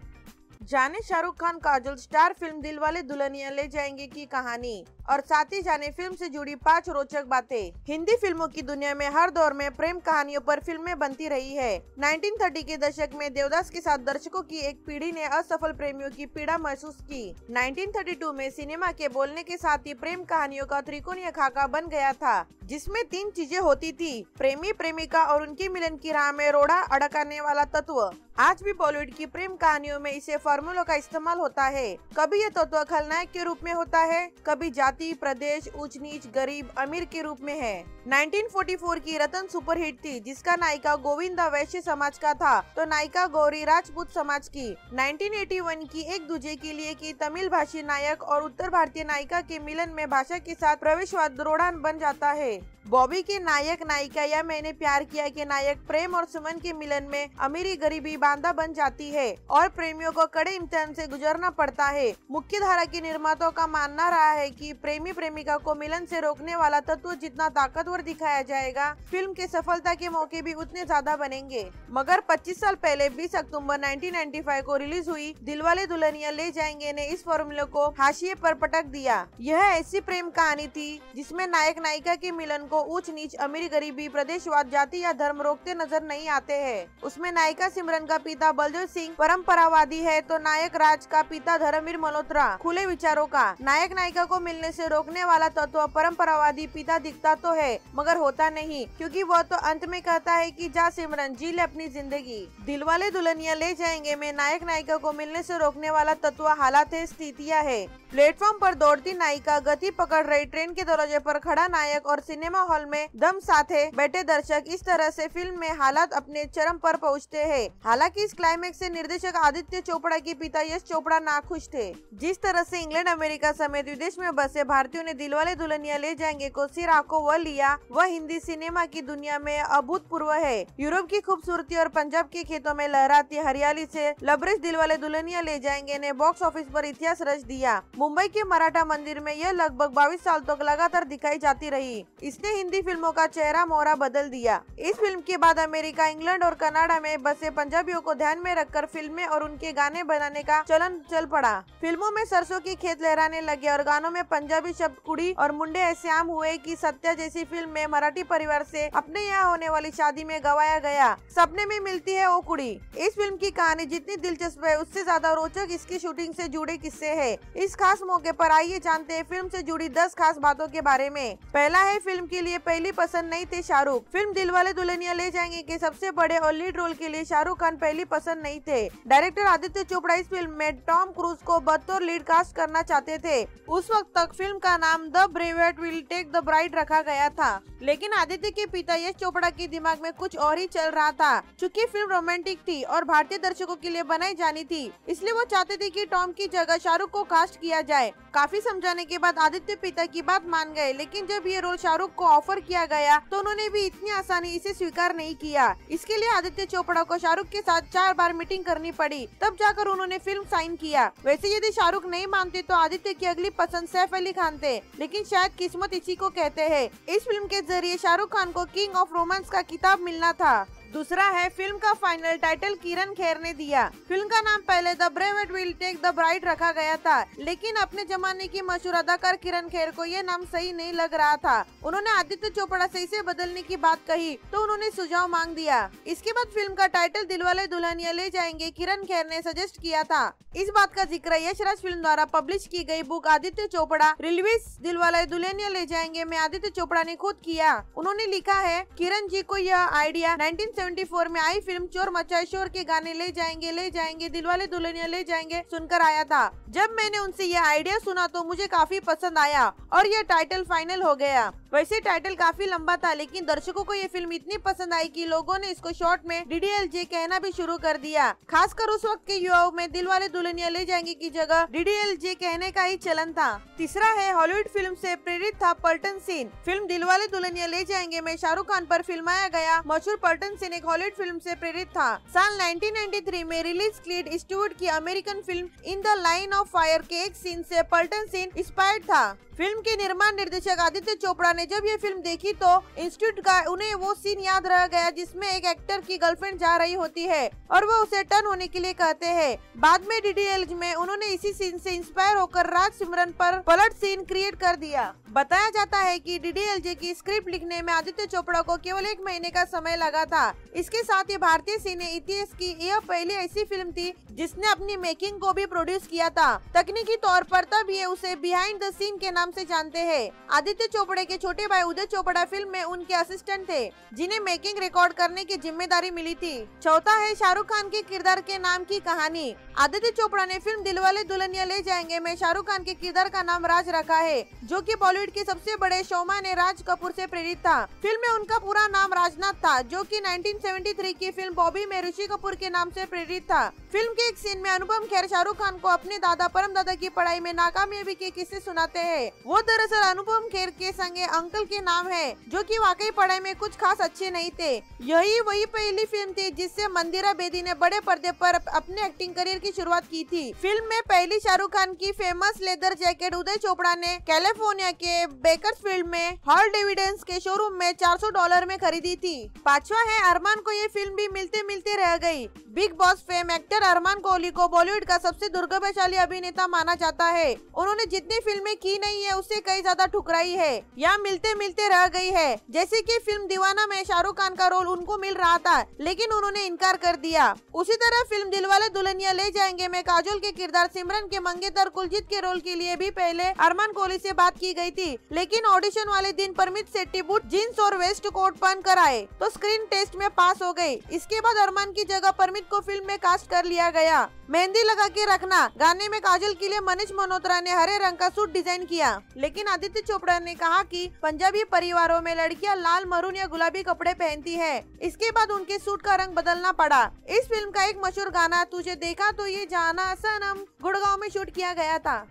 जाने शाहरुख खान, काजल, स्टार फ़िल्म दिलवाले दुल्हनिया ले जाएँगे की कहानी। और साथ ही जाने फ़िल्म से जुड़ी पाँच रोचक बातें। हिंदी फ़िल्मों की दुनिया में हर दौर में प्रेम कहानियों पर फ़िल्में बनती रही है। 1930 के दशक में देवदास के साथ दर्शकों की एक पीढ़ी ने असफल प्रेमियों की पीड़ा महसूस की। 1932 में सिनेमा के बोलने के साथ ही प्रेम कहानियों का त्रिकोणीय खाका बन गया था, जिसमें तीन चीज़ें होती थी, प्रेमी प्रेमिका और उनकी मिलन की राह में रोड़ा अड़काने वाला तत्व। आज भी बॉलीवुड की प्रेम कहानियों में इसे फॉर्मूलों का इस्तेमाल होता है। कभी ये तत्व खलनायक के रूप में होता है, कभी जाति प्रदेश ऊंच नीच गरीब अमीर के रूप में है। 1944 की रतन सुपरहिट थी, जिसका नायिका गोविंदा वैश्य समाज का था। तो नायिका गौरी राजपूत समाज की। 1981 की एक दूजे के लिए की तमिल भाषी नायक और उत्तर भारतीय नायिका के मिलन में भाषा के साथ प्रवेशवाद रोडान बन जाता है। बॉबी के नायक नायिका या मैंने प्यार किया के नायक प्रेम और सुमन के मिलन में अमीरी गरीबी बांधा बन जाती है और प्रेमियों को कड़े इम्तिहान से गुजरना पड़ता है। मुख्य धारा के निर्माताओं का मानना रहा है कि प्रेमी प्रेमिका को मिलन से रोकने वाला तत्व जितना ताकतवर दिखाया जाएगा। फ़िल्म के सफलता के मौके भी उतने ज़्यादा बनेंगे। मगर 25 साल पहले 20 अक्टूबर 1995 को रिलीज़ हुई, दिलवाले दुल्हनिया ले जाएँगे ने इस फॉर्मूले को हाशिए पर पटक दिया। यह ऐसी प्रेम कहानी थी, जिसमें नायक नायिका के मिलन को ऊंच नीच अमीर गरीबी, प्रदेशवाद, जाति या धर्म रोकते नज़र नहीं आते हैं। उसमें नायिका सिमरन का पिता बलदेव सिंह परम्परावादी है तो नायक राज का पिता धर्मवीर मल्होत्रा। खुले विचारों का। नायक नायिका को मिलने से रोकने वाला तत्व परम्परावादी पिता दिखता तो है मगर होता नहीं, क्योंकि वह तो अंत में कहता है कि जा सिमरन, जी ले अपनी ज़िंदगी। दिलवाले दुल्हनिया ले जाएँगे, में नायक नायिका को मिलने से रोकने वाला तत्व, हालात है, स्थितियाँ है। प्लेटफॉर्म पर दौड़ती नायिका गति पकड़ रही ट्रेन के दरवाजे पर खड़ा नायक और सिनेमा हॉल में दम साथे बैठे दर्शक इस तरह से फ़िल्म में हालात अपने चरम पर पहुँचते हैं। हालाँकि इस क्लाइमेक्स से निर्देशक आदित्य चोपड़ा के पिता यश चोपड़ा नाखुश थे। जिस तरह से इंग्लैंड, अमेरिका समेत विदेश में बसे भारतीयों ने दिलवाले दुल्हनिया ले जाएँगे, को सिर आँखों वह लिया वह हिंदी सिनेमा की दुनिया में अभूतपूर्व है। यूरोप की खूबसूरती और पंजाब के खेतों में लहराती हरियाली से लबरेज दिलवाले दुल्हनिया ले जाएँगे। ने बॉक्स ऑफ़िस पर इतिहास रच दिया। मुंबई के मराठा मंदिर में यह लगभग 22 साल तक लगातार दिखाई जाती रही। इसने हिंदी फ़िल्मों का चेहरा मोहरा बदल दिया। इस फ़िल्म के बाद अमेरिका, इंग्लैंड और कनाडा में बसे पंजाबियों को ध्यान में रखकर फ़िल्में और उनके गाने बनाने का चलन चल पड़ा। फ़िल्मों में सरसों की खेत लहराने लगे और गानों में पंजाबी शब्द कुड़ी और मुंडे ऐसे आम हुए कि सत्या जैसी फ़िल्म में मराठी परिवार से अपने यहाँ होने वाली शादी में गवाया गया। सपने में मिलती है वो कुड़ी। इस फ़िल्म की कहानी जितनी दिलचस्प है, उससे ज़्यादा रोचक इसकी शूटिंग से जुड़े किस्से है। इस खास मौके पर आइए जानते हैं फ़िल्म से जुड़ी दस खास बातों के बारे में। पहला है फ़िल्म के लिए पहली पसंद नहीं थे शाहरुख। फ़िल्म दिलवाले दुल्हनिया ले जाएँगे के सबसे बड़े और लीड रोल के लिए शाहरुख खान पहली पसंद नहीं थे। डायरेक्टर आदित्य चोपड़ा इस फ़िल्म में टॉम क्रूज को बतौर लीड कास्ट करना चाहते थे। उस वक्त तक फ़िल्म का नाम the brave will take the bride रखा गया था। लेकिन आदित्य के पिता यश चोपड़ा के दिमाग में कुछ और ही चल रहा था। चूँकि फ़िल्म रोमांटिक थी और भारतीय दर्शकों के लिए बनाई जानी थी, इसलिए वो चाहते थे कि टॉम की जगह शाहरुख को कास्ट किया जाए। काफ़ी समझाने के बाद आदित्य पिता की बात मान गए, लेकिन जब ये रोल शाहरुख को ऑफ़र किया गया तो उन्होंने भी इतनी आसानी इसे स्वीकार नहीं किया। इसके लिए आदित्य चोपड़ा को शाहरुख के साथ चार बार मीटिंग करनी पड़ी, तब जाकर उन्होंने फ़िल्म साइन किया। वैसे यदि शाहरुख नहीं मानते तो आदित्य की अगली पसंद सैफ अली खान थे, लेकिन शायद किस्मत इसी को कहते हैं। इस फ़िल्म के ज़रिए शाहरुख खान को किंग ऑफ़ रोमांस का किताब मिलना था। दूसरा है, फ़िल्म का फाइनल टाइटल किरण खेर ने दिया। फ़िल्म का नाम पहले the brave will take the bride रखा गया था, लेकिन अपने जमाने की मशहूर अदाकार किरण खेर को ये नाम सही नहीं लग रहा था। उन्होंने आदित्य चोपड़ा से इसे बदलने की बात कही तो उन्होंने सुझाव मांग दिया। इसके बाद फ़िल्म का टाइटल दिलवाले दुल्हनिया ले जाएँगे, किरण खेर ने सजेस्ट किया था। इस बात का ज़िक्र यशराज फ़िल्म द्वारा पब्लिश की गई बुक आदित्य चोपड़ा रिलीज़ दिलवाले दुल्हनिया ले जाएँगे। में आदित्य चोपड़ा ने खुद किया। उन्होंने लिखा है, किरण जी को यह आइडिया 1974 में आई फ़िल्म चोर मचाए शोर के गाने ले जाएँगे ले जाएँगे, दिलवाले दुल्हनिया ले जाएँगे सुनकर आया था। जब मैंने उनसे यह आइडिया सुना तो मुझे काफ़ी पसंद आया और यह टाइटल फाइनल हो गया। वैसे टाइटल काफ़ी लंबा था, लेकिन दर्शकों को ये फ़िल्म इतनी पसंद आई कि लोगों ने इसको शॉर्ट में डीडीएलजे कहना भी शुरू कर दिया। खासकर उस वक्त के युवाओं में दिलवाले दुल्हनिया ले जाएँगे की जगह डीडीएलजे कहने का ही चलन था। तीसरा है, हॉलीवुड फ़िल्म से प्रेरित था पल्टन सीन। फ़िल्म दिलवाले दुल्हनिया ले जाएँगे में शाहरुख खान पर फिल्माया गया। मशहूर पर्टन सिंह एक हॉलीवुड फ़िल्म से प्रेरित था। साल 1993 में रिलीज़ क्लीड स्टूवर्ट की American film In the Line of Fire के एक सीन से पल्टन सीन इंस्पायर्ड था। फ़िल्म के निर्माण निर्देशक आदित्य चोपड़ा ने जब ये फ़िल्म देखी तो इंस्टीट्यूट का, उन्हें वो सीन याद रह गया जिसमें एक एक्टर की गर्लफ्रेंड जा रही होती है और वो उसे टर्न होने के लिए कहते हैं। बाद में डीडीएल में उन्होंने इसी सीन से इंस्पायर होकर राज सिमरन पर पलट सीन क्रिएट कर दिया। बताया जाता है कि डीडीएलजे की स्क्रिप्ट लिखने में आदित्य चोपड़ा को केवल एक महीने का समय लगा था। इसके साथ ही भारतीय सिने इतिहास की यह पहली ऐसी फ़िल्म थी जिसने अपनी मेकिंग को भी प्रोड्यूस किया था। तकनीकी तौर पर तब ये उसे बिहाइंड द सीन के नाम से जानते हैं। आदित्य चोपड़े के छोटे भाई उदय चोपड़ा फ़िल्म में उनके असिस्टेंट थे, जिन्हें मेकिंग रिकॉर्ड करने की ज़िम्मेदारी मिली थी। चौथा है शाहरुख खान के किरदार के नाम की कहानी। आदित्य चोपड़ा ने फ़िल्म दिलवाले दुल्हनिया ले जाएँगे में शाहरुख खान के किरदार का नाम राज रखा है, जो कि बॉलीवुड के सबसे बड़े शोमा ने राज कपूर से प्रेरित था। फ़िल्म में उनका पूरा नाम राजनाथ था, जो कि 1973 की फ़िल्म बॉबी में ऋषि कपूर के नाम से प्रेरित था। फ़िल्म के एक सीन में अनुपम खेर शाहरुख खान को अपने दादा परम दादा की पढ़ाई में नाकामयाबी के किस्से सुनाते हैं। वो दरअसल अनुपम खेर के संगे अंकल के नाम है, जो कि वाकई पढ़ाई में कुछ खास अच्छे नहीं थे। यही वही पहली फ़िल्म थी जिससे मंदिरा बेदी ने बड़े पर्दे पर अपने एक्टिंग करियर की शुरुआत की थी। फ़िल्म में पहली शाहरुख खान की famous leather jacket Uday Chopra ने कैलिफ़ोर्निया के बेकर्सफील्ड में हॉल डिविडेंस के शोरूम में 400 डॉलर में खरीदी थी। पांचवा है अरमान को ये फ़िल्म भी मिलते मिलते रह गई। Bigg Boss fame actor Armaan Kohli को बॉलीवुड का सबसे दुर्गभाशाली अभिनेता माना जाता है। उन्होंने जितनी फ़िल्में की नहीं है उससे कई ज़्यादा ठुकराई है, या मिलते मिलते रह गई है। जैसे कि फ़िल्म दीवाना में शाहरुख खान का रोल उनको मिल रहा था, लेकिन उन्होंने इनकार कर दिया। उसी तरह फ़िल्म दिलवाले दुल्हनिया ले जाएँगे में काजोल के किरदार सिमरन के मंगेतर कुलजीत के रोल के लिए भी पहले अरमान कोहली से बात की गई थी, लेकिन ऑडिशन वाले दिन परमित सेट्टी बूट जीन्स और वेस्ट कोट पहन कर आए तो स्क्रीन टेस्ट में पास हो गई। इसके बाद अरमान की जगह परमित को फ़िल्म में कास्ट कर लिया गया। मेहंदी लगा के रखना। गाने में काजल के लिए मनीष मल्होत्रा ने हरे रंग का सूट डिज़ाइन किया। लेकिन आदित्य चोपड़ा ने कहा कि पंजाबी परिवारों में लड़कियाँ लाल, मरून या गुलाबी कपड़े पहनती है। इसके बाद उनके सूट का रंग बदलना पड़ा। इस फ़िल्म का एक मशहूर गाना, तुझे देखा तो ये जाना सनम, गुड़गांव में शूट किया गया था।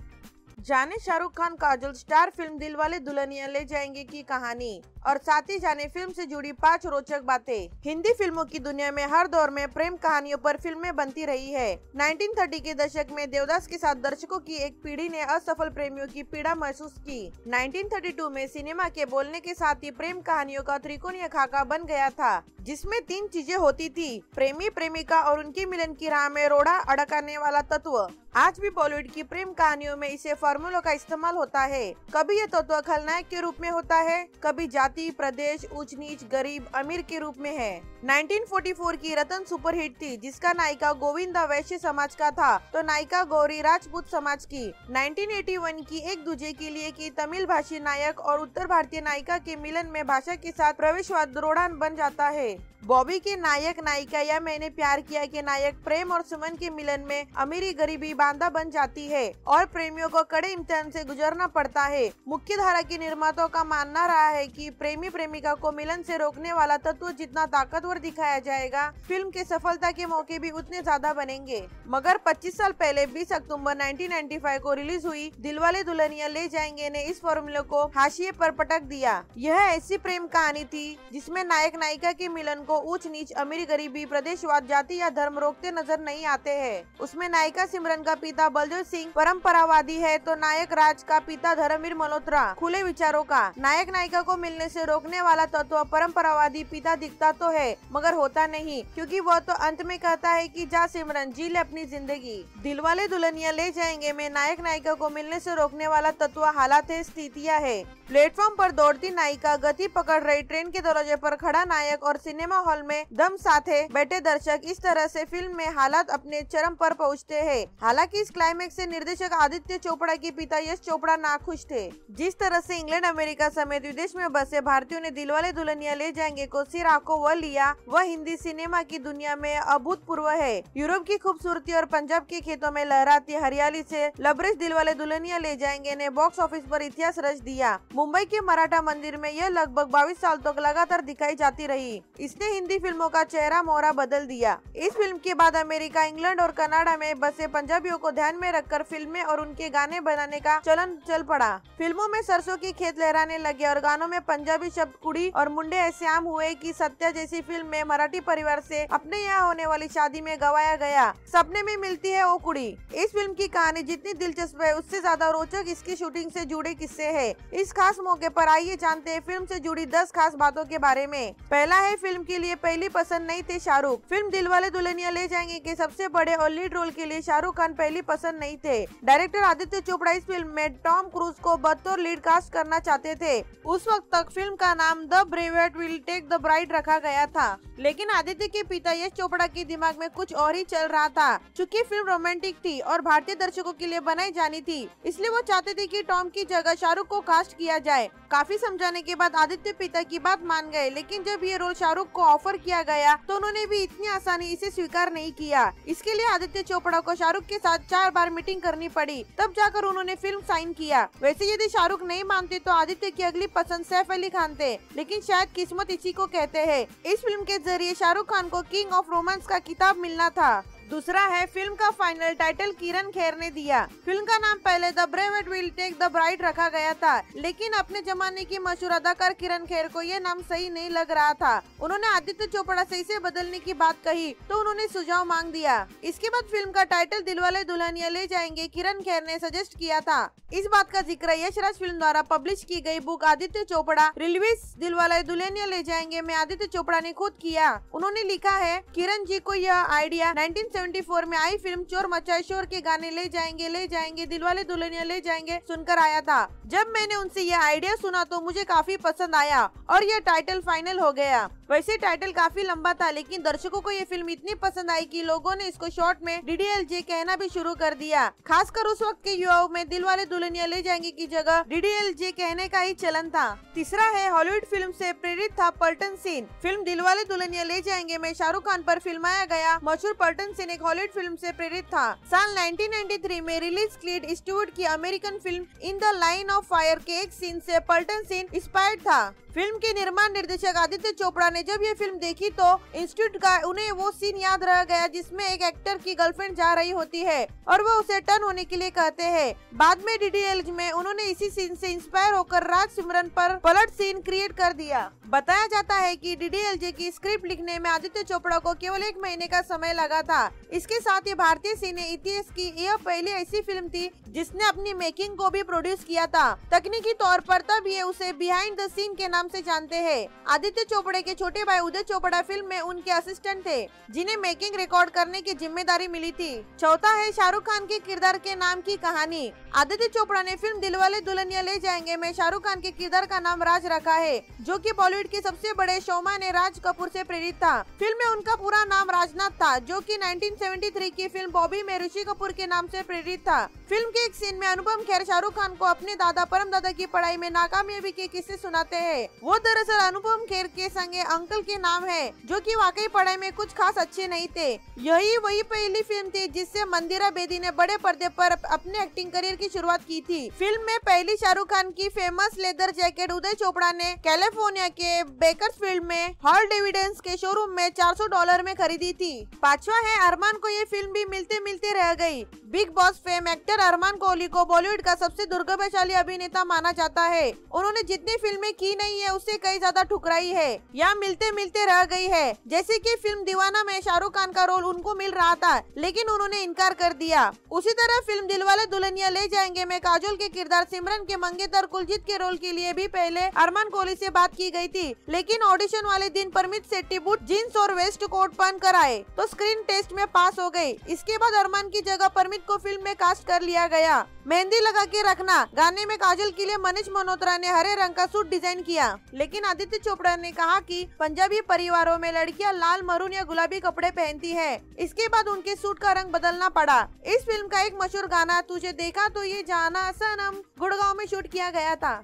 जाने शाहरुख खान, काजल, स्टार फ़िल्म दिलवाले दुल्हनिया ले जाएँगे की कहानी। और साथ ही जाने फ़िल्म से जुड़ी पाँच रोचक बातें। हिंदी फ़िल्मों की दुनिया में हर दौर में प्रेम कहानियों पर फ़िल्में बनती रही है। 1930 के दशक में देवदास के साथ दर्शकों की एक पीढ़ी ने असफल प्रेमियों की पीड़ा महसूस की। 1932 में सिनेमा के बोलने के साथ ही प्रेम कहानियों का त्रिकोणीय खाका बन गया था, जिसमें तीन चीज़ें होती थी, प्रेमी प्रेमिका और उनकी मिलन की राह में रोड़ा अड़काने वाला तत्व। आज भी बॉलीवुड की प्रेम कहानियों में इसे फॉर्मूलों का इस्तेमाल होता है। कभी ये तत्व खलनायक के रूप में होता है, कभी जाति प्रदेश ऊंच नीच गरीब अमीर के रूप में है। 1944 की रतन सुपरहिट थी, जिसका नायिका गोविंदा वैश्य समाज का था। तो नायिका गौरी राजपूत समाज की। 1981 की एक दूजे के लिए की तमिल भाषी नायक और उत्तर भारतीय नायिका के मिलन में भाषा के साथ प्रवेशवाद रोड़ान बन जाता है। बॉबी के नायक नायिका या मैंने प्यार किया के नायक प्रेम और सुमन के मिलन में अमीरी गरीबी बांधा बन जाती है और प्रेमियों को कड़े इम्तिहान से गुजरना पड़ता है। मुख्य धारा के निर्माताओं का मानना रहा है कि प्रेमी प्रेमिका को मिलन से रोकने वाला तत्व जितना ताकतवर दिखाया जाएगा, फ़िल्म के सफलता के मौके भी उतने ज़्यादा बनेंगे। मगर 25 साल पहले 20 अक्टूबर 1995 को रिलीज़ हुई दिलवाले दुल्हनिया ले जाएँगे ने इस फॉर्मूले को हाशिए पर पटक दिया। यह ऐसी प्रेम कहानी थी जिसमें नायक नायिका के मिलन को ऊंच नीच अमीर गरीबी, प्रदेशवाद, जाति या धर्म रोकते नज़र नहीं आते हैं। उसमें नायिका सिमरन का पिता बलदेव सिंह परम्परावादी है तो नायक राज का पिता धर्मवीर मल्होत्रा। खुले विचारों का। नायक नायिका को मिलने से रोकने वाला तत्व परम्परावादी पिता दिखता तो है, मगर होता नहीं, क्योंकि वह तो अंत में कहता है कि जा सिमरन, जी ले अपनी ज़िंदगी। दिलवाले दुल्हनिया ले जाएँगे, में नायक नायिका को मिलने से रोकने वाला तत्व हालात है, स्थितियाँ है। प्लेटफॉर्म पर दौड़ती नायिका गति पकड़ रही ट्रेन के दरवाजे पर खड़ा नायक और सिनेमा हॉल में दम साथे बैठे दर्शक इस तरह से फ़िल्म में हालात अपने चरम पर पहुँचते हैं। हालाँकि इस क्लाइमेक्स से निर्देशक आदित्य चोपड़ा के पिता यश चोपड़ा नाखुश थे। जिस तरह से इंग्लैंड, अमेरिका समेत विदेश में बसे भारतीयों ने दिलवाले दुल्हनिया ले जाएँगे। को सिर आँखों वह लिया। वह हिंदी सिनेमा की दुनिया में अभूतपूर्व है। यूरोप की खूबसूरती और पंजाब के खेतों में लहराती हरियाली से लबरेज दिलवाले दुल्हनिया ले जाएँगे। ने बॉक्स ऑफ़िस पर इतिहास रच दिया। मुंबई के मराठा मंदिर में यह लगभग बाईस साल तक लगातार दिखाई जाती रही। इसने हिंदी फ़िल्मों का चेहरा मोहरा बदल दिया। इस फ़िल्म के बाद अमेरिका, इंग्लैंड और कनाडा में बसे पंजाबियों को ध्यान में रखकर फ़िल्में और उनके गाने बनाने का चलन चल पड़ा। फ़िल्मों में सरसों की खेत लहराने लगे और गानों में पंजाब पंजाबी शब्द कुड़ी और मुंडे ऐसे आम हुए कि सत्या जैसी फ़िल्म में मराठी परिवार से अपने यहाँ होने वाली शादी में गवाया गया। सपने में मिलती है वो कुड़ी। इस फ़िल्म की कहानी जितनी दिलचस्प है, उससे ज़्यादा रोचक इसकी शूटिंग से जुड़े किस्से है। इस खास मौके पर आइए जानते हैं फ़िल्म से जुड़ी दस खास बातों के बारे में। पहला है फ़िल्म के लिए पहली पसंद नहीं थे शाहरुख। फ़िल्म दिलवाले दुल्हनिया ले जाएँगे के सबसे बड़े और लीड रोल के लिए शाहरुख खान पहली पसंद नहीं थे। डायरेक्टर आदित्य चोपड़ा इस फ़िल्म में टॉम क्रूज को बतौर लीड कास्ट करना चाहते थे। उस वक्त तक फ़िल्म का नाम The Brave Will Take the Bride रखा गया था। लेकिन आदित्य के पिता यश चोपड़ा के दिमाग में कुछ और ही चल रहा था। चूँकि फ़िल्म रोमांटिक थी और भारतीय दर्शकों के लिए बनाई जानी थी, इसलिए वो चाहते थे कि टॉम की जगह शाहरुख को कास्ट किया जाए। काफ़ी समझाने के बाद आदित्य पिता की बात मान गए, लेकिन जब ये रोल शाहरुख को ऑफ़र किया गया तो उन्होंने भी इतनी आसानी इसे स्वीकार नहीं किया। इसके लिए आदित्य चोपड़ा को शाहरुख के साथ चार बार मीटिंग करनी पड़ी, तब जाकर उन्होंने फ़िल्म साइन किया। वैसे यदि शाहरुख नहीं मानते तो आदित्य की अगली पसंद सैफ अली थे लेकिन शायद किस्मत इसी को कहते हैं। इस फ़िल्म के ज़रिए शाहरुख खान को किंग ऑफ़ रोमांस का किताब मिलना था। दूसरा है, फ़िल्म का फाइनल टाइटल किरण खेर ने दिया। फ़िल्म का नाम पहले The Brave at Will Take the Bride रखा गया था, लेकिन अपने जमाने की मशहूर अदाकार किरण खेर को ये नाम सही नहीं लग रहा था। उन्होंने आदित्य चोपड़ा से इसे बदलने की बात कही तो उन्होंने सुझाव मांग दिया। इसके बाद फ़िल्म का टाइटल दिलवाले दुल्हनिया ले जाएँगे, किरण खेर ने सजेस्ट किया था। इस बात का ज़िक्र यशराज फ़िल्म द्वारा पब्लिश की गई बुक आदित्य चोपड़ा, रिलीज़ दिलवाले दुल्हनिया ले जाएँगे, में आदित्य चोपड़ा ने खुद किया। उन्होंने लिखा है, किरण जी को यह आइडिया 1974 में आई फ़िल्म चोर मचाए शोर के गाने ले जाएँगे ले जाएँगे, दिलवाले दुल्हनिया ले जाएँगे, सुनकर आया था। जब मैंने उनसे यह आइडिया सुना तो मुझे काफ़ी पसंद आया और यह टाइटल फाइनल हो गया। वैसे टाइटल काफ़ी लंबा था, लेकिन दर्शकों को ये फ़िल्म इतनी पसंद आई कि लोगों ने इसको शॉर्ट में डीडीएलजे कहना भी शुरू कर दिया। खासकर उस वक्त के युवाओं में दिल वाले दुल्हनिया ले जाएँगे की जगह डीडीएलजे कहने का ही चलन था। तीसरा है हॉलीवुड फ़िल्म से प्रेरित था पल्टन सीन फ़िल्म दिलवाले दुल्हनिया ले जाएँगे, में शाहरुख खान पर फिल्माया गया, मशहूर पल्टन सीन एक हॉलीवुड फ़िल्म से प्रेरित था। साल 1993 में रिलीज़ क्लीड ईस्टवुड की American film In the Line of Fire के एक सीन से पल्टन सीन इंस्पायर्ड था। फ़िल्म के निर्माण निर्देशक आदित्य चोपड़ा ने जब ये फ़िल्म देखी तो इंस्टीट्यूट का उन्हें वो सीन याद रह गया जिसमें एक एक्टर की गर्लफ्रेंड जा रही होती है और वो उसे टर्न होने के लिए कहते हैं। बाद में डीडीएल में उन्होंने इसी सीन से इंस्पायर होकर राज सिमरन पर पलट सीन क्रिएट कर दिया। बताया जाता है कि डीडीएलजे की स्क्रिप्ट लिखने में आदित्य चोपड़ा को केवल एक महीने का समय लगा था। इसके साथ ही भारतीय सिने इतिहास की यह पहली ऐसी फ़िल्म थी जिसने अपनी मेकिंग को भी प्रोड्यूस किया था। तकनीकी तौर पर तब ये उसे बिहाइंड द सीन के नाम से जानते हैं। आदित्य चोपड़े के छोटे भाई उदय चोपड़ा फ़िल्म में उनके असिस्टेंट थे, जिन्हें मेकिंग रिकॉर्ड करने की ज़िम्मेदारी मिली थी। चौथा है शाहरुख खान के किरदार के नाम की कहानी। आदित्य चोपड़ा ने फ़िल्म दिलवाले दुल्हनिया ले जाएँगे में शाहरुख खान के किरदार का नाम राज रखा है, जो की बॉलीवुड के सबसे बड़े शोमा ने राज कपूर ऐसी प्रेरित था। फ़िल्म में उनका पूरा नाम राजनाथ था, जो कि 1973 की फ़िल्म बॉबी में ऋषि कपूर के नाम से प्रेरित था। फ़िल्म के एक सीन में अनुपम खेर शाहरुख खान को अपने दादा परम दादा की पढ़ाई में नाकामयाबी के किस्से सुनाते हैं। वो दरअसल अनुपम खेर के संगे अंकल के नाम है, जो कि वाकई पढ़ाई में कुछ खास अच्छे नहीं थे। यही वही पहली फ़िल्म थी जिससे मंदिरा बेदी ने बड़े पर्दे पर अपने एक्टिंग करियर की शुरुआत की थी। फ़िल्म में पहली शाहरुख खान की famous leather jacket Uday Chopra ने कैलिफ़ोर्निया के बेकर्सफील्ड में हॉल डिविडेंस के शोरूम में 400 डॉलर में खरीदी थी। पांचवा है अरमान को ये फ़िल्म भी मिलते मिलते रह गई। Bigg Boss fame actor Armaan Kohli को बॉलीवुड का सबसे दुर्गभाशाली अभिनेता माना जाता है। उन्होंने जितनी फ़िल्में की नहीं है, उससे कई ज़्यादा ठुकराई है। या मिलते मिलते रह गई है। जैसे कि फ़िल्म दीवाना में शाहरुख खान का रोल उनको मिल रहा था, लेकिन उन्होंने इनकार कर दिया। उसी तरह फ़िल्म दिलवाले दुल्हनिया ले जाएँगे में काजोल के किरदार सिमरन के मंगेतर कुलजीत के रोल के लिए भी पहले अरमान कोहली से बात की गई थी। लेकिन ऑडिशन वाले दिन परमित सेट्टी बूट जीन्स और वेस्ट कोट पहन कर आए। तो स्क्रीन टेस्ट में पास हो गई। इसके बाद अरमान की जगह परमित को फ़िल्म में कास्ट कर लिया गया। मेहंदी लगा के रखना। गाने में काजल के लिए मनीष मल्होत्रा ने हरे रंग का सूट डिज़ाइन किया। लेकिन आदित्य चोपड़ा ने कहा कि पंजाबी परिवारों में लड़कियाँ लाल, मरून या गुलाबी कपड़े पहनती है। इसके बाद उनके सूट का रंग बदलना पड़ा। इस फ़िल्म का एक मशहूर गाना तुझे देखा तो ये जाना सनम, गुड़गांव में शूट किया गया था।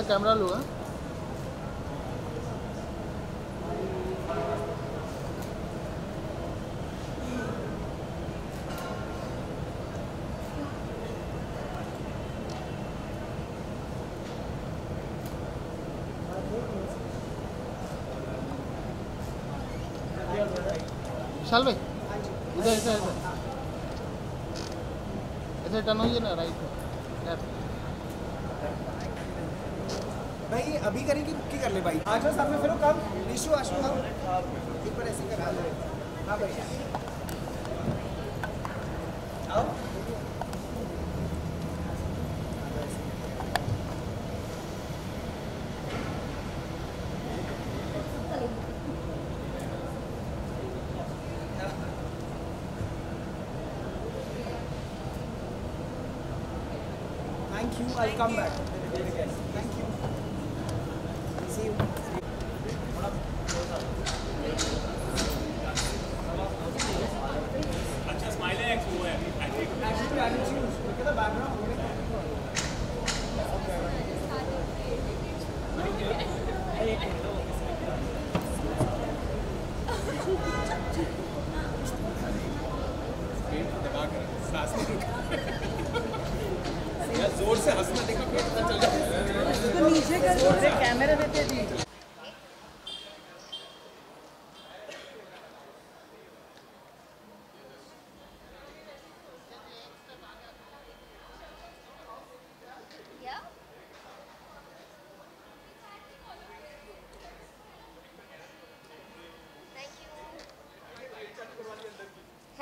कैमरा हाँ? विशाल भाई इधर इधर इधर। ऐसे टर्न होइए ना राइट नहीं अभी करें कि रुक के कर ले भाई। आ जाओ सामने फिर कम निशु, आशु आओ एक बार ऐसे कर हाँ भाई आओ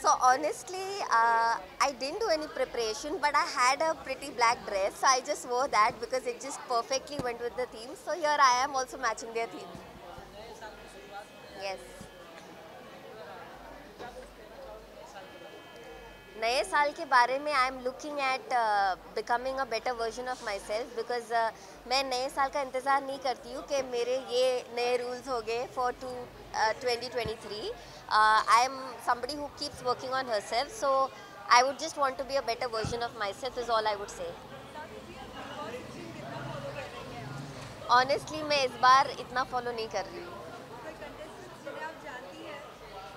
So honestly, uh, I didn't do any preparation, but I had a pretty black dress. So I just wore that because it just perfectly went with the theme. So here I am also matching their theme. Yes. नए साल के बारे में I am looking at becoming a better version of myself because मैं नए साल का इंतज़ार नहीं करती हूँ कि मेरे ये नए रूल्स हो गए for two twenty twenty three I am somebody who keeps working on herself so I would just want to be a better version of myself is all I would say honestly मैं इस बार इतना follow नहीं कर रही हूँ कोई contestants जिन्हें आप जानती हैं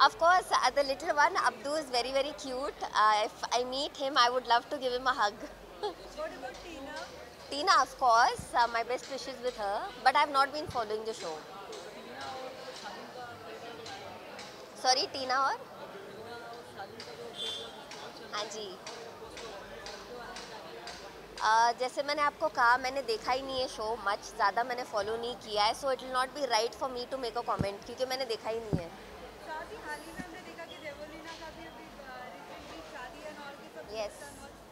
Of course, uh, the little one, Abdu, is very, very cute. Uh, if I meet him, I would love to give him a hug. What about Tina? Tina, of course, uh, my best wishes with her, but I've not been following the show. Sorry, Tina और हाँ जी Uh, जैसे मैंने आपको कहा मैंने देखा ही नहीं है शो मच ज़्यादा मैंने फॉलो नहीं किया है so it will not be right for me to make a comment क्योंकि मैंने देखा ही नहीं है साथ हाल में हमने देखा कि रेवोलिना का भी अभी रिसेंटली शादी एंड ऑल की सब Yes,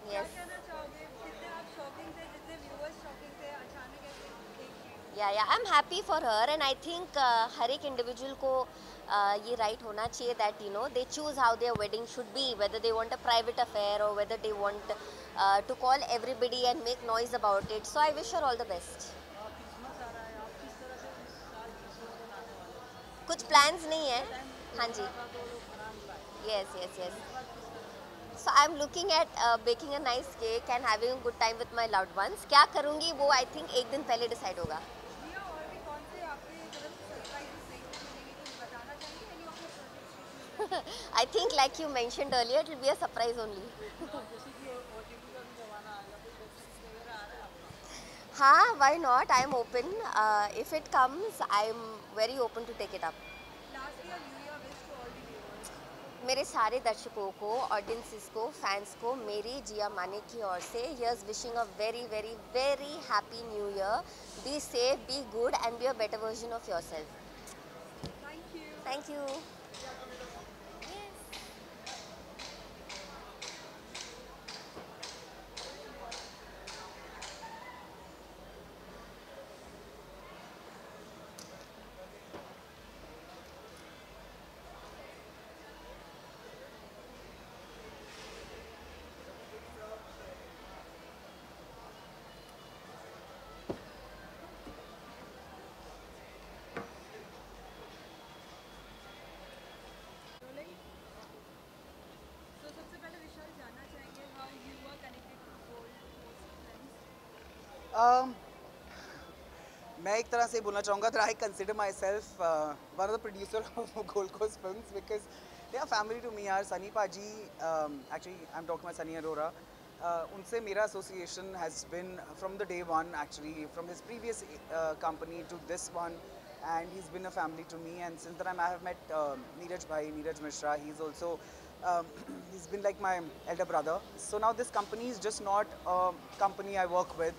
क्या yes. कहना चाहोगे? जितने आप शॉकिंग थे जितने व्यूअर्स शॉकिंग थे अचानक ऐसे yeah yeah I am happy for her and I think हर एक इंडिविजुअल को uh, ये राइट होना चाहिए that you know they choose how their wedding should be whether they want a private affair और whether they want to call everybody and make noise about it so I wish her all the best कुछ plans नहीं है। हाँ जी yes yes yes so I am looking at baking a nice cake and having a good time with my loved ones क्या करूँगी वो I think एक दिन पहले डिसाइड होगा जिया और भी कौन से आपके तरफ़ से सरप्राइजेस देखने को मिलेंगे कुछ बताना चाहिए any of your projects I think, like you mentioned earlier, it will be a surprise only. हाँ, why not? I am open. Uh, if it comes, I am very open to take it up. Lastly new year wish to all the viewers मेरे सारे दर्शकों को audiences को fans को मेरी जिया माने की ओर से yours wishing a very very very happy new year be safe be good and be a better version of yourself thank you Um, मैं एक तरह से बोलना चाहूँगा that I consider myself uh, one of the producer of Gold Coast films because they are family to me यार सनी पाजी um, actually I'm talking about Sunny Arora uh, उनसे मेरा association has been from the day one actually from his previous uh, company to this one and he's been a family to me and since the time I have met uh, Neeraj Bhai, Neeraj Mishra he's also um, he's been like my elder brother so now this company is just not a company I work with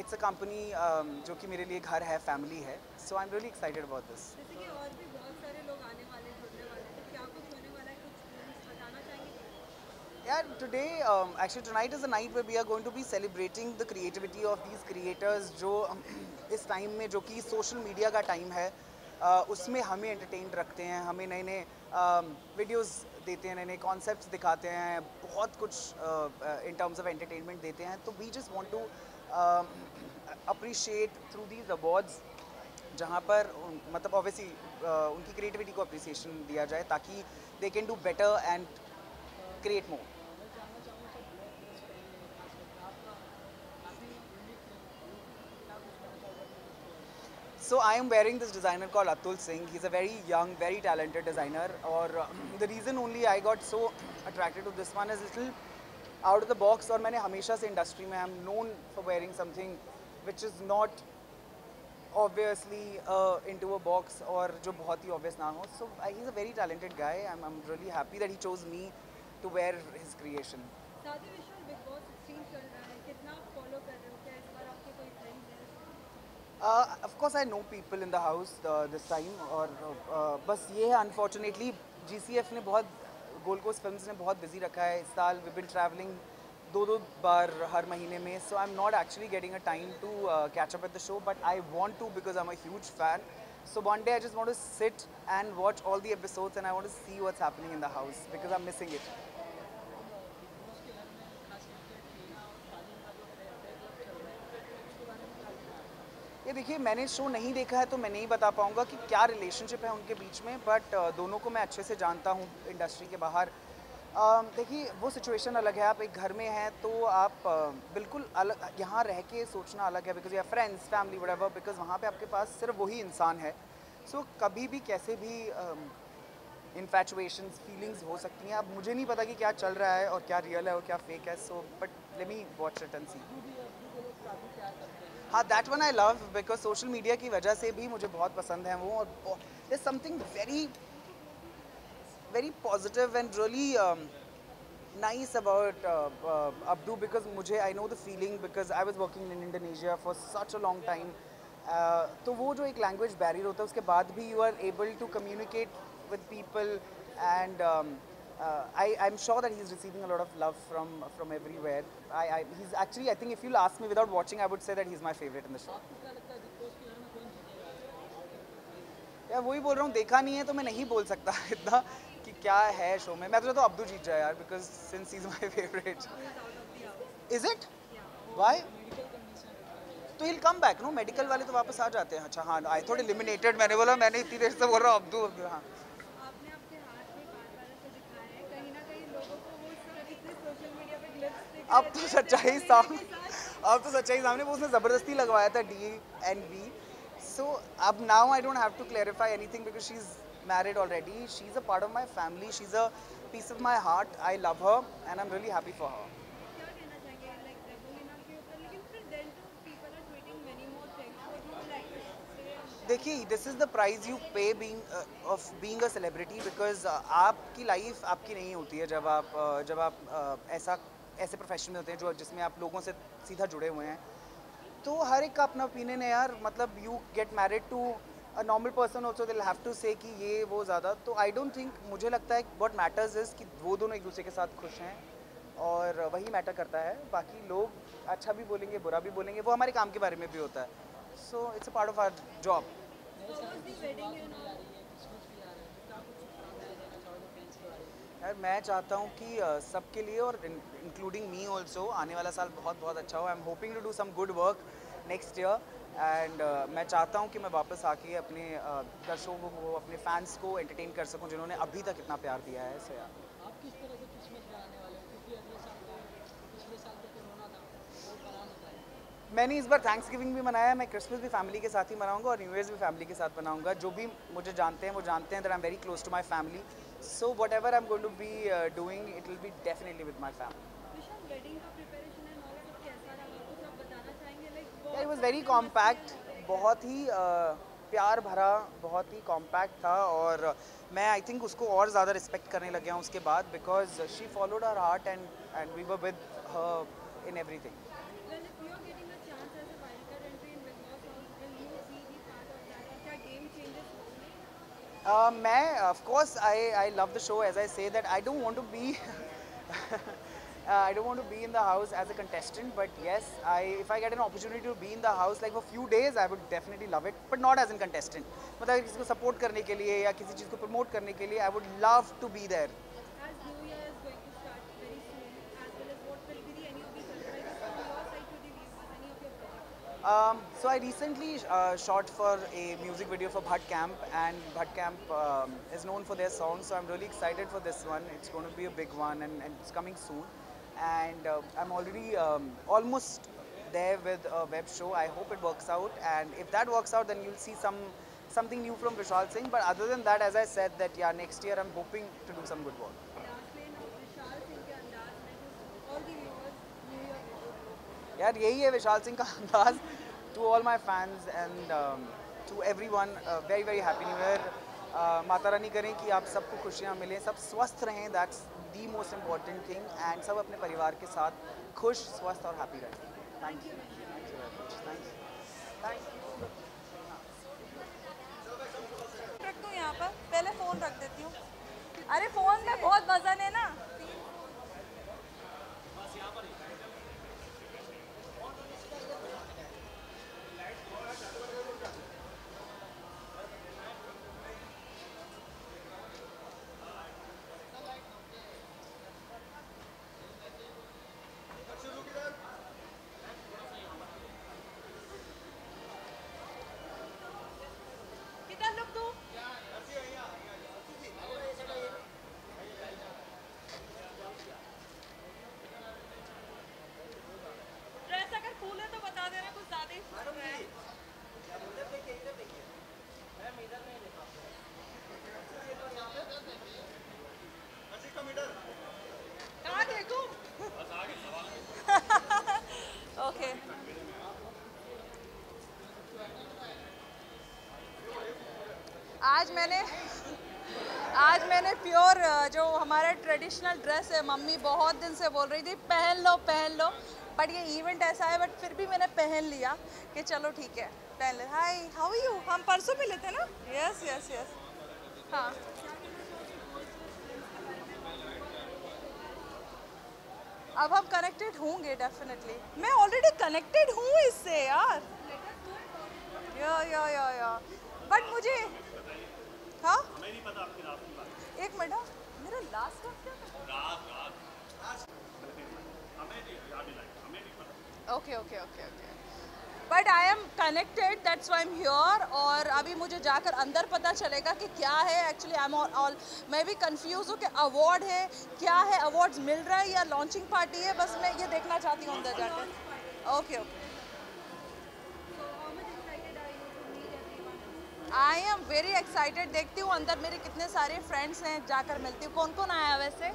It's a um, जो कि मेरे लिए घर है family है. So I am really excited about this Yeah, today, um, actually tonight is a night where we are going to be celebrating the creativity of these creators जो इस time में जो कि सोशल मीडिया का time है uh, उसमें हमें entertain रखते हैं हमें नए नए वीडियोस देते हैं नए नए कॉन्सेप्ट्स दिखाते हैं बहुत कुछ इन टर्म्स ऑफ़ एंटरटेनमेंट देते हैं. तो we just want to appreciate through these awards जहाँ पर मतलब ऑब्वियसली उनकी क्रिएटिविटी को अप्रिसिएशन दिया जाए ताकि they can do better and create more so I am wearing this designer called Atul Singh is a very young very talented designer और the reason only I got so attracted to this one is little out of the box और मैंने हमेशा से industry में I am known for wearing something which is not obviously into a box और जो बहुत ही ऑब्वियस ना हो. So I is a very talented guy I am really happy that he. Chose me to wear his creation of course I know people in the house this time और बस ये है अनफॉर्चुनेटली जी सी F ने बहुत Gold coast film ने बहुत busy रखा है इस साल। वी बिन ट्रैवलिंग दो दो बार हर महीने में so I am not actually getting a time to catch up at the show but I want to because I am huge fan so one day I just want to sit and watch all the episodes and I want to see what's happening in the house because I am missing it ये देखिए मैंने show नहीं देखा है तो मैं नहीं बता पाऊँगा कि क्या रिलेशनशिप है उनके बीच में बट दोनों को मैं अच्छे से जानता हूँ इंडस्ट्री के बाहर। देखिए वो सिचुएशन अलग है आप एक घर में हैं तो आप बिल्कुल अलग यहाँ रह के सोचना अलग है बिकॉज़ या फ्रेंड्स फैमिली वडेवर बिकॉज़ वहाँ पे आपके पास सिर्फ़ वही इंसान है। सो so, कभी भी कैसे भी इन्फैचुएशंस फीलिंग्स हो सकती हैं। अब मुझे नहीं पता कि क्या चल रहा है और क्या रियल है और क्या फेक है so but let me watch and see हाँ that one I love because social media की वजह से भी मुझे बहुत पसंद है वो और something very very positive and really nice about Abdu because मुझे I know the feeling because I was working in Indonesia for such a long time तो वो जो एक लैंग्वेज बैरियर होता है उसके बाद भी you are able to communicate people and um, uh, I, I'm sure that he's receiving a lot of love from from everywhere. I, I, he's actually, I think if you'll ask me without watching, I would say that he's my favorite in the show. यार वही बोल रहा हूँ देखा नहीं है तो मैं नहीं बोल सकता इतना कि क्या है शो में मैं तो चाहता हूँ अब्दू जीत जाए यार because since is my favourite is it why तो hill come back no medical वाले तो वापस आ जाते हैं अच्छा हाँ आई थोड़ी लिमिनेटेड मैंने बोला मैंने इतनी देर से बोल रहा हूँ अब्दू हाँ आपने अपने हाथ में काट वाला से दिखाया है कहीं ना कहीं लोगों को वो सब इतने सोशल मीडिया पे क्लिप्स दिख अब तो सच्चाई सामने अब तो सच्चाई सामने वो उसने ज़बरदस्ती लगवाया था डी एंड बी सो अब now I don't have to clarify anything because she is married already she is a part of my family she is a piece of my heart I love her and I am really happy for her देखिए this is the price you pay being of being a celebrity because आपकी life आपकी नहीं होती है जब आप uh, जब आप uh, ऐसा ऐसे प्रोफेशन में होते हैं जो जिसमें आप लोगों से सीधा जुड़े हुए हैं। तो हर एक का अपना ओपिनियन है यार मतलब you get married to a normal person also दिल हैव टू से कि ये, वो ज़्यादा। तो आई डोंट थिंक मुझे लगता है वॉट मैटर्स इज़ कि वो दोनों एक दूसरे के साथ खुश हैं और वही मैटर करता है। बाकी लोग अच्छा भी बोलेंगे, बुरा भी बोलेंगे, वो हमारे काम के बारे में भी होता है। So it's a part of our job यार मैं चाहता हूँ कि सबके लिए और इंक्लूडिंग मी ऑल्सो आने वाला साल बहुत बहुत अच्छा हो। I am hoping to do some good work next year and मैं चाहता हूँ कि मैं वापस आके अपने uh, दर्शकों को अपने फैंस को एंटरटेन कर सकूँ जिन्होंने अभी तक इतना प्यार दिया है सो यार तो है। मैंने इस बार थैंक्स गिविंग भी मनाया मैं क्रिसमस भी फैमिली के साथ ही मनाऊँगा और न्यू ईयर्स भी फैमिली के साथ मनाऊँगा। जो भी मुझे जानते हैं वो जानते हैं that I am very close to my family so whatever I am going to be doing it will be definitely with my family it was very compact बहुत ही। uh, प्यार भरा बहुत ही कॉम्पैक्ट था और मैं आई थिंक उसको और ज़्यादा रिस्पेक्ट करने लग गया हूँ उसके बाद because she followed our heart and and we were within everything Uh, मैं of course I I love the show as I say that I don't want to be uh, I don't want to be in the house as a contestant but yes I if I get an opportunity to be in the house like for few days I would definitely love it but not as a contestant मतलब किसी को support करने के लिए या किसी चीज़ को promote करने के लिए I would love to be there Um, so I recently uh, shot for a music video for Bhat Camp, and Bhat Camp um, is known for their songs. So I'm really excited for this one. It's going to be a big one, and, and it's coming soon. And uh, I'm already um, almost there with a web show. I hope it works out, and if that works out, then you'll see some something new from Vishal Singh. But other than that, as I said, that yeah, next year I'm hoping to do some good work. यार, यही है विशाल सिंह का अंदाज। To all my fans and to everyone very very happy new year Mata Rani करें कि आप सबको खुशियाँ मिलें, सब स्वस्थ रहें that's the most important thing and सब अपने परिवार के साथ खुश, स्वस्थ और हैप्पी रहें। थैंक यू थैंक यू यहाँ पर, पहले फ़ोन रख देती हूँ। अरे फ़ोन में बहुत वज़न है ना किधर लुक दूँ ड्रेस अगर फूल है तो बता देना कुछ ज़्यादा ही फूल है कहाँ देखूँ ओके आज मैंने आज मैंने प्योर जो हमारा ट्रेडिशनल ड्रेस है, मम्मी बहुत दिन से बोल रही थी, पहन लो पहन लो। बट ये इवेंट ऐसा है, बट फिर भी मैंने पहन लिया कि चलो ठीक है, पहन ले। हाय हाउ यू हम परसों मिले थे ना? यस यस यस हाँ। अब हम कनेक्टेड होंगे डेफिनेटली मैं ऑलरेडी कनेक्टेड हूँ इससे, यार। या या या या बट मुझे हाँ? एक मिनट हाँ। मेरा लास्ट रात क्या था? रात रात। हमें नहीं याद नहीं हमें नहीं पता। Okay okay okay okay but I am connected that's why am here और अभी मुझे जाकर अंदर पता चलेगा कि क्या है एक्चुअली आई एम ऑल मैं भी कंफ्यूज हूँ कि अवार्ड है क्या है अवार्ड्स मिल रहा है या लॉन्चिंग पार्टी है बस मैं ये देखना चाहती हूँ अंदर जाकर। Okay okay I am very excited देखती हूँ अंदर मेरे कितने सारे फ्रेंड्स हैं, जाकर मिलती हूँ। कौन कौन आया वैसे?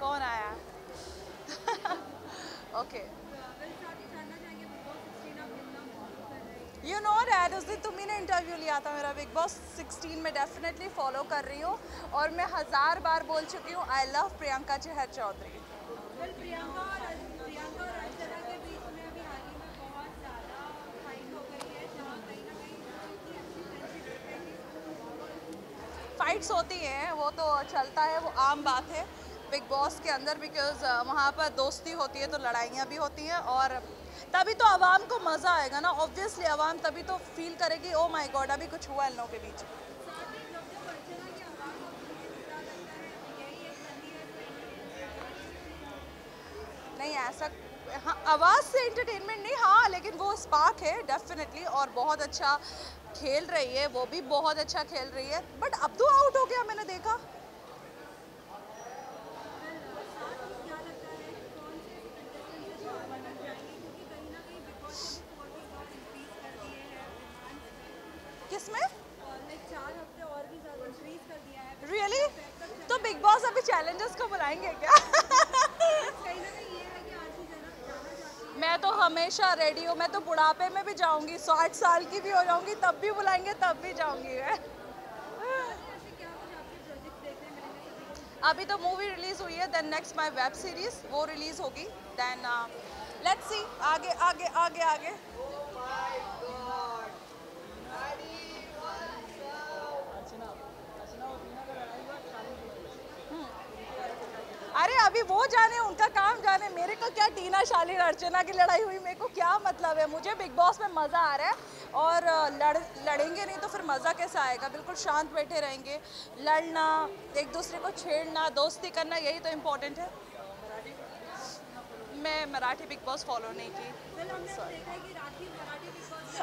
कौन आया? ओके यू नो डैड उस दिन तुम्ही ने इंटरव्यू लिया था मेरा बिग बॉस 16 में डेफिनेटली फॉलो कर रही हूँ और मैं हज़ार बार बोल चुकी हूँ आई लव प्रियंका चहर चौधरी प्रियंका और प्रियंका और अर्चना के बीच में अभी हाल ही में बहुत ज़्यादा फाइट हो गई है जहाँ कहीं ना कहीं उनकी अच्छी फ्रेंडशिप फाइट्स होती हैं, वो तो चलता है, वो आम बात है। बिग बॉस के अंदर बिकॉज़ वहाँ पर दोस्ती होती है तो लड़ाइयाँ भी होती हैं और तभी तो आवाम को मज़ा आएगा ना। ऑब्वियसली आवाम तभी तो फील करेगी ओ माई गॉड अभी कुछ हुआ इन लोगों के बीच। नहीं, ऐसा हाँ, आवाज़ से एंटरटेनमेंट नहीं हाँ लेकिन वो स्पार्क है डेफिनेटली और बहुत अच्छा खेल रही है वो भी बहुत अच्छा खेल रही है। बट अब तो आउट हो गया मैंने देखा। किसमें? Really really? तो बिग बॉस अभी चैलेंजर्स को बुलाएँगे क्या? मैं तो हमेशा रेडी हूँ। मैं तो बुढ़ापे में भी जाऊँगी, साठ साल की भी हो जाऊँगी, तब भी बुलाएँगे, तब भी जाऊँगी मैं। अभी तो मूवी रिलीज़ हुई है then next my web series वो रिलीज़ होगी। देन लेट्स सी आगे आगे आगे आगे। अरे अभी वो जाने उनका काम जाने। मेरे को क्या टीना शालीन अर्चना की लड़ाई हुई? मेरे को क्या मतलब है? मुझे बिग बॉस में मज़ा आ रहा है और लड़ लड़ेंगे नहीं तो फिर मज़ा कैसे आएगा? बिल्कुल शांत बैठे रहेंगे। लड़ना एक दूसरे को छेड़ना दोस्ती करना यही तो इम्पोर्टेंट है। मैं मराठी बिग बॉस फॉलो नहीं की।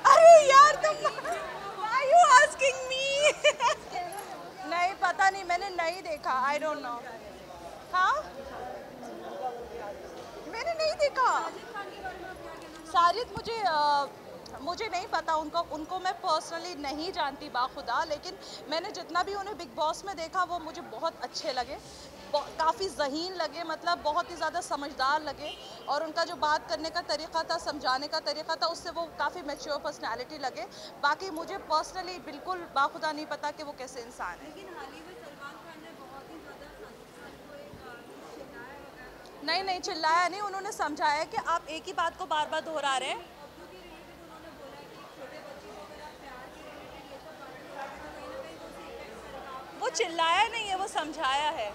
अरे यार तुम यू आस्किंग मी नहीं पता नहीं मैंने नहीं देखा। आई डोंट नो हाँ? मैंने नहीं देखा। साजिद मुझे आ, मुझे नहीं पता उनको उनको मैं पर्सनली नहीं जानती बाखुदा लेकिन मैंने जितना भी उन्हें बिग बॉस में देखा वो मुझे बहुत अच्छे लगे। काफ़ी जहीन लगे मतलब बहुत ही ज़्यादा समझदार लगे और उनका जो बात करने का तरीका था समझाने का तरीका था उससे वो काफ़ी मेच्योर पर्सनैलिटी लगे। बाकी मुझे पर्सनली बिल्कुल बाखुदा नहीं पता कि वो कैसे इंसान है नहीं नहीं, चिल्लाया नहीं, उन्होंने समझाया कि आप एक ही बात को बार बार दोहरा रहे हैं। वो चिल्लाया नहीं है, वो समझाया है।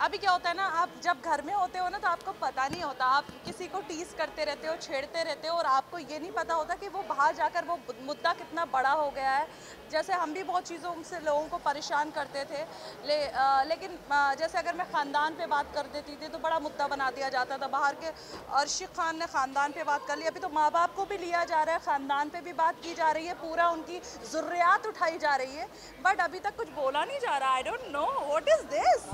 अभी क्या होता है ना आप जब घर में होते हो ना तो आपको पता नहीं होता। आप किसी को टीस करते रहते हो छेड़ते रहते हो और आपको ये नहीं पता होता कि वो बाहर जाकर वो मुद्दा कितना बड़ा हो गया है। जैसे हम भी बहुत चीज़ों से लोगों को परेशान करते थे। ले आ, लेकिन आ, जैसे अगर मैं ख़ानदान पे बात कर देती थी तो बड़ा मुद्दा बना दिया जाता था। बाहर के अर्शिक खान ने ख़ानदान पे बात कर ली। अभी तो माँ बाप को भी लिया जा रहा है ख़ानदान पे भी बात की जा रही है पूरा उनकी ज़रूरियात उठाई जा रही है। बट अभी तक कुछ बोला नहीं जा रहा। I don't know what is this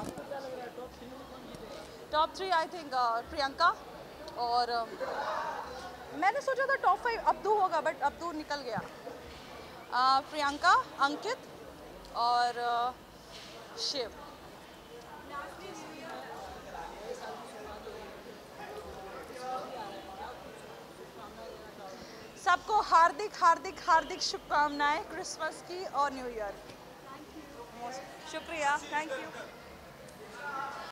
top three I think Priyanka और uh, मैंने सोचा था टॉप फाइव अब्दू होगा बट अब्दू निकल गया। Uh, प्रियंका अंकित और uh, शिव। सबको हार्दिक हार्दिक हार्दिक शुभकामनाएँ क्रिसमस की और न्यू ईयर शुक्रिया। थैंक यू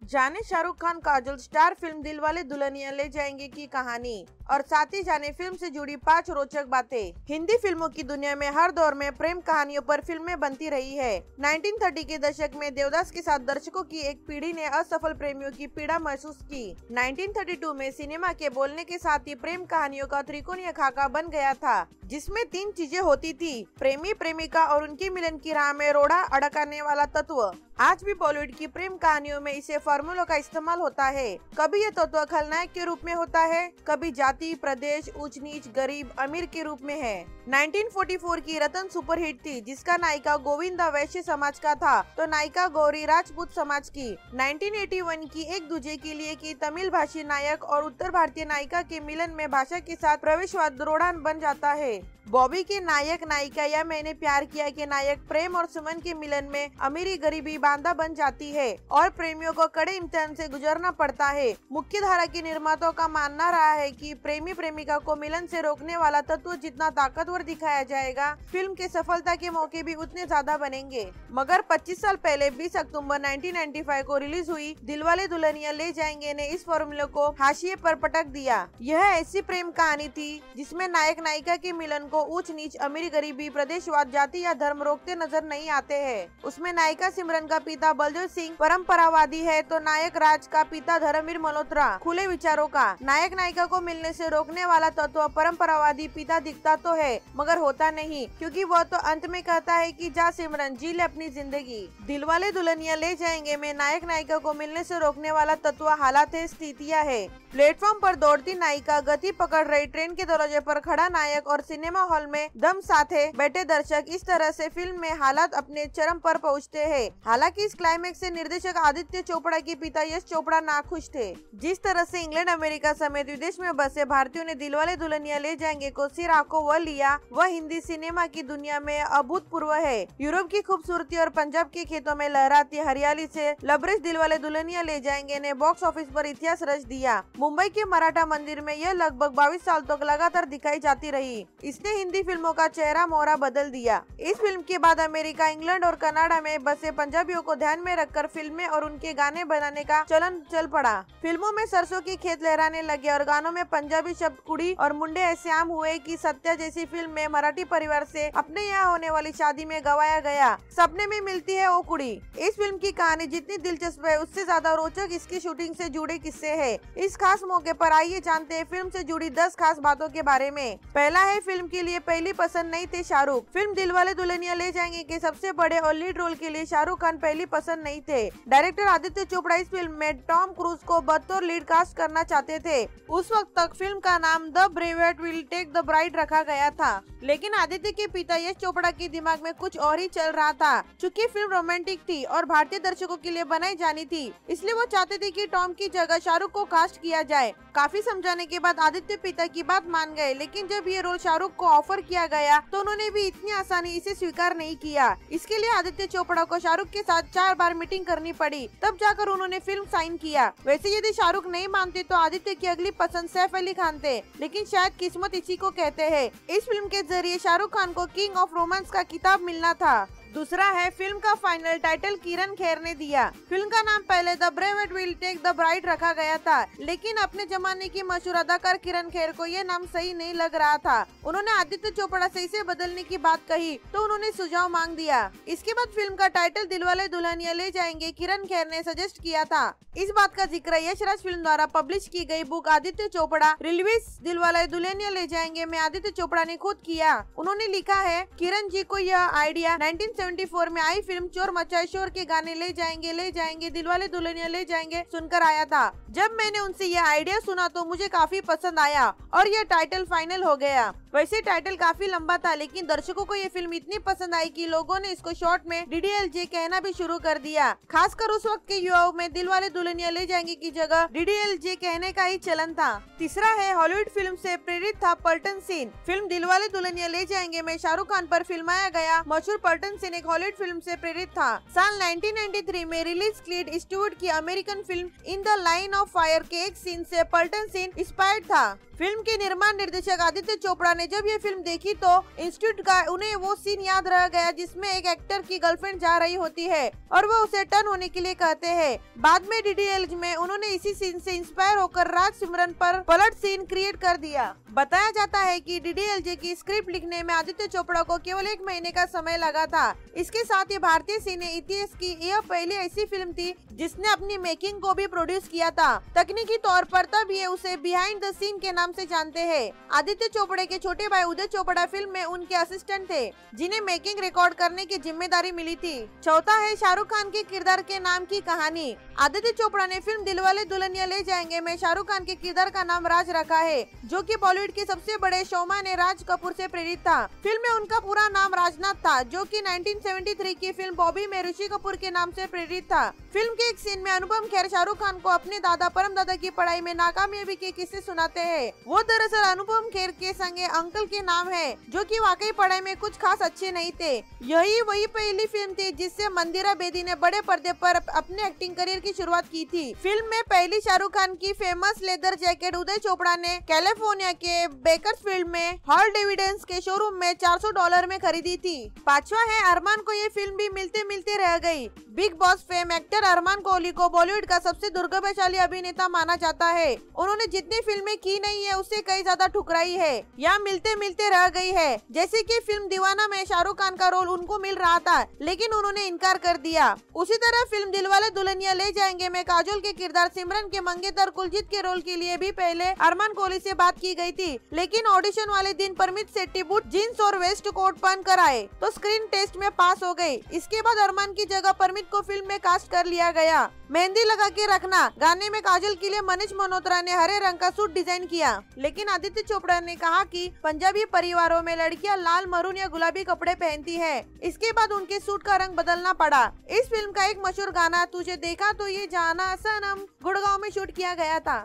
जाने शाहरुख खान काजल स्टार फ़िल्म दिलवाले दुल्हनिया ले जाएँगे की कहानी। और साथ ही जाने फ़िल्म से जुड़ी पाँच रोचक बातें। हिंदी फ़िल्मों की दुनिया में हर दौर में प्रेम कहानियों पर फ़िल्में बनती रही है। 1930 के दशक में देवदास के साथ दर्शकों की एक पीढ़ी ने असफल प्रेमियों की पीड़ा महसूस की। 1932 में सिनेमा के बोलने के साथ ही प्रेम कहानियों का त्रिकोणीय खाका बन गया था, जिसमें तीन चीज़ें होती थी, प्रेमी प्रेमिका और उनकी मिलन की राह में रोड़ा अड़काने वाला तत्व। आज भी बॉलीवुड की प्रेम कहानियों में इसे फॉर्मूलों का इस्तेमाल होता है। कभी ये तत्व खलनायक के रूप में होता है, कभी जाति, प्रदेश, ऊंच नीच, गरीब, अमीर के रूप में है। 1944 की रतन सुपरहिट थी, जिसका नायिका गोविंदा वैश्य समाज का था। तो नायिका गौरी राजपूत समाज की 1981 की एक दूजे के लिए की तमिल भाषी नायक और उत्तर भारतीय नायिका के मिलन में भाषा के साथ प्रवेशवाद द्रोड़ान बन जाता है। बॉबी के नायक नायिका या मैंने प्यार किया के नायक प्रेम और सुमन के मिलन में अमीरी गरीबी बांधा बन जाती है और प्रेमियों को कड़े इम्तिहान से गुजरना पड़ता है। मुख्य धारा के निर्माताओं का मानना रहा है कि प्रेमी प्रेमिका को मिलन से रोकने वाला तत्व जितना ताकतवर दिखाया जाएगा, फ़िल्म के सफलता के मौके भी उतने ज़्यादा बनेंगे। मगर 25 साल पहले 20 अक्टूबर 1995 को रिलीज़ हुई दिलवाले दुल्हनिया ले जाएँगे ने इस फॉर्मूले को हाशिए पर पटक दिया। यह ऐसी प्रेम कहानी थी जिसमें नायक नायिका के मिलन को ऊंच नीच अमीर गरीबी, प्रदेशवाद, जाति या धर्म रोकते नज़र नहीं आते हैं। उसमें नायिका सिमरन का पिता बलदेव सिंह परम्परावादी है तो नायक राज का पिता धर्मवीर मल्होत्रा। खुले विचारों का। नायक नायिका को मिलने से रोकने वाला तत्व परम्परावादी पिता दिखता तो है, मगर होता नहीं, क्योंकि वह तो अंत में कहता है कि जा सिमरन, जी ले अपनी ज़िंदगी। दिल वाले दुल्हनिया ले जाएँगे, में नायक नायिका को मिलने से रोकने वाला तत्व हालात है, स्थितियाँ है। प्लेटफॉर्म पर दौड़ती नायिका गति पकड़ रही ट्रेन के दरवाजे पर खड़ा नायक और सिनेमा हॉल में दम साथे बैठे दर्शक इस तरह से फ़िल्म में हालात अपने चरम पर पहुँचते हैं। हालाँकि इस क्लाइमेक्स से निर्देशक आदित्य चोपड़ा के पिता यश चोपड़ा नाखुश थे। जिस तरह से इंग्लैंड, अमेरिका समेत विदेश में बसे भारतीयों ने दिलवाले दुल्हनिया ले जाएँगे को सिर आँखों व लिया। वह हिंदी सिनेमा की दुनिया में अभूतपूर्व है। यूरोप की खूबसूरती और पंजाब के खेतों में लहराती हरियाली से लबरेज दिलवाले दुल्हनिया ले जाएँगे, ने बॉक्स ऑफ़िस पर इतिहास रच दिया। मुंबई के मराठा मंदिर में यह लगभग बाईस साल तक लगातार दिखाई जाती रही। इसने हिंदी फ़िल्मों का चेहरा मोहरा बदल दिया। इस फ़िल्म के बाद अमेरिका, इंग्लैंड और कनाडा में बसे पंजाबियों को ध्यान में रखकर फ़िल्में और उनके गाने बनाने का चलन चल पड़ा। फ़िल्मों में सरसों की खेत लहराने लगे और गानों में पंजाबी शब्द कुड़ी और मुंडे ऐसे आम हुए की सत्या जैसी फ़िल्म में मराठी परिवार से अपने यहाँ होने वाली शादी में गवाया गया। सपने में मिलती है वो कुड़ी। इस फ़िल्म की कहानी जितनी दिलचस्प है, उससे ज़्यादा रोचक इसकी शूटिंग से जुड़े किस्से है। इस खास मौके पर आइए जानते हैं फ़िल्म से जुड़ी दस खास बातों के बारे में। पहला है फ़िल्म के लिए पहली पसंद नहीं थे शाहरुख। फ़िल्म दिलवाले दुल्हनिया ले जाएँगे के सबसे बड़े और लीड रोल के लिए शाहरुख खान पहली पसंद नहीं थे। डायरेक्टर आदित्य चोपड़ा इस फ़िल्म में टॉम क्रूज को बतौर लीड कास्ट करना चाहते थे। उस वक्त तक फ़िल्म का नाम The Brave Will Take the Bride रखा गया था। लेकिन आदित्य के पिता यश चोपड़ा के दिमाग में कुछ और ही चल रहा था। चूँकि फ़िल्म रोमांटिक थी और भारतीय दर्शकों के लिए बनाई जानी थी, इसलिए वो चाहते थे कि टॉम की जगह शाहरुख को कास्ट किया जाए। काफ़ी समझाने के बाद आदित्य पिता की बात मान गए, लेकिन जब ये रोल शाहरुख को ऑफ़र किया गया तो उन्होंने भी इतनी आसानी इसे स्वीकार नहीं किया। इसके लिए आदित्य चोपड़ा को शाहरुख के साथ चार बार मीटिंग करनी पड़ी, तब जाकर उन्होंने फ़िल्म साइन किया। वैसे यदि शाहरुख नहीं मानते तो आदित्य की अगली पसंद सैफ अली खान थे, लेकिन शायद किस्मत इसी को कहते हैं। इस फ़िल्म के ज़रिए शाहरुख खान को किंग ऑफ़ रोमांस का किताब मिलना था। दूसरा है, फ़िल्म का फाइनल टाइटल किरण खेर ने दिया। फ़िल्म का नाम पहले The Brave at Will Take the Bride रखा गया था, लेकिन अपने जमाने की मशहूर अदाकार किरण खेर को ये नाम सही नहीं लग रहा था। उन्होंने आदित्य चोपड़ा से इसे बदलने की बात कही तो उन्होंने सुझाव मांग दिया। इसके बाद फ़िल्म का टाइटल दिलवाले दुल्हनिया ले जाएँगे, किरण खेर ने सजेस्ट किया था। इस बात का ज़िक्र यशराज फ़िल्म द्वारा पब्लिश की गई बुक आदित्य चोपड़ा, रिलीज़ दिलवाले दुल्हनिया ले जाएँगे, में आदित्य चोपड़ा ने खुद किया। उन्होंने लिखा है, किरण जी को यह आइडिया 1974 में आई फ़िल्म चोर मचाए शोर के गाने ले जाएँगे ले जाएँगे, दिलवाले दुल्हनिया ले जाएँगे, सुनकर आया था। जब मैंने उनसे ये आइडिया सुना तो मुझे काफ़ी पसंद आया और यह टाइटल फाइनल हो गया। वैसे टाइटल काफ़ी लंबा था, लेकिन दर्शकों को ये फ़िल्म इतनी पसंद आई कि लोगों ने इसको शॉर्ट में डीडीएलजे कहना भी शुरू कर दिया। खासकर उस वक्त के युवाओं में दिल वाले दुल्हनिया ले जाएँगे की जगह डीडीएलजे कहने का ही चलन था। तीसरा है हॉलीवुड फ़िल्म से प्रेरित था पल्टन सीन फ़िल्म दिल वाले दुल्हनिया ले जाएँगे में शाहरुख खान पर फिल्माया गया। मशहूर पल्टन सीन एक हॉलीवुड फ़िल्म से प्रेरित था। साल 1993 में रिलीज़ क्लीड ईस्टवुड की American film In the Line of Fire के एक सीन से पल्टन सीन इंस्पायर्ड था। फ़िल्म के निर्माण निर्देशक आदित्य चोपड़ा ने जब ये फ़िल्म देखी तो इंस्टीट्यूट का उन्हें वो सीन याद रह गया जिसमें एक एक्टर की गर्लफ्रेंड जा रही होती है और वो उसे टर्न होने के लिए कहते हैं। बाद में डीडीएल में उन्होंने इसी सीन से इंस्पायर होकर राज सिमरन पर पलट सीन क्रिएट कर दिया। बताया जाता है कि डीडीएलजे की स्क्रिप्ट लिखने में आदित्य चोपड़ा को केवल एक महीने का समय लगा था। इसके साथ ही भारतीय सिने इतिहास की यह पहली ऐसी फ़िल्म थी जिसने अपनी मेकिंग को भी प्रोड्यूस किया था। तकनीकी तौर पर तब ये उसे बिहाइंड द सीन के नाम से जानते हैं। आदित्य चोपड़े के छोटे भाई उदय चोपड़ा फ़िल्म में उनके असिस्टेंट थे, जिन्हें मेकिंग रिकॉर्ड करने की ज़िम्मेदारी मिली थी। चौथा है शाहरुख खान के किरदार के नाम की कहानी। आदित्य चोपड़ा ने फ़िल्म दिलवाले दुल्हनिया ले जाएँगे में शाहरुख खान के किरदार का नाम राज रखा है, जो की बॉलीवुड के सबसे बड़े शोमा ने राज कपूर ऐसी प्रेरित था। फ़िल्म में उनका पूरा नाम राजनाथ था, जो कि 1973 की फ़िल्म बॉबी में ऋषि कपूर के नाम से प्रेरित था। फ़िल्म के एक सीन में अनुपम खेर शाहरुख खान को अपने दादा परम दादा की पढ़ाई में नाकामयाबी के किस्से सुनाते हैं। वो दरअसल अनुपम खेर के संगे अंकल के नाम है, जो कि वाकई पढ़ाई में कुछ खास अच्छे नहीं थे। यही वही पहली फ़िल्म थी जिससे मंदिरा बेदी ने बड़े पर्दे पर अपने एक्टिंग करियर की शुरुआत की थी। फ़िल्म में पहली शाहरुख खान की famous leather jacket Uday Chopra ने कैलिफ़ोर्निया के बेकर्सफील्ड में हॉल डिविडेंस के शोरूम में 400 डॉलर में खरीदी थी। पांचवा है अरमान को ये फ़िल्म भी मिलते मिलते रह गई। Bigg Boss fame actor Armaan Kohli को बॉलीवुड का सबसे दुर्गभाशाली अभिनेता माना जाता है। उन्होंने जितनी फ़िल्में की नहीं है, उससे कई ज़्यादा ठुकराई है। या मिलते मिलते रह गई है। जैसे कि फ़िल्म दीवाना में शाहरुख खान का रोल उनको मिल रहा था, लेकिन उन्होंने इनकार कर दिया। उसी तरह फ़िल्म दिलवाले दुल्हनिया ले जाएँगे में काजोल के किरदार सिमरन के मंगेतर कुलजीत के रोल के लिए भी पहले अरमान कोहली ऐसी बात की गई थी, लेकिन ऑडिशन वाले दिन परमित सेट्टी बूट जीन्स और वेस्ट कोट पहन कर आए तो स्क्रीन टेस्ट में पास हो गई इसके बाद अरमान की जगह परमित को फ़िल्म में कास्ट कर लिया गया। मेहंदी लगा के रखना। गाने में काजल के लिए मनीष मल्होत्रा ने हरे रंग का सूट डिज़ाइन किया। लेकिन आदित्य चोपड़ा ने कहा कि पंजाबी परिवारों में लड़कियाँ लाल, मरून या गुलाबी कपड़े पहनती है। इसके बाद उनके सूट का रंग बदलना पड़ा। इस फ़िल्म का एक मशहूर गाना, तुझे देखा तो ये जाना सनम, गुड़गांव में शूट किया गया था।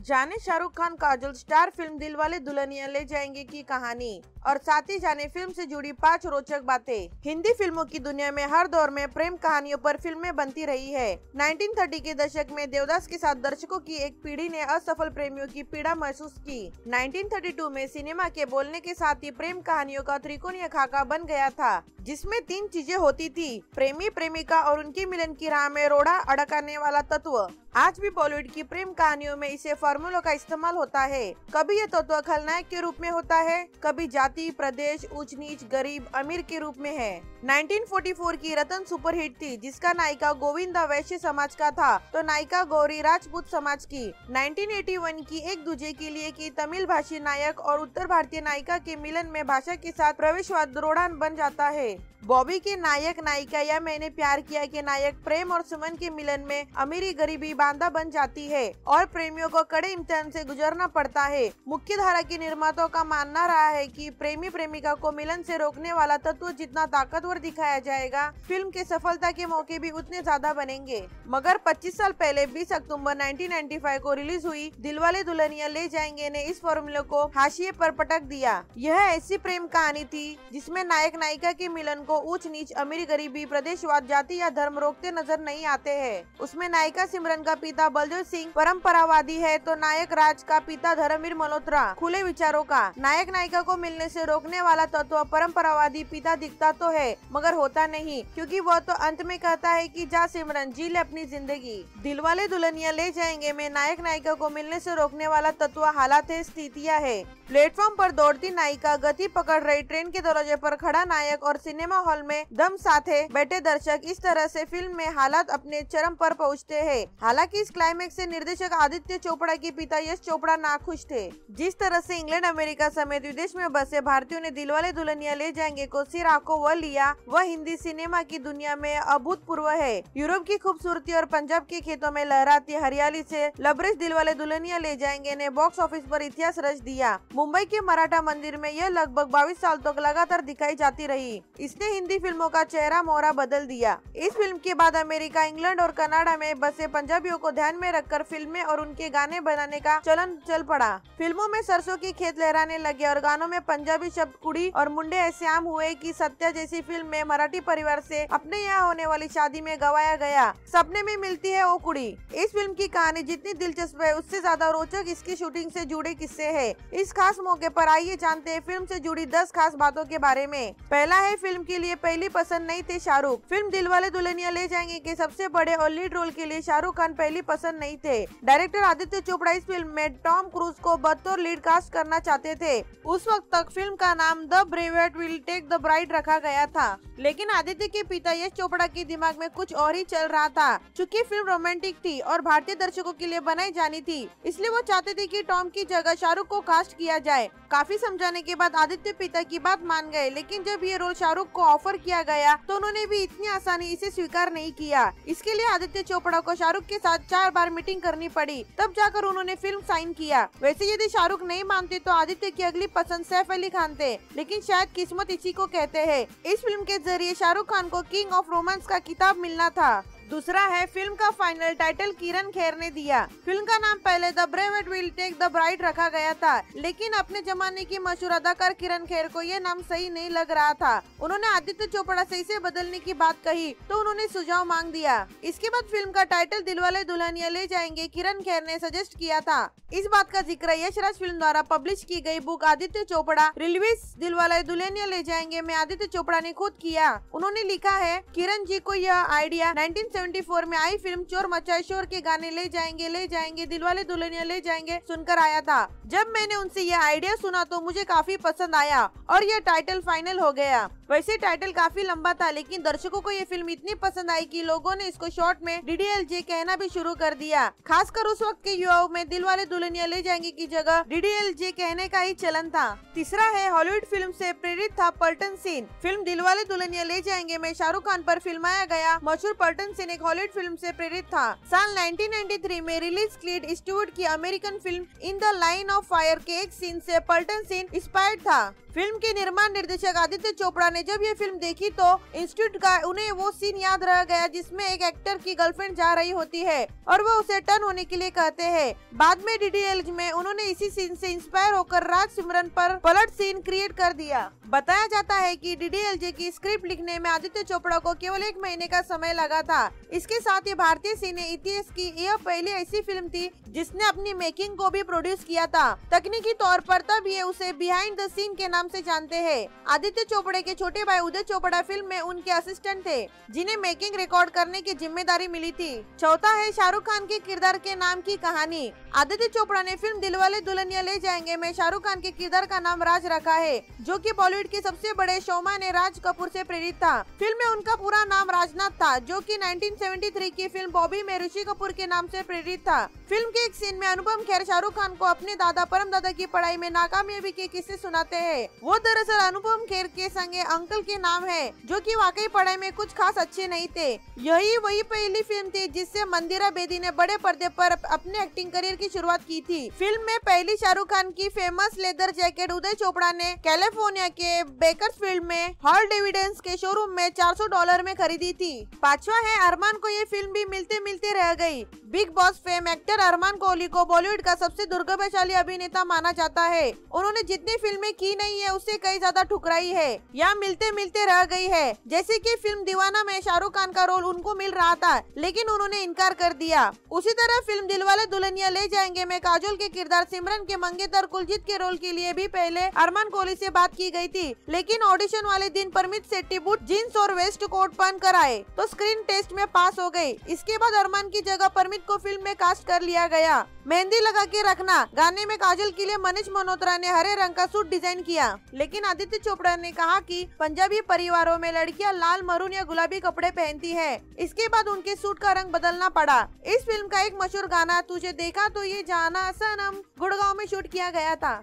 जाने शाहरुख खान, काजल, स्टार फ़िल्म दिलवाले दुल्हनिया ले जाएँगे की कहानी। और साथ ही जाने फ़िल्म से जुड़ी पाँच रोचक बातें। हिंदी फ़िल्मों की दुनिया में हर दौर में प्रेम कहानियों पर फ़िल्में बनती रही है। 1930 के दशक में देवदास के साथ दर्शकों की एक पीढ़ी ने असफल प्रेमियों की पीड़ा महसूस की। 1932 में सिनेमा के बोलने के साथ ही प्रेम कहानियों का त्रिकोणीय खाका बन गया था, जिसमें तीन चीज़ें होती थी, प्रेमी प्रेमिका और उनके मिलन की राह में रोड़ा अड़काने वाला तत्व। आज भी बॉलीवुड की प्रेम कहानियों में इसे फॉर्मूलों का इस्तेमाल होता है। कभी ये तत्व खलनायक के रूप में होता है, कभी जाति प्रदेश ऊंच नीच गरीब अमीर के रूप में है। 1944 की रतन सुपरहिट थी, जिसका नायिका गोविंदा वैश्य समाज का था। तो नायिका गौरी राजपूत समाज की। 1981 की एक दूजे के लिए की तमिल भाषी नायक और उत्तर भारतीय नायिका के मिलन में भाषा के साथ प्रवेशवाद रोड़ान बन जाता है। बॉबी के नायक नायिका या मैंने प्यार किया के नायक प्रेम और सुमन के मिलन में अमीरी गरीबी बांधा बन जाती है और प्रेमियों को कड़े इम्तिहान से गुजरना पड़ता है। मुख्य धारा के निर्माताओं का मानना रहा है कि प्रेमी प्रेमिका को मिलन से रोकने वाला तत्व जितना ताकतवर दिखाया जाएगा, फ़िल्म के सफलता के मौके भी उतने ज़्यादा बनेंगे। मगर 25 साल पहले 20 अक्टूबर 1995 को रिलीज़ हुई दिलवाले दुल्हनिया ले जाएँगे ने इस फॉर्मूले को हाशिए पर पटक दिया। यह ऐसी प्रेम कहानी थी जिसमें नायक नायिका के मिलन को ऊंच नीच अमीर गरीबी, प्रदेशवाद, जाति या धर्म रोकते नज़र नहीं आते हैं। उसमें नायिका सिमरन का पिता बलदेव सिंह परम्परावादी है तो नायक राज का पिता धर्मवीर मल्होत्रा। खुले विचारों का नायक नायिका को मिलने से रोकने वाला तत्व परम्परावादी पिता दिखता तो है, मगर होता नहीं, क्योंकि वह तो अंत में कहता है कि जा सिमरन, जी ले अपनी ज़िंदगी। दिलवाले दुल्हनिया ले जाएँगे, में नायक नायिका को मिलने से रोकने वाला तत्व हालात है, स्थितियाँ है। प्लेटफॉर्म पर दौड़ती नायिका गति पकड़ रही ट्रेन के दरवाजे पर खड़ा नायक और सिनेमा हॉल में दम साथे बैठे दर्शक इस तरह से फ़िल्म में हालात अपने चरम पर पहुँचते हैं। हालाँकि इस क्लाइमेक्स से निर्देशक आदित्य चोपड़ा के पिता यश चोपड़ा नाखुश थे। जिस तरह से इंग्लैंड, अमेरिका समेत विदेश में बसे भारतीयों ने दिलवाले दुल्हनिया ले जाएँगे। को सिर आँखों वह लिया। वह हिंदी सिनेमा की दुनिया में अभूतपूर्व है। यूरोप की खूबसूरती और पंजाब के खेतों में लहराती हरियाली से लबरेज दिलवाले दुल्हनिया ले जाएँगे। ने बॉक्स ऑफ़िस पर इतिहास रच दिया। मुंबई के मराठा मंदिर में यह लगभग बाईस साल तक लगातार दिखाई जाती रही। इसने हिंदी फ़िल्मों का चेहरा मोहरा बदल दिया। इस फ़िल्म के बाद अमेरिका, इंग्लैंड और कनाडा में बसे पंजाबियों को ध्यान में रखकर फ़िल्में और उनके गाने बनाने का चलन चल पड़ा। फ़िल्मों में सरसों की खेत लहराने लगे और गानों में पंजाबी शब्द कुड़ी और मुंडे ऐसे आम हुए कि सत्या जैसी फ़िल्म में मराठी परिवार से अपने यहाँ होने वाली शादी में गवाया गया। सपने में मिलती है वो कुड़ी। इस फ़िल्म की कहानी जितनी दिलचस्प है, उससे ज़्यादा रोचक इसकी शूटिंग से जुड़े किस्से है। इस खास मौके पर आइए जानते हैं फ़िल्म से जुड़ी दस खास बातों के बारे में। पहला है फ़िल्म के लिए पहली पसंद नहीं थे शाहरुख। फ़िल्म दिलवाले दुल्हनिया ले जाएँगे के सबसे बड़े और लीड रोल के लिए शाहरुख खान पहली पसंद नहीं थे। डायरेक्टर आदित्य चोपड़ा इस फ़िल्म में टॉम क्रूज को बतौर लीड कास्ट करना चाहते थे। उस वक्त तक फ़िल्म का नाम The Brave Will Take the Bride रखा गया था। लेकिन आदित्य के पिता यश चोपड़ा के दिमाग में कुछ और ही चल रहा था। चूँकि फ़िल्म रोमांटिक थी और भारतीय दर्शकों के लिए बनाई जानी थी, इसलिए वो चाहते थे कि टॉम की जगह शाहरुख को कास्ट किया जाए। काफ़ी समझाने के बाद आदित्य पिता की बात मान गए, लेकिन जब ये रोल शाहरुख को ऑफ़र किया गया तो उन्होंने भी इतनी आसानी इसे स्वीकार नहीं किया। इसके लिए आदित्य चोपड़ा को शाहरुख के साथ चार बार मीटिंग करनी पड़ी, तब जाकर उन्होंने फ़िल्म साइन किया। वैसे यदि शाहरुख नहीं मानते तो आदित्य की अगली पसंद सैफ अली खान थे लेकिन शायद किस्मत इसी को कहते हैं। इस फ़िल्म के ज़रिए शाहरुख खान को किंग ऑफ़ रोमांस का किताब मिलना था। दूसरा है फ़िल्म का फाइनल टाइटल किरण खेर ने दिया। फ़िल्म का नाम पहले The Brave Will Take the Bride रखा गया था, लेकिन अपने जमाने की मशहूर अदाकार किरण खेर को ये नाम सही नहीं लग रहा था। उन्होंने आदित्य चोपड़ा से इसे बदलने की बात कही तो उन्होंने सुझाव मांग दिया। इसके बाद फ़िल्म का टाइटल दिलवाले दुल्हनिया ले जाएँगे, किरण खेर ने सजेस्ट किया था। इस बात का ज़िक्र यशराज फ़िल्म द्वारा पब्लिश की गई बुक आदित्य चोपड़ा रिलीज़ दिलवाले दुल्हनिया ले जाएँगे। में आदित्य चोपड़ा ने खुद किया। उन्होंने लिखा है, किरण जी को यह आइडिया 1974 में आई फ़िल्म चोर मचाए शोर के गाने ले जाएँगे ले जाएँगे, दिलवाले दुल्हनिया ले जाएँगे सुनकर आया था। जब मैंने उनसे यह आइडिया सुना तो मुझे काफ़ी पसंद आया और यह टाइटल फाइनल हो गया। वैसे टाइटल काफ़ी लंबा था, लेकिन दर्शकों को ये फ़िल्म इतनी पसंद आई कि लोगों ने इसको शॉर्ट में डीडीएलजे कहना भी शुरू कर दिया। खासकर उस वक्त के युवाओं में दिलवाले दुल्हनिया ले जाएँगे की जगह डीडीएलजे कहने का ही चलन था। तीसरा है हॉलीवुड फ़िल्म से प्रेरित था पल्टन सीन। फ़िल्म दिलवाले दुल्हनिया ले जाएँगे, में शाहरुख खान पर फिल्माया गया। मशहूर पल्टन सीन एक हॉलीवुड फ़िल्म से प्रेरित था। साल 1993 में रिलीज़ क्लीड स्टूवर्ड की American film In the Line of Fire के एक सीन से पल्टन सीन इंस्पायर्ड था। फ़िल्म के निर्माण निर्देशक आदित्य चोपड़ा ने जब ये फ़िल्म देखी तो इंस्टीट्यूट का, उन्हें वो सीन याद रह गया जिसमें एक एक्टर की गर्लफ्रेंड जा रही होती है और वो उसे टर्न होने के लिए कहते हैं। बाद में डीडीएल में उन्होंने इसी सीन से इंस्पायर होकर राज सिमरन पर पलट सीन क्रिएट कर दिया। बताया जाता है कि डीडीएलजे की स्क्रिप्ट लिखने में आदित्य चोपड़ा को केवल एक महीने का समय लगा था। इसके साथ ही भारतीय सिने इतिहास की यह पहली ऐसी फ़िल्म थी जिसने अपनी मेकिंग को भी प्रोड्यूस किया था। तकनीकी तौर पर तब ये उसे बिहाइंड द सीन के नाम से जानते हैं। आदित्य चोपड़े के छोटे भाई उदय चोपड़ा फ़िल्म में उनके असिस्टेंट थे, जिन्हें मेकिंग रिकॉर्ड करने की ज़िम्मेदारी मिली थी। चौथा है शाहरुख खान के किरदार के नाम की कहानी। आदित्य चोपड़ा ने फ़िल्म दिलवाले दुल्हनिया ले जाएँगे में शाहरुख खान के किरदार का नाम राज रखा है, जो कि बॉलीवुड के सबसे बड़े शोमा ने राज कपूर से प्रेरित था। फ़िल्म में उनका पूरा नाम राजनाथ था, जो कि 1973 की फ़िल्म बॉबी में ऋषि कपूर के नाम से प्रेरित था। फ़िल्म के एक सीन में अनुपम खेर शाहरुख खान को अपने दादा परम दादा की पढ़ाई में नाकामयाबी के किस्से सुनाते हैं। वो दरअसल अनुपम खेर के संगे अंकल के नाम है, जो कि वाकई पढ़ाई में कुछ खास अच्छे नहीं थे। यही वही पहली फ़िल्म थी जिससे मंदिरा बेदी ने बड़े पर्दे पर अपने एक्टिंग करियर की शुरुआत की थी। फ़िल्म में पहली शाहरुख खान की famous leather jacket Uday Chopra ने कैलिफ़ोर्निया के बेकर्सफील्ड में हॉल डिविडेंस के शोरूम में 400 डॉलर में खरीदी थी। पांचवा है अरमान को ये फ़िल्म भी मिलते मिलते रह गई। Bigg Boss fame actor Armaan Kohli को बॉलीवुड का सबसे दुर्गभाशाली अभिनेता माना जाता है। उन्होंने जितनी फ़िल्में की नहीं है, उससे कई ज़्यादा ठुकराई है। या मिलते मिलते रह गई है। जैसे कि फ़िल्म दीवाना में शाहरुख खान का रोल उनको मिल रहा था, लेकिन उन्होंने इनकार कर दिया। उसी तरह फ़िल्म दिलवाले दुल्हनिया ले जाएँगे में काजोल के किरदार सिमरन के मंगेतर कुलजीत के रोल के लिए भी पहले अरमान कोहली से बात की गई थी, लेकिन ऑडिशन वाले दिन परमित सेट्टी बूट जीन्स और वेस्ट कोट पहन कर आए तो स्क्रीन टेस्ट में पास हो गए इसके बाद अरमान की जगह परमित को फ़िल्म में कास्ट कर लिया गया। मेहंदी लगा के रखना। गाने में काजल के लिए मनीष मल्होत्रा ने हरे रंग का सूट डिज़ाइन किया। लेकिन आदित्य चोपड़ा ने कहा कि पंजाबी परिवारों में लड़कियाँ लाल, मरून या गुलाबी कपड़े पहनती है। इसके बाद उनके सूट का रंग बदलना पड़ा। इस फ़िल्म का एक मशहूर गाना, तुझे देखा तो ये जाना सनम गुड़गांव में शूट किया गया था।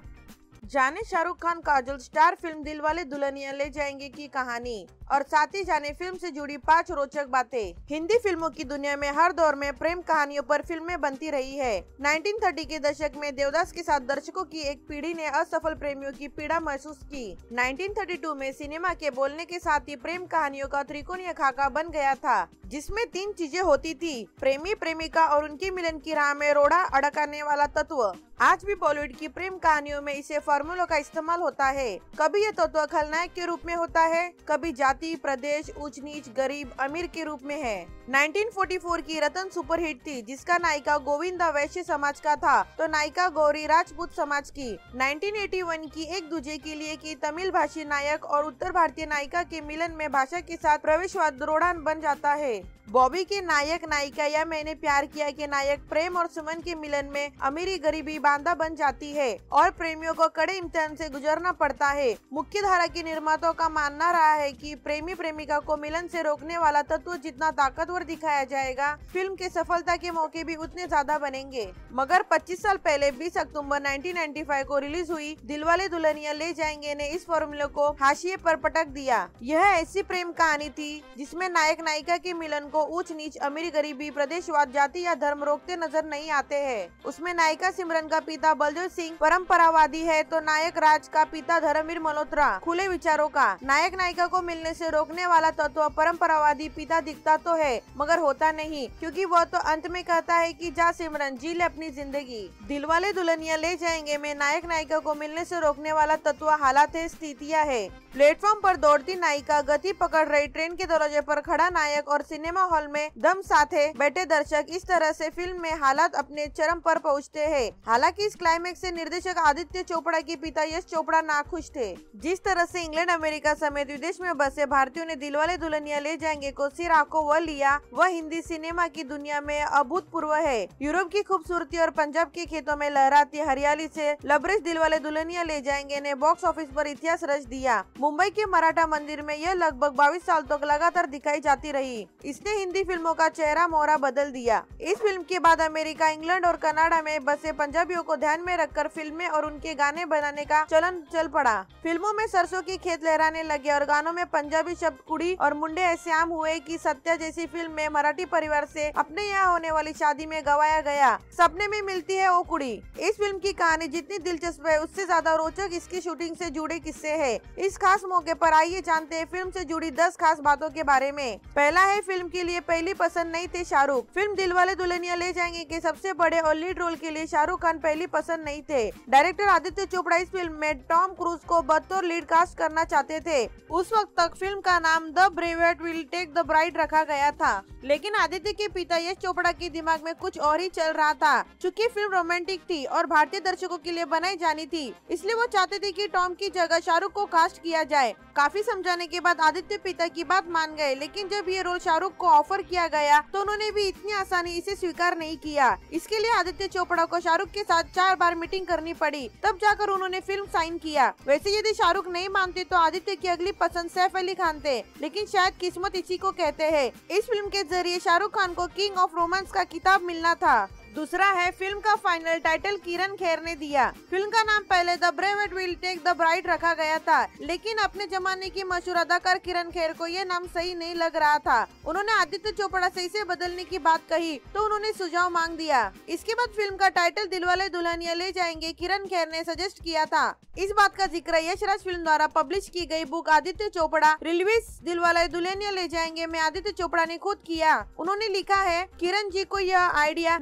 जाने शाहरुख खान काजल, स्टार फ़िल्म दिल वाले दुल्हनिया ले जाएँगे की कहानी। और साथ ही जाने फ़िल्म से जुड़ी पाँच रोचक बातें। हिंदी फ़िल्मों की दुनिया में हर दौर में प्रेम कहानियों पर फ़िल्में बनती रही है। 1930 के दशक में देवदास के साथ दर्शकों की एक पीढ़ी ने असफल प्रेमियों की पीड़ा महसूस की। 1932 में सिनेमा के बोलने के साथ ही प्रेम कहानियों का त्रिकोणीय खाका बन गया था, जिसमें तीन चीज़ें होती थी। प्रेमी, प्रेमिका और उनकी मिलन की राह में रोड़ा अड़काने वाला तत्व। आज भी बॉलीवुड की प्रेम कहानियों में इसे फॉर्मूलों का इस्तेमाल होता है। कभी ये तत्व खलनायक के रूप में होता है, कभी जाति, प्रदेश, ऊंच नीच, गरीब, अमीर के रूप में है। 1944 की रतन सुपरहिट थी, जिसका नायिका गोविंदा वैश्य समाज का था। तो नायिका गौरी राजपूत समाज की 1981 की एक दूजे के लिए की तमिल भाषी नायक और उत्तर भारतीय नायिका के मिलन में भाषा के साथ प्रवेशवाद रोड़ान बन जाता है। बॉबी के नायक नायिका या मैंने प्यार किया के नायक प्रेम और सुमन के मिलन में अमीरी गरीबी बांधा बन जाती है और प्रेमियों को कड़े इम्तिहान से गुजरना पड़ता है। मुख्य धारा के निर्माताओं का मानना रहा है कि प्रेमी प्रेमिका को मिलन से रोकने वाला तत्व जितना ताकतवर दिखाया जाएगा, फ़िल्म के सफलता के मौके भी उतने ज़्यादा बनेंगे। मगर 25 साल पहले 20 अक्टूबर 1995 को रिलीज़ हुई दिलवाले दुल्हनिया ले जाएँगे ने इस फॉर्मूले को हाशिए पर पटक दिया। यह ऐसी प्रेम कहानी थी जिसमें नायक नायिका के मिलन को ऊंच नीच अमीर गरीबी, प्रदेशवाद, जाति या धर्म रोकते नज़र नहीं आते हैं। उसमें नायिका सिमरन का पिता बलदेव सिंह परम्परावादी है तो नायक राज का पिता धर्मवीर मल्होत्रा। खुले विचारों का। नायक नायिका को मिलने से रोकने वाला तत्व परंपरावादी पिता दिखता तो है, मगर होता नहीं, क्योंकि वह तो अंत में कहता है कि जा सिमरन, जी ले अपनी ज़िंदगी। दिलवाले दुल्हनिया ले जाएँगे में नायक नायिका को मिलने से रोकने वाला तत्व हालात है, स्थितियाँ है। प्लेटफॉर्म पर दौड़ती नायिका गति पकड़ रही ट्रेन के दरवाजे पर खड़ा नायक और सिनेमा हॉल में दम साथे बैठे दर्शक इस तरह से फ़िल्म में हालात अपने चरम पर पहुँचते हैं। हालाँकि इस क्लाइमेक्स से निर्देशक आदित्य चोपड़ा के पिता यश चोपड़ा नाखुश थे। जिस तरह से इंग्लैंड, अमेरिका समेत विदेश में बसे भारतीयों ने दिलवाले दुल्हनिया ले जाएँगे को सिर आँखों वह लिया। वह हिंदी सिनेमा की दुनिया में अभूतपूर्व है। यूरोप की खूबसूरती और पंजाब के खेतों में लहराती हरियाली से लबरेज दिलवाले दुल्हनिया ले जाएँगे, ने बॉक्स ऑफ़िस पर इतिहास रच दिया। मुंबई के मराठा मंदिर में यह लगभग बाईस साल तक लगातार दिखाई जाती रही। इसने हिंदी फ़िल्मों का चेहरा मोहरा बदल दिया। इस फ़िल्म के बाद अमेरिका, इंग्लैंड और कनाडा में बसे पंजाबियों को ध्यान में रखकर फ़िल्में और उनके गाने बनाने का चलन चल पड़ा। फ़िल्मों में सरसों की खेत लहराने लगे और गानों में पंजाबी शब्द कुड़ी और मुंडे ऐसे आम हुए कि सत्या जैसी फ़िल्म में मराठी परिवार से अपने यहाँ होने वाली शादी में गवाया गया। सपने में मिलती है वो कुड़ी। इस फ़िल्म की कहानी जितनी दिलचस्प है, उससे ज़्यादा रोचक इसकी शूटिंग से जुड़े किस्से है। इस खास मौके पर आइए जानते हैं फ़िल्म से जुड़ी दस खास बातों के बारे में। पहला है फ़िल्म के लिए पहली पसंद नहीं थे शाहरुख। फ़िल्म दिलवाले दुल्हनिया ले जाएँगे के सबसे बड़े और लीड रोल के लिए शाहरुख खान पहली पसंद नहीं थे। डायरेक्टर आदित्य चोपड़ा इस फ़िल्म में टॉम क्रूज को बतौर लीड कास्ट करना चाहते थे। उस वक्त तक फ़िल्म का नाम the brave will take the bride रखा गया था। लेकिन आदित्य के पिता यश चोपड़ा के दिमाग में कुछ और ही चल रहा था। चूँकि फ़िल्म रोमांटिक थी और भारतीय दर्शकों के लिए बनाई जानी थी, इसलिए वो चाहते थे कि टॉम की जगह शाहरुख को कास्ट किया जाए। काफ़ी समझाने के बाद आदित्य पिता की बात मान गए, लेकिन जब ये रोल शाहरुख को ऑफ़र किया गया तो उन्होंने भी इतनी आसानी इसे स्वीकार नहीं किया। इसके लिए आदित्य चोपड़ा को शाहरुख के साथ चार बार मीटिंग करनी पड़ी। तब जाकर उन्होंने फ़िल्म साइन किया। वैसे यदि शाहरुख नहीं मानते तो आदित्य की अगली पसंद सैफ अली खान थे, लेकिन शायद किस्मत इसी को कहते हैं। इस फ़िल्म के ज़रिए शाहरुख खान को किंग ऑफ़ रोमांस का किताब मिलना था। दूसरा है, फ़िल्म का फाइनल टाइटल किरण खेर ने दिया। फ़िल्म का नाम पहले the brave will take the bride रखा गया था, लेकिन अपने जमाने की मशहूर अदाकार किरण खेर को ये नाम सही नहीं लग रहा था। उन्होंने आदित्य चोपड़ा से इसे बदलने की बात कही तो उन्होंने सुझाव मांग दिया। इसके बाद फ़िल्म का टाइटल दिलवाले दुल्हनिया ले जाएँगे, किरण खेर ने सजेस्ट किया था। इस बात का ज़िक्र यशराज फ़िल्म द्वारा पब्लिश की गई बुक आदित्य चोपड़ा, रिलीज़ दिलवाले दुल्हनिया ले जाएँगे, में आदित्य चोपड़ा ने खुद किया। उन्होंने लिखा है, किरण जी को यह आइडिया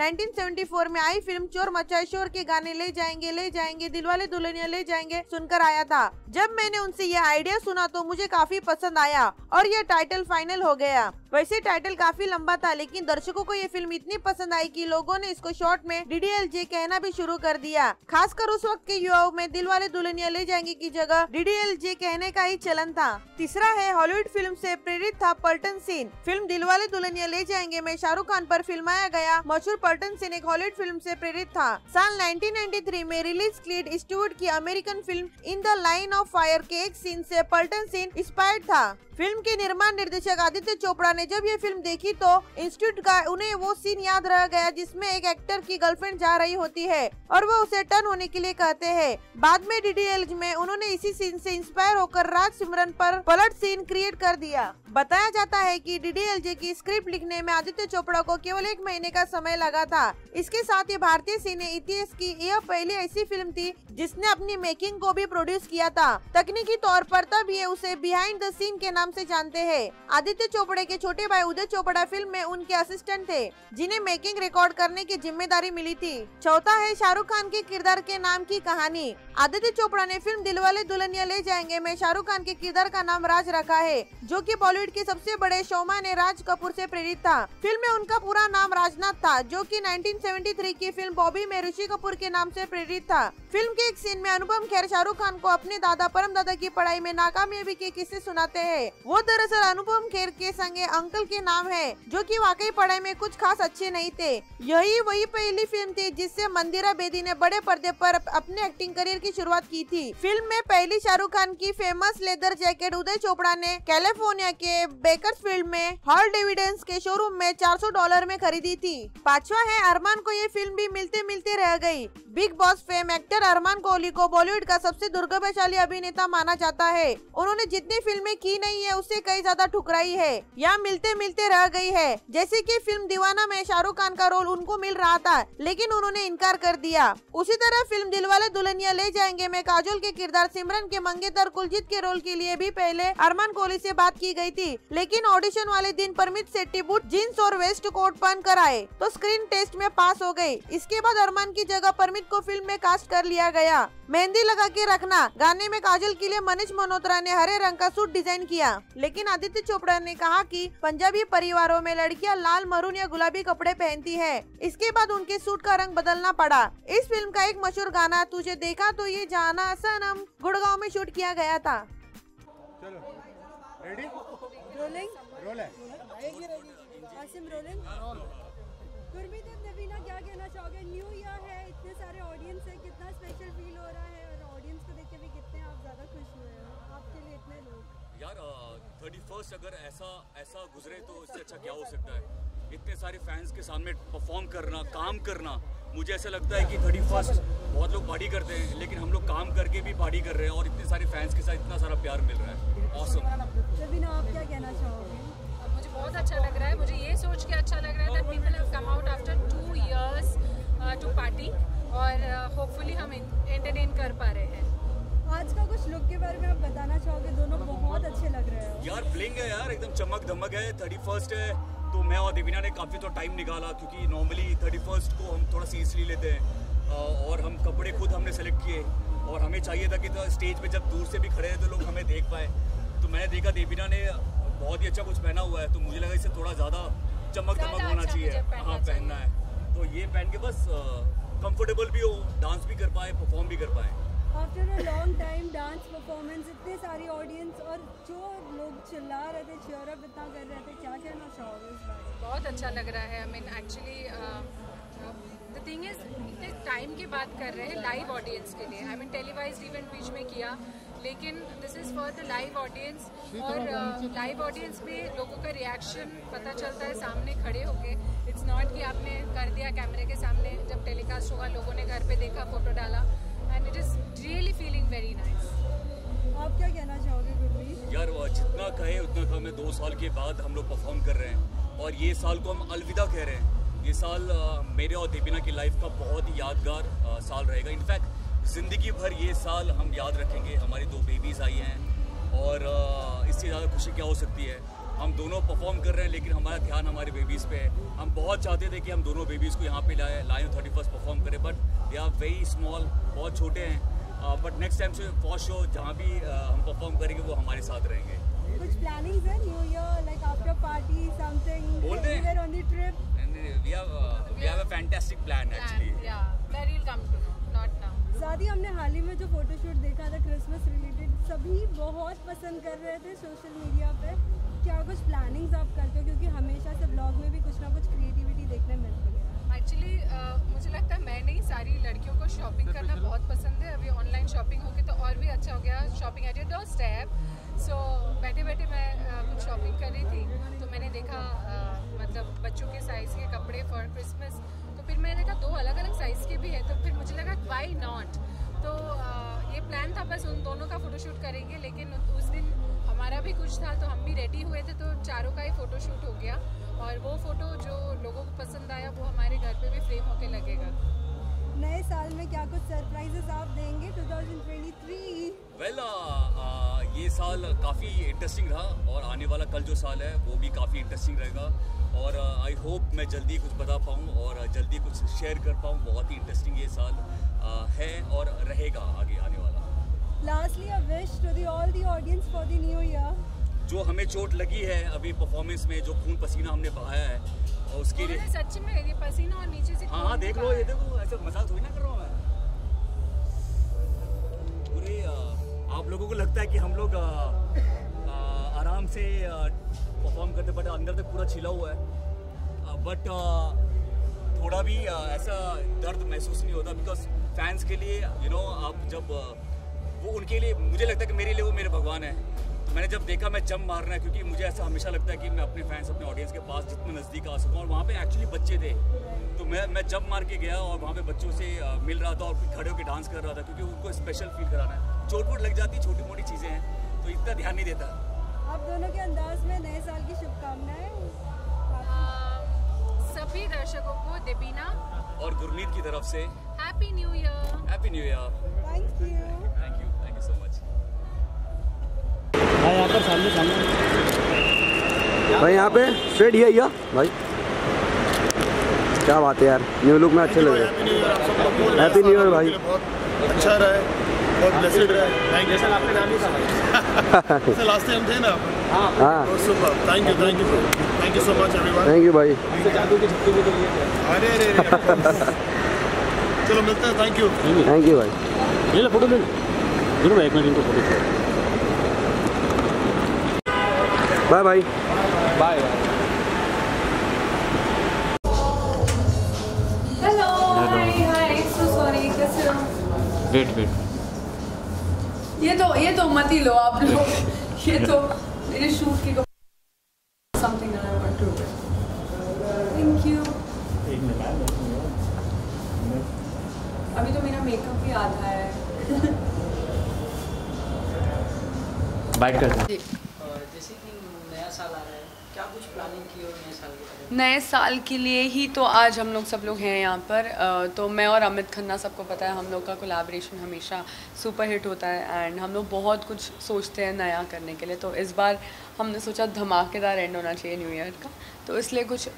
1974 में आई फ़िल्म चोर मचाए शोर के गाने ले जाएँगे ले जाएँगे दिलवाले दुल्हनिया ले जाएँगे सुनकर आया था। जब मैंने उनसे यह आइडिया सुना तो मुझे काफ़ी पसंद आया और यह टाइटल फाइनल हो गया। वैसे टाइटल काफ़ी लंबा था, लेकिन दर्शकों को ये फ़िल्म इतनी पसंद आई कि लोगों ने इसको शॉर्ट में डीडीएलजे कहना भी शुरू कर दिया। खासकर उस वक्त के युवाओं में दिलवाले दुल्हनिया ले जाएँगे की जगह डीडीएलजे कहने का ही चलन था। तीसरा है हॉलीवुड फ़िल्म से प्रेरित था पल्टन सीन। फ़िल्म दिलवाले दुल्हनिया ले जाएँगे में शाहरुख खान पर फिल्माया गया मशहूर पलटन सीन एक हॉलीवुड फ़िल्म से प्रेरित था। साल 1993 में रिलीज़ क्लीड स्टूवर्ट की American film in the line of fire के एक सीन से पल्टन सीन इंस्पायर्ड था। फ़िल्म के निर्माण निर्देशक आदित्य चोपड़ा ने जब ये फ़िल्म देखी तो इंस्टीट्यूट का उन्हें वो सीन याद रह गया जिसमें एक एक्टर की गर्लफ्रेंड जा रही होती है और वो उसे टर्न होने के लिए कहते हैं। बाद में डीडीएल में उन्होंने इसी सीन से इंस्पायर होकर राज सिमरन पर पलट सीन क्रिएट कर दिया। बताया जाता है कि डीडीएलजे की स्क्रिप्ट लिखने में आदित्य चोपड़ा को केवल एक महीने का समय लगा था। इसके साथ ही भारतीय सिने इतिहास की यह पहली ऐसी फ़िल्म थी जिसने अपनी मेकिंग को भी प्रोड्यूस किया था। तकनीकी तौर पर तब ये उसे बिहाइंड द सीन के नाम से जानते हैं। आदित्य चोपड़े के छोटे भाई उदय चोपड़ा फ़िल्म में उनके असिस्टेंट थे, जिन्हें मेकिंग रिकॉर्ड करने की ज़िम्मेदारी मिली थी। चौथा है शाहरुख खान के किरदार के नाम की कहानी। आदित्य चोपड़ा ने फ़िल्म दिलवाले दुल्हनिया ले जाएँगे में शाहरुख खान के किरदार का नाम राज रखा है, जो कि बॉलीवुड के सबसे बड़े शोमा ने राज कपूर से प्रेरित था। फ़िल्म में उनका पूरा नाम राजनाथ था, जो कि 1973 की फ़िल्म बॉबी में ऋषि कपूर के नाम से प्रेरित था। फ़िल्म के एक सीन में अनुपम खेर शाहरुख खान को अपने दादा परम दादा की पढ़ाई में नाकामयाबी के किस्से सुनाते हैं। वो दरअसल अनुपम खेर के संगे अंकल के नाम है, जो कि वाकई पढ़ाई में कुछ खास अच्छे नहीं थे। यही वही पहली फ़िल्म थी जिससे मंदिरा बेदी ने बड़े पर्दे पर अपने एक्टिंग करियर की शुरुआत की थी। फ़िल्म में पहली शाहरुख खान की famous leather jacket Uday Chopra ने कैलिफ़ोर्निया के बेकर्सफील्ड में हॉल डिविडेंस के शोरूम में 400 डॉलर में खरीदी थी। पांचवा है अरमान को ये फ़िल्म भी मिलते मिलते रह गई। Big boss fame actor Armaan Kohli को बॉलीवुड का सबसे दुर्गभाशाली अभिनेता माना जाता है। उन्होंने जितनी फ़िल्में की नहीं है, उससे कई ज़्यादा ठुकराई है। या मिलते मिलते रह गई है। जैसे कि फ़िल्म दीवाना में शाहरुख खान का रोल उनको मिल रहा था, लेकिन उन्होंने इनकार कर दिया। उसी तरह फ़िल्म दिलवाले दुल्हनिया ले जाएँगे में काजोल के किरदार सिमरन के मंगेतर कुलजीत के रोल के लिए भी पहले अरमान कोहली से बात की गई थी, लेकिन ऑडिशन वाले दिन परमित सेट्टी बूट जीन्स और वेस्ट कोट पहन कर आए। तो स्क्रीन टेस्ट में पास हो गए इसके बाद अरमान की जगह परमित को फ़िल्म में कास्ट कर लिया गया। मेहंदी लगा के रखना। गाने में काजल के लिए मनीष मल्होत्रा ने हरे रंग का सूट डिज़ाइन किया। लेकिन आदित्य चोपड़ा ने कहा कि पंजाबी परिवारों में लड़कियाँ लाल मरून या गुलाबी कपड़े पहनती है। इसके बाद उनके सूट का रंग बदलना पड़ा। इस फ़िल्म का एक मशहूर गाना तुझे देखा तो ये जाना सनम गुड़गांव में शूट किया गया था। रेडी रोलिंग रोल है आसिम रोलिंग फ़र्स्ट अगर ऐसा ऐसा गुजरे तो इससे अच्छा क्या हो सकता है? इतने सारे फैंस के सामने परफॉर्म करना काम करना मुझे ऐसा लगता है कि थर्टी फ़र्स्ट बहुत लोग पार्टी करते हैं लेकिन हम लोग काम करके भी पार्टी कर रहे हैं और इतने सारे फैंस के साथ इतना सारा प्यार मिल रहा है। ऑसम रवीना आप क्या कहना चाहोगे? मुझे बहुत अच्छा लग रहा है मुझे ये सोच के अच्छा लग रहा है that people have come out after two years to party और होपफुली हम एंटरटेन कर पा रहे हैं। आज का कुछ लुक के बारे में आप बताना चाहोगे? दोनों बहुत अच्छे लग रहे हो। यार ब्लिंग है यार एकदम चमक धमक है थर्टी फ़र्स्ट है। तो मैं और देवीना ने काफ़ी तो टाइम निकाला क्योंकि नॉर्मली थर्टी फ़र्स्ट को हम थोड़ा सीरियसली लेते हैं। और हम कपड़े खुद हमने सेलेक्ट किए। और हमें चाहिए था कि तो स्टेज पे जब दूर से भी खड़े हैं तो लोग हमें देख पाए। तो मैंने देखा देवीना ने बहुत ही अच्छा कुछ पहना हुआ है। तो मुझे लगा इससे थोड़ा ज़्यादा चमक धमक होना अच्छा चाहिए। हाँ पहनना है। तो ये पहन के बस कंफर्टेबल भी हो डांस भी कर पाए परफॉर्म भी कर पाए। After a long time dance performance इतने सारी ऑडियंस और जो लोग चिल्ला रहे थे up इतना कर रहे थे, क्या कहना चाहोगे बहुत अच्छा लग रहा है। I mean actually the thing is इतने टाइम की बात कर रहे हैं लाइव ऑडियंस के लिए। आई मीन टेलीवाइज इवेंट बीच में किया, लेकिन this is for the live audience और लाइव ऑडियंस में लोगों का रिएक्शन पता चलता है, सामने खड़े होके। इट्स नॉट कि आपने कर दिया कैमरे के सामने, जब टेलीकास्ट होगा, लोगों ने घर पे देखा फ़ोटो डाला। It is really feeling very nice आप क्या कहना चाहोगे गुरमीत? यार वो जितना कहे उतना कम है दो साल के बाद हम लोग परफॉर्म कर रहे हैं। और ये साल को हम अलविदा कह रहे हैं। ये साल मेरे और देबिना की लाइफ का बहुत ही यादगार साल रहेगा। इनफैक्ट ज़िंदगी भर ये साल हम याद रखेंगे। हमारी दो बेबीज़ आई हैं। और इससे ज़्यादा खुशी क्या हो सकती है? हम दोनों परफॉर्म कर रहे हैं लेकिन हमारा ध्यान हमारे बेबीज़ पे है। हम बहुत चाहते थे कि हम दोनों बेबीज़ को यहाँ पे लाए लाएँ थर्टी फ़र्स्ट परफॉर्म करें but they are very small बहुत छोटे हैं। बट नेक्स्ट टाइम से फ़र्स्ट शो जहाँ भी अ, हम परफॉर्म करेंगे वो हमारे साथ रहेंगे। कुछ प्लानिंग्स है new year like after party something बोल दे। Anywhere on the trip And we have uh, we have a fantastic plan actually. yeah. That will come to not now. साथ ही हमने हाल ही में जो फोटोशूट देखा था क्रिसमस रिलेटेड सभी बहुत पसंद कर रहे थे सोशल मीडिया पे। क्या कुछ प्लानिंग्स आप करते हो? क्योंकि हमेशा से ब्लॉग में भी कुछ ना कुछ क्रिएटिविटी देखने मिलती है। एक्चुअली uh, मुझे लगता है मैं नहीं सारी लड़कियों को शॉपिंग करना बहुत पसंद है। अभी ऑनलाइन शॉपिंग होगी तो और भी अच्छा हो गया shopping at your doorstep so बैठे बैठे मैं uh, कुछ शॉपिंग कर रही थी तो मैंने देखा uh, मतलब बच्चों के साइज़ के कपड़े फॉर क्रिसमस तो फिर मैंने देखा दो अलग अलग साइज़ के भी है तो फिर मुझे लगा वाई नॉट तो uh, ये प्लान था बस उन दोनों का फ़ोटोशूट करेंगे लेकिन उस दिन हमारा भी कुछ था तो हम भी रेडी हुए थे तो चारों का ही फ़ोटोशूट हो गया। और वो फ़ोटो जो लोगों को पसंद आया वो हमारे घर पे भी फ्रेम होके लगेगा। नए साल में क्या कुछ सरप्राइजेस आप देंगे? 2023 वेल ये साल काफ़ी इंटरेस्टिंग रहा और आने वाला कल जो साल है वो भी काफ़ी इंटरेस्टिंग रहेगा। और आई होप मैं जल्दी कुछ बता पाऊँ और जल्दी कुछ शेयर कर पाऊँ। बहुत ही इंटरेस्टिंग ये साल uh, है और रहेगा आगे आने वाला। Lastly, a wish to the all the audience for the new year. जो हमें चोट लगी है अभी परफॉर्मेंस में जो खून पसीना हमने बहाया है और उसके लिए सच में ये पसीना और नीचे से हाँ हाँ देख लो ये देखो ऐसे मज़ाक थोड़ी ना कर रहा हूँ मैं। पूरे आप लोगों को लगता है कि हम लोग अ, अ, आराम से परफॉर्म करते बट अंदर तक पूरा छिला हुआ है। बट थोड़ा भी ऐसा दर्द महसूस नहीं होता बिकॉज़ फैंस के लिए यू you नो know, आप जब अ, वो उनके लिए मुझे लगता है कि मेरे लिए वो मेरे भगवान है। तो मैंने जब देखा मैं जम मारना है क्योंकि मुझे ऐसा हमेशा लगता है कि मैं अपने फैंस अपने ऑडियंस के पास जितना नज़दीक आ सकूँ। और वहाँ पे एक्चुअली बच्चे थे। तो मैं मैं जब मार के गया और वहाँ पे बच्चों से मिल रहा था और फिर खड़े होकर डांस कर रहा था क्योंकि उनको स्पेशल फील कराना है। चोट वोट लग जाती छोटी मोटी चीज़ें हैं तो इतना ध्यान नहीं देता। आप दोनों के अंदाज में नए साल की शुभकामनाएँ? सभी दर्शकों को देबीना। और गुरमीत की तरफ़ से happy new year happy new year thank you thank you thank you so much हाँ यहाँ पर सामने सामने। भाई यहाँ पे स्ट्रेट ये। भैया भाई क्या बात है यार न्यू लुक में अच्छे लग रहे हैप्पी न्यू ईयर भाई। अच्छा रहे बहुत ब्लेसड रहे थैंक यू आपका नाम ही था लास्ट टाइम थे ना हाँ। Super thank you thank you thank you so much everyone thank you भाई जादू की छुट्टी भी तो लिए अरे अरे अरे चलो मिलते हैं। थैंक यू थैंक यू भाई ले लो फ़ोटो ले लो। ज़रूर एक मिनट इनको photo bye bye. Bye hello. Hi hi so sorry कैसे हो? वेट वेट ये तो ये तो मत ही लो आप लोग। ये तो मेरे शूट की something I want to thank you अभी तो मेरा मेकअप भी आधा है। बाइट करते हैं जैसे कि नया साल आ रहा है क्या कुछ प्लानिंग की हो नए साल के नए साल के लिए ही तो आज हम लोग सब लोग हैं यहाँ पर। तो मैं और अमित खन्ना सबको पता है हम लोग का कोलैबोरेशन हमेशा सुपर हिट होता है एंड हम लोग बहुत कुछ सोचते हैं नया करने के लिए। तो इस बार हमने सोचा धमाकेदार एंड होना चाहिए न्यू ईयर का। तो इसलिए कुछ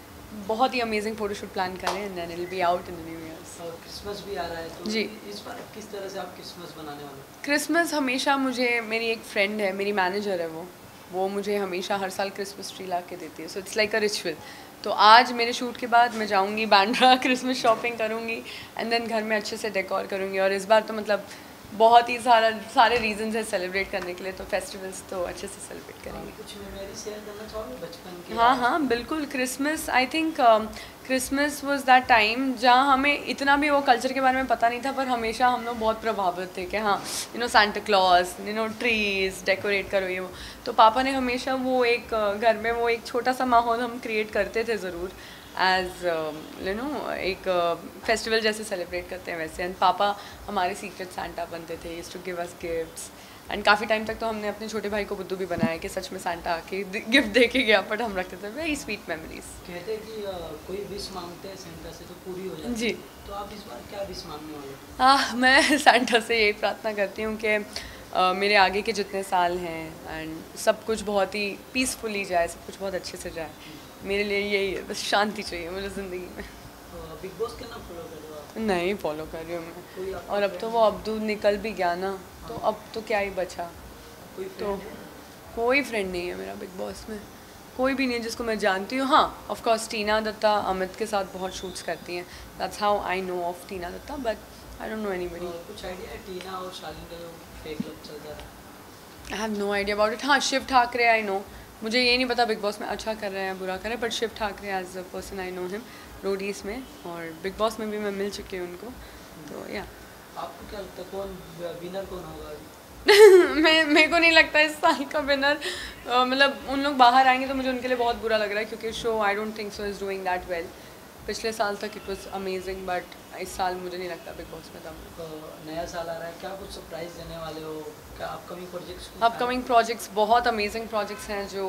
बहुत ही अमेजिंग फोटोशूट प्लान करें and then it be out in the new years और क्रिसमस भी आ रहा है तो जी। इस बार किस तरह से आप क्रिसमस बनाने वाले हो? क्रिसमस हमेशा मुझे मेरी एक फ्रेंड है मेरी मैनेजर है वो। वो मुझे हमेशा हर साल क्रिसमस ट्री ला के देती है। So it's like a ritual तो आज मेरे शूट के बाद मैं जाऊँगी बांद्रा क्रिसमस शॉपिंग करूँगी एंड देन घर में अच्छे से डेकोर करूँगी। और इस बार तो मतलब बहुत ही सारा सारे रीजंस है सेलिब्रेट करने के लिए तो फेस्टिवल्स तो अच्छे से सेलिब्रेट करेंगे। कुछ मेमोरी शेयर करना चाहोगे बचपन की हाँ हाँ बिल्कुल। Christmas I think Christmas was that time जहाँ हमें इतना भी वो कल्चर के बारे में पता नहीं था, पर हमेशा हम लोग बहुत प्रभावित थे कि हाँ you know Santa Claus you know trees decorate करो ये वो। तो पापा ने हमेशा वो एक घर में वो एक छोटा सा माहौल हम क्रिएट करते थे ज़रूर। एज यू नो एक फेस्टिवल जैसे सेलिब्रेट करते हैं वैसे। एंड पापा हमारे सीक्रेट सांता बनते थे to give us gifts and काफ़ी टाइम तक तो हमने अपने छोटे भाई को बुद्धू भी बनाया कि सच में सांता आके गिफ्ट दे के गया बट हम रखते थे वेरी स्वीट मेमोरीज कहते हैं कि कोई विश मांगते हैं सेंटर से तो पूरी हो जाती जी। तो आप इस बार क्या विश मांगने वाले हाँ? मैं सांता से यही प्रार्थना करती हूँ कि मेरे आगे के जितने साल हैं एंड सब कुछ बहुत ही पीसफुली जाए सब कुछ बहुत अच्छे से जाए। मेरे लिए यही है बस शांति चाहिए मुझे ज़िंदगी में। बिग बॉस के ना फॉलो कर रहे आप? नहीं फॉलो कर रही हूँ मैं। और अब तो वो अब्दुल निकल भी गया ना। तो अब तो क्या ही बचा। कोई तो कोई फ्रेंड नहीं है मेरा बिग बॉस में। कोई भी नहीं है जिसको मैं जानती हूँ। हाँ ऑफकोर्स टीना दत्ता अमित के साथ बहुत शूट्स करती हैं। That's how I know of Tina Datta but I don't know anybody और कुछ आइडिया है? टीना और शालीन का जो फेक लव चल रहा है। I have no idea about it हाँ शिव ठाकरे आई नो मुझे ये नहीं पता बिग बॉस में अच्छा कर रहे हैं बुरा कर रहे हैं but Shiv Thackeray as a person I know him Roadies में और बिग बॉस में भी मैं मिल चुकी हूँ उनको। तो या आपको क्या लगता है कौन विनर कौन होगा मैं मेरे को नहीं लगता इस साल का विनर मतलब उन लोग बाहर आएँगे तो मुझे उनके लिए बहुत बुरा लग रहा है क्योंकि show I don't think so is doing that well पिछले साल तक इट वाज अमेजिंग बट इस साल मुझे नहीं लगता बिग बॉस में दम तो नया साल आ रहा है क्या कुछ सरप्राइज़ देने वाले हो? क्या अपकमिंग प्रोजेक्ट्स अपकमिंग प्रोजेक्ट्स बहुत अमेजिंग प्रोजेक्ट्स हैं जो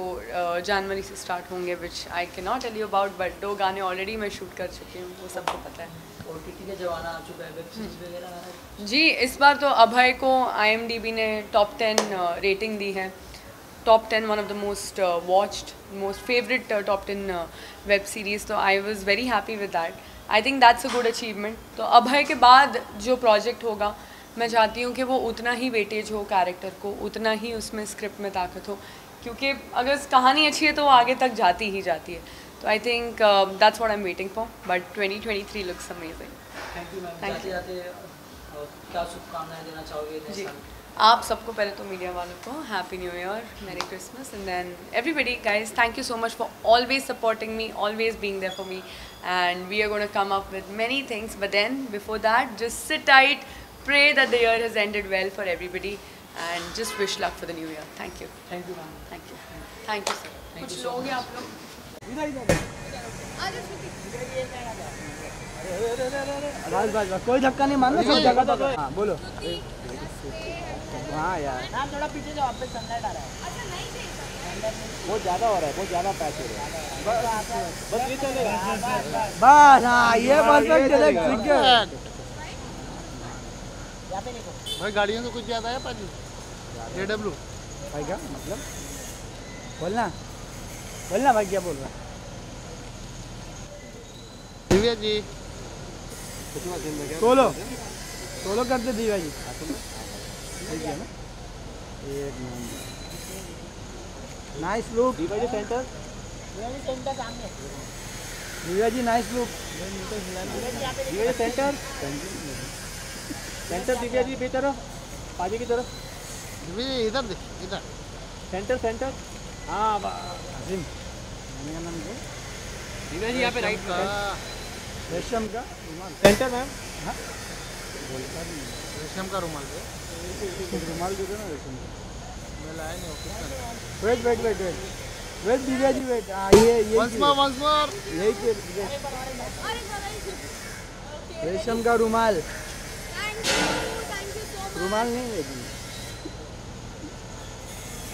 जनवरी से स्टार्ट होंगे which I can not tell you about but दो गाने ऑलरेडी मैं शूट कर चुकी हूँ वो सबको पता है। ओ टी का जमाना आ चुका है वेब सीरीज़ वगैरह आ रहा है। जी इस बार तो अभय को आई ने टॉप टेन रेटिंग दी है। Top ten one of the most watched most favourite top ten web series तो I was very happy with that I think that's a good achievement तो अभय के बाद जो प्रोजेक्ट होगा मैं चाहती हूँ कि वो उतना ही वेटेज हो कैरेक्टर को उतना ही उसमें स्क्रिप्ट में ताकत हो क्योंकि अगर कहानी अच्छी है तो वो आगे तक जाती ही जाती है। तो I think that's what I am waiting for but twenty twenty three looks amazing thank you ma'am Thank जाते जाते अ, क्या शुभकामनाएँ देना चाहोगे नए जी। साल? की? आप सबको पहले तो मीडिया वालों को happy new year merry Christmas and then everybody guys thank you so much for always supporting me always being there for me and we are gonna come up with many things but then before that just sit tight pray that the year has ended well for everybody and just wish luck for the new year. Thank you. Thank you ma'am. Thank you. Thank you sir. Thank कुछ you so बस बस बस कोई धक्का नहीं मारना सब जगह तो हाँ बोलो। हाँ यार। नाम थोड़ा पीछे जाओ आप पे सनलाइट आ रहा है। बहुत ज़्यादा हो रहा है बहुत ज़्यादा पैच हो रहा है। बस ये चलेगा। बस हाँ ये परफेक्ट है ठीक है। भाई गाड़ियों तो कुछ ज़्यादा है पाजी? जे डब्ल्यू भाई क्या मतलब? बोलना। बोलना भाई क्या बोल रहा है? दिव्या जी। सोलो। सोलो करते दिव्या जी। ठीक है ना? एक nice look Divya ji centre centre सामने Divya ji nice look Divya ji centre centre Divya ji तरफ़ पाजी की तरफ़। दिव्या जी इधर देख इधर। सेंटर सेंटर हाँ अजीम। का नाम क्या दिव्या जी यहाँ पे राइट रेशम का रुमाल। सेंटर मैम हाँ? रेशम का रुमाल दे रुमाल दे दो ना रेशम का। मैं लाया नहीं office wait wait wait wait wait Divya ji wait हाँ ये ये. यही के रेशम का रुमाल। रुमाल नहीं लेकिन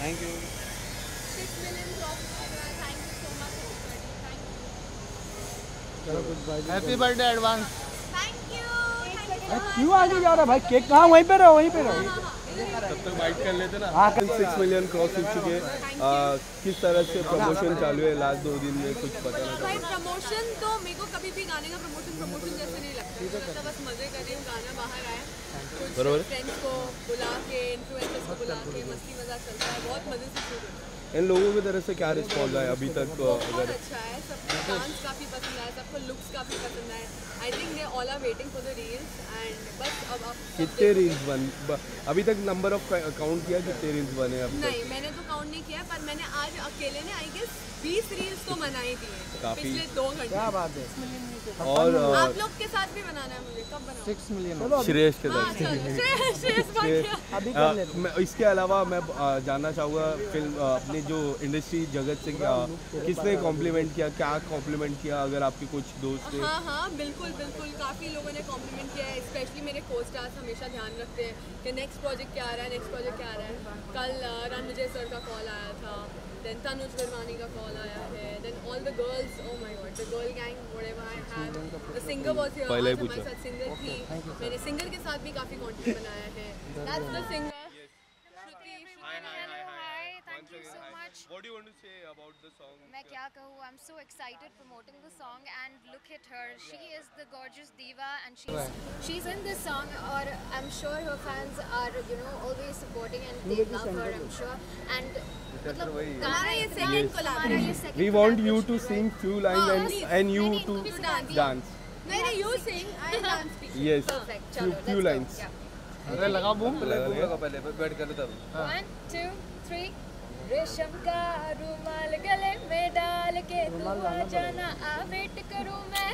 thank you happy birthday advance क्यों आगे जा रहा भाई केक कहाँ? वहीं पे रहो वहीं पे रहो। तब तक बाइट कर लेते ना। हाँ, सिक्स मिलियन क्रॉस हो चुके किस तरह से प्रमोशन चालू है? लास्ट दो दिन में कुछ पता नहीं भाई प्रमोशन तो मेरे को कभी भी गाने का प्रमोशन प्रमोशन जैसे नहीं लगता। है बस मज़े कर रही हूँ गाना बाहर आया। बरोबर। फ्रेंड्स को बुला के इन्फ्लुएंसर्स को बुला के मस्ती मज़ाक चलता है बहुत मज़े से शुरू है। इन लोगों की तरफ़ से क्या रिस्पॉन्स आया अभी तक, अगर अच्छा है सबको डांस काफ़ी पसंद आया, सबको लुक्स काफ़ी पसंद आए I think they all are waiting for the reels and बस अब आप कितने रील्स बन अभी तक नंबर ऑफ़ काउंट किया कितने रील्स बने अब नहीं मैंने तो काउंट नहीं किया पर मैंने आज अकेले ने आई गेस 20 रील्स तो बनाई दी हैं काफ़ी। पिछले दो घंटे। क्या बात है? और आप लोग के साथ भी बनाना है मुझे कब बनाऊँ सिक्स मिलियन श्रेयस के हाँ, साथ। श्रेयस- श्रेयस बन गया। अभी कर लेते इसके अलावा मैं जानना चाहूँगा फ़िल्म अपने जो इंडस्ट्री जगत से क्या किसने कॉम्प्लीमेंट किया क्या कॉम्प्लीमेंट किया अगर आपके कुछ दोस्त थे? हाँ हाँ बिल्कुल। बिल्कुल काफ़ी लोगों ने कॉम्प्लीमेंट किया है स्पेशली मेरे को स्टार्स हमेशा ध्यान रखते हैं कि नेक्स्ट प्रोजेक्ट क्या आ रहा है नेक्स्ट प्रोजेक्ट क्या आ रहा है। कल uh, रणविजय सर का कॉल आया था देन तनुज गिरवानी का कॉल आया है then all the girls oh my God the girl gang whatever I have the singer was here पहले ही हमारे पूछा। साथ सिंगर थी। मैंने सिंगर के साथ भी काफ़ी कंटेंट बनाया है। That's the singer Thank you so much. What do you want to say about the song? मैं क्या कहूँ I'm so excited promoting the song and look at her she is the gorgeous diva and she's she's in this song और I'm sure her fans are you know always supporting and they love her I'm sure and मतलब हमारा ये गाना second इतना collab हमारा है। ये second We want you to sing few lines हाँ, and please. and you to You dance. dance. नहीं नहीं you sing I dance Yes. Perfect. Few चलो, few let's go. lines. Yeah. अरे लगा बूम लगा लगा पहले बैठ कर तब One, two, three. रेशम का रुमाल गले में डाल के तू आ जाना आ वेट करूँ मैं।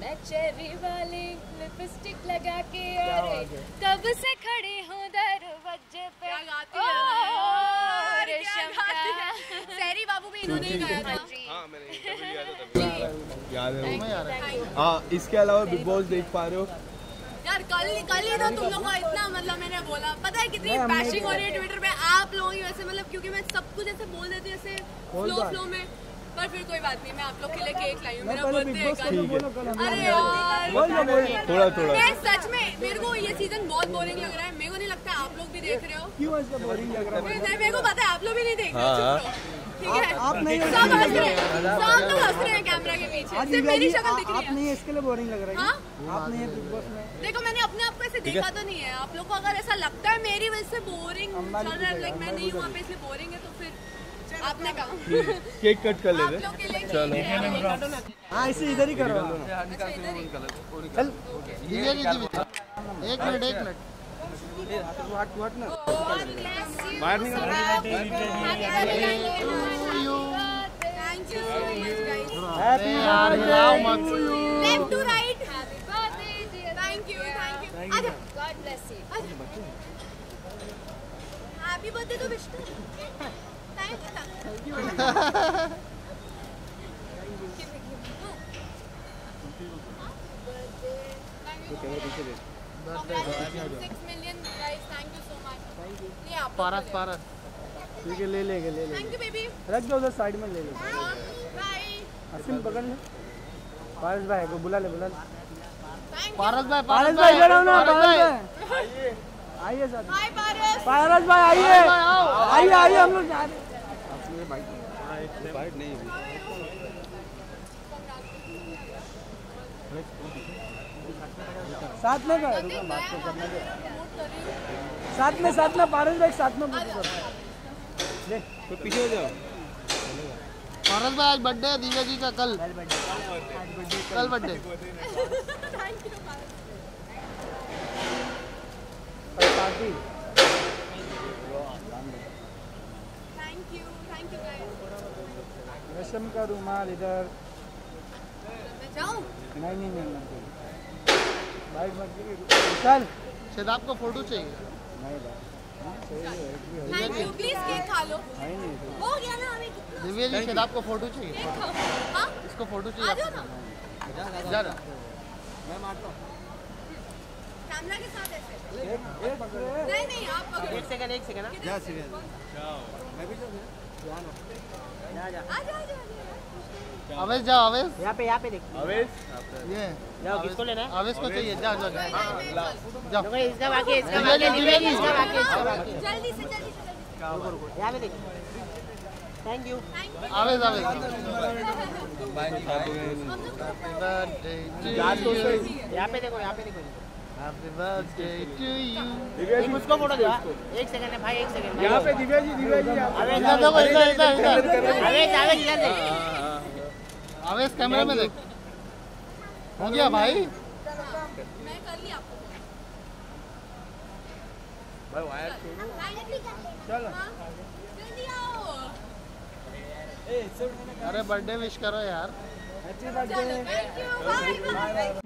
मैं चेरी वाली लिपस्टिक लगा के अरे कब से खड़ी हूँ दरवाजे पे? ओ, रेशम का। सैरी बाबू भी इन्होंने ही गाया था। हाँ मैंने याद है. हाँ इसके अलावा बिग बॉस देख पा रहे हो। यार कल कल ही तो तुम लोग को इतना मतलब मैंने बोला। पता है कितनी बैशिंग हो रही है ट्विटर पे? आप लोगों की वैसे मतलब क्योंकि मैं सब कुछ ऐसे बोल देती हूँ ऐसे फ्लो फ्लो में। पर फिर कोई बात नहीं मैं आप लोग के लिए केक लाई हूँ मेरा बर्थडे है कल। अरे यार। थोड़ा थोड़ा। मैं सच में मेरे को ये सीज़न बहुत बोरिंग लग रहा है। मेरे को नहीं लगता आप लोग भी देख रहे हो। क्यों ऐसा बोरिंग लग रहा है? मेरे को पता है आप लोग भी नहीं देख रहे हाँ, है? आप- नहीं सब हंस रहे हैं सब लोग हंस रहे हैं कैमरा के पीछे। सिर्फ़ मेरी शक्ल दिख रही आप नहीं इसके लिए बोरिंग लग रहा हाँ? है? आप नहीं बिग बॉस में? देखो मैंने अपने आप को ऐसे देखा तो नहीं है। आप लोग को अगर ऐसा लगता है मेरी वजह से बोरिंग चल रहा है लाइक मैं नहीं हूँ वहाँ पे इसलिए बोरिंग है तो फिर आपने कहा। केक कट कर लेते। चलो। हाँ इसे इधर ही करो अच्छा चल एक मिनट एक मिनट। बाहर निकल। Thank you so much guys happy birthday left to right Happy birthday, dear thank you thank you आजा God bless you. Happy birthday तो विश कर thank you six million guys thank you so much ये आप पारस पारस ठीक है ले। लेंगे ले लेंगे रख दो उधर साइड में ले ले। बाय असीम पकड़ ले। पारस भाई को बुला ले बुला ले। पारस भाई पारस भाई इधर आओ ना पारस भाई। भाई। आइए सर पारस पारस भाई आइए आइए आइए हम लोग जा रहे बाइट नहीं साथ में कर साथ में साथ में पारस भाई साथ में कर ले तो पीछे हो जाओ। पारस भाई आज बर्थडे है दिव्या जी का कल। कल। Birthday thank you party? Thank you thank you guys रेशम का रुमाल इधर मैं नहीं नहीं नहीं नहीं। भाई मत चल। शायद आपको फ़ोटो चाहिए। नहीं भाई। हाँ, सही है, एक भी हो। थैंक यू प्लीज़ केक खा लो। है ही नहीं। हो गया ना हमें कितना? दिव्या जी शायद आपको फ़ोटो चाहिए। हाँ? इसको फ़ोटो चाहिए जाओ आपको। जा रहा मैं मारता हूँ। कैमरा के साथ ऐसे। नहीं नहीं आप एक सेकंड एक सेकंड किधर जा से? मैं भी जा अवेश जाओ अवेश। यहाँ पे यहाँ पे देख। अवेश? ये जाओ किसको लेना है? अवेश को चाहिए जाओ जाओ जाओ। जाओ। इसका बाकी इसका बाकी इसका बाकी इसका बाकी। जल्दी से जल्दी से यहाँ पे देख। Thank you Avesh Avesh. तो। यहाँ पे देखो यहाँ पे देखो। हैप्पी बर्थडे टू यू एक उसको फ़ोटो दो। एक सेकंड है भाई एक सेकंड यहाँ पे दिव्या जी, दिव्या जी। अवेश इधर देखो, इधर, इधर, इधर। अवेश अवेश इधर देख। अवेश कैमरे में देख। हो गया भाई। मैं कर लिया आपको भाई वायर छोड़ो चलो। हाँ, अरे बर्थडे विश करो यार।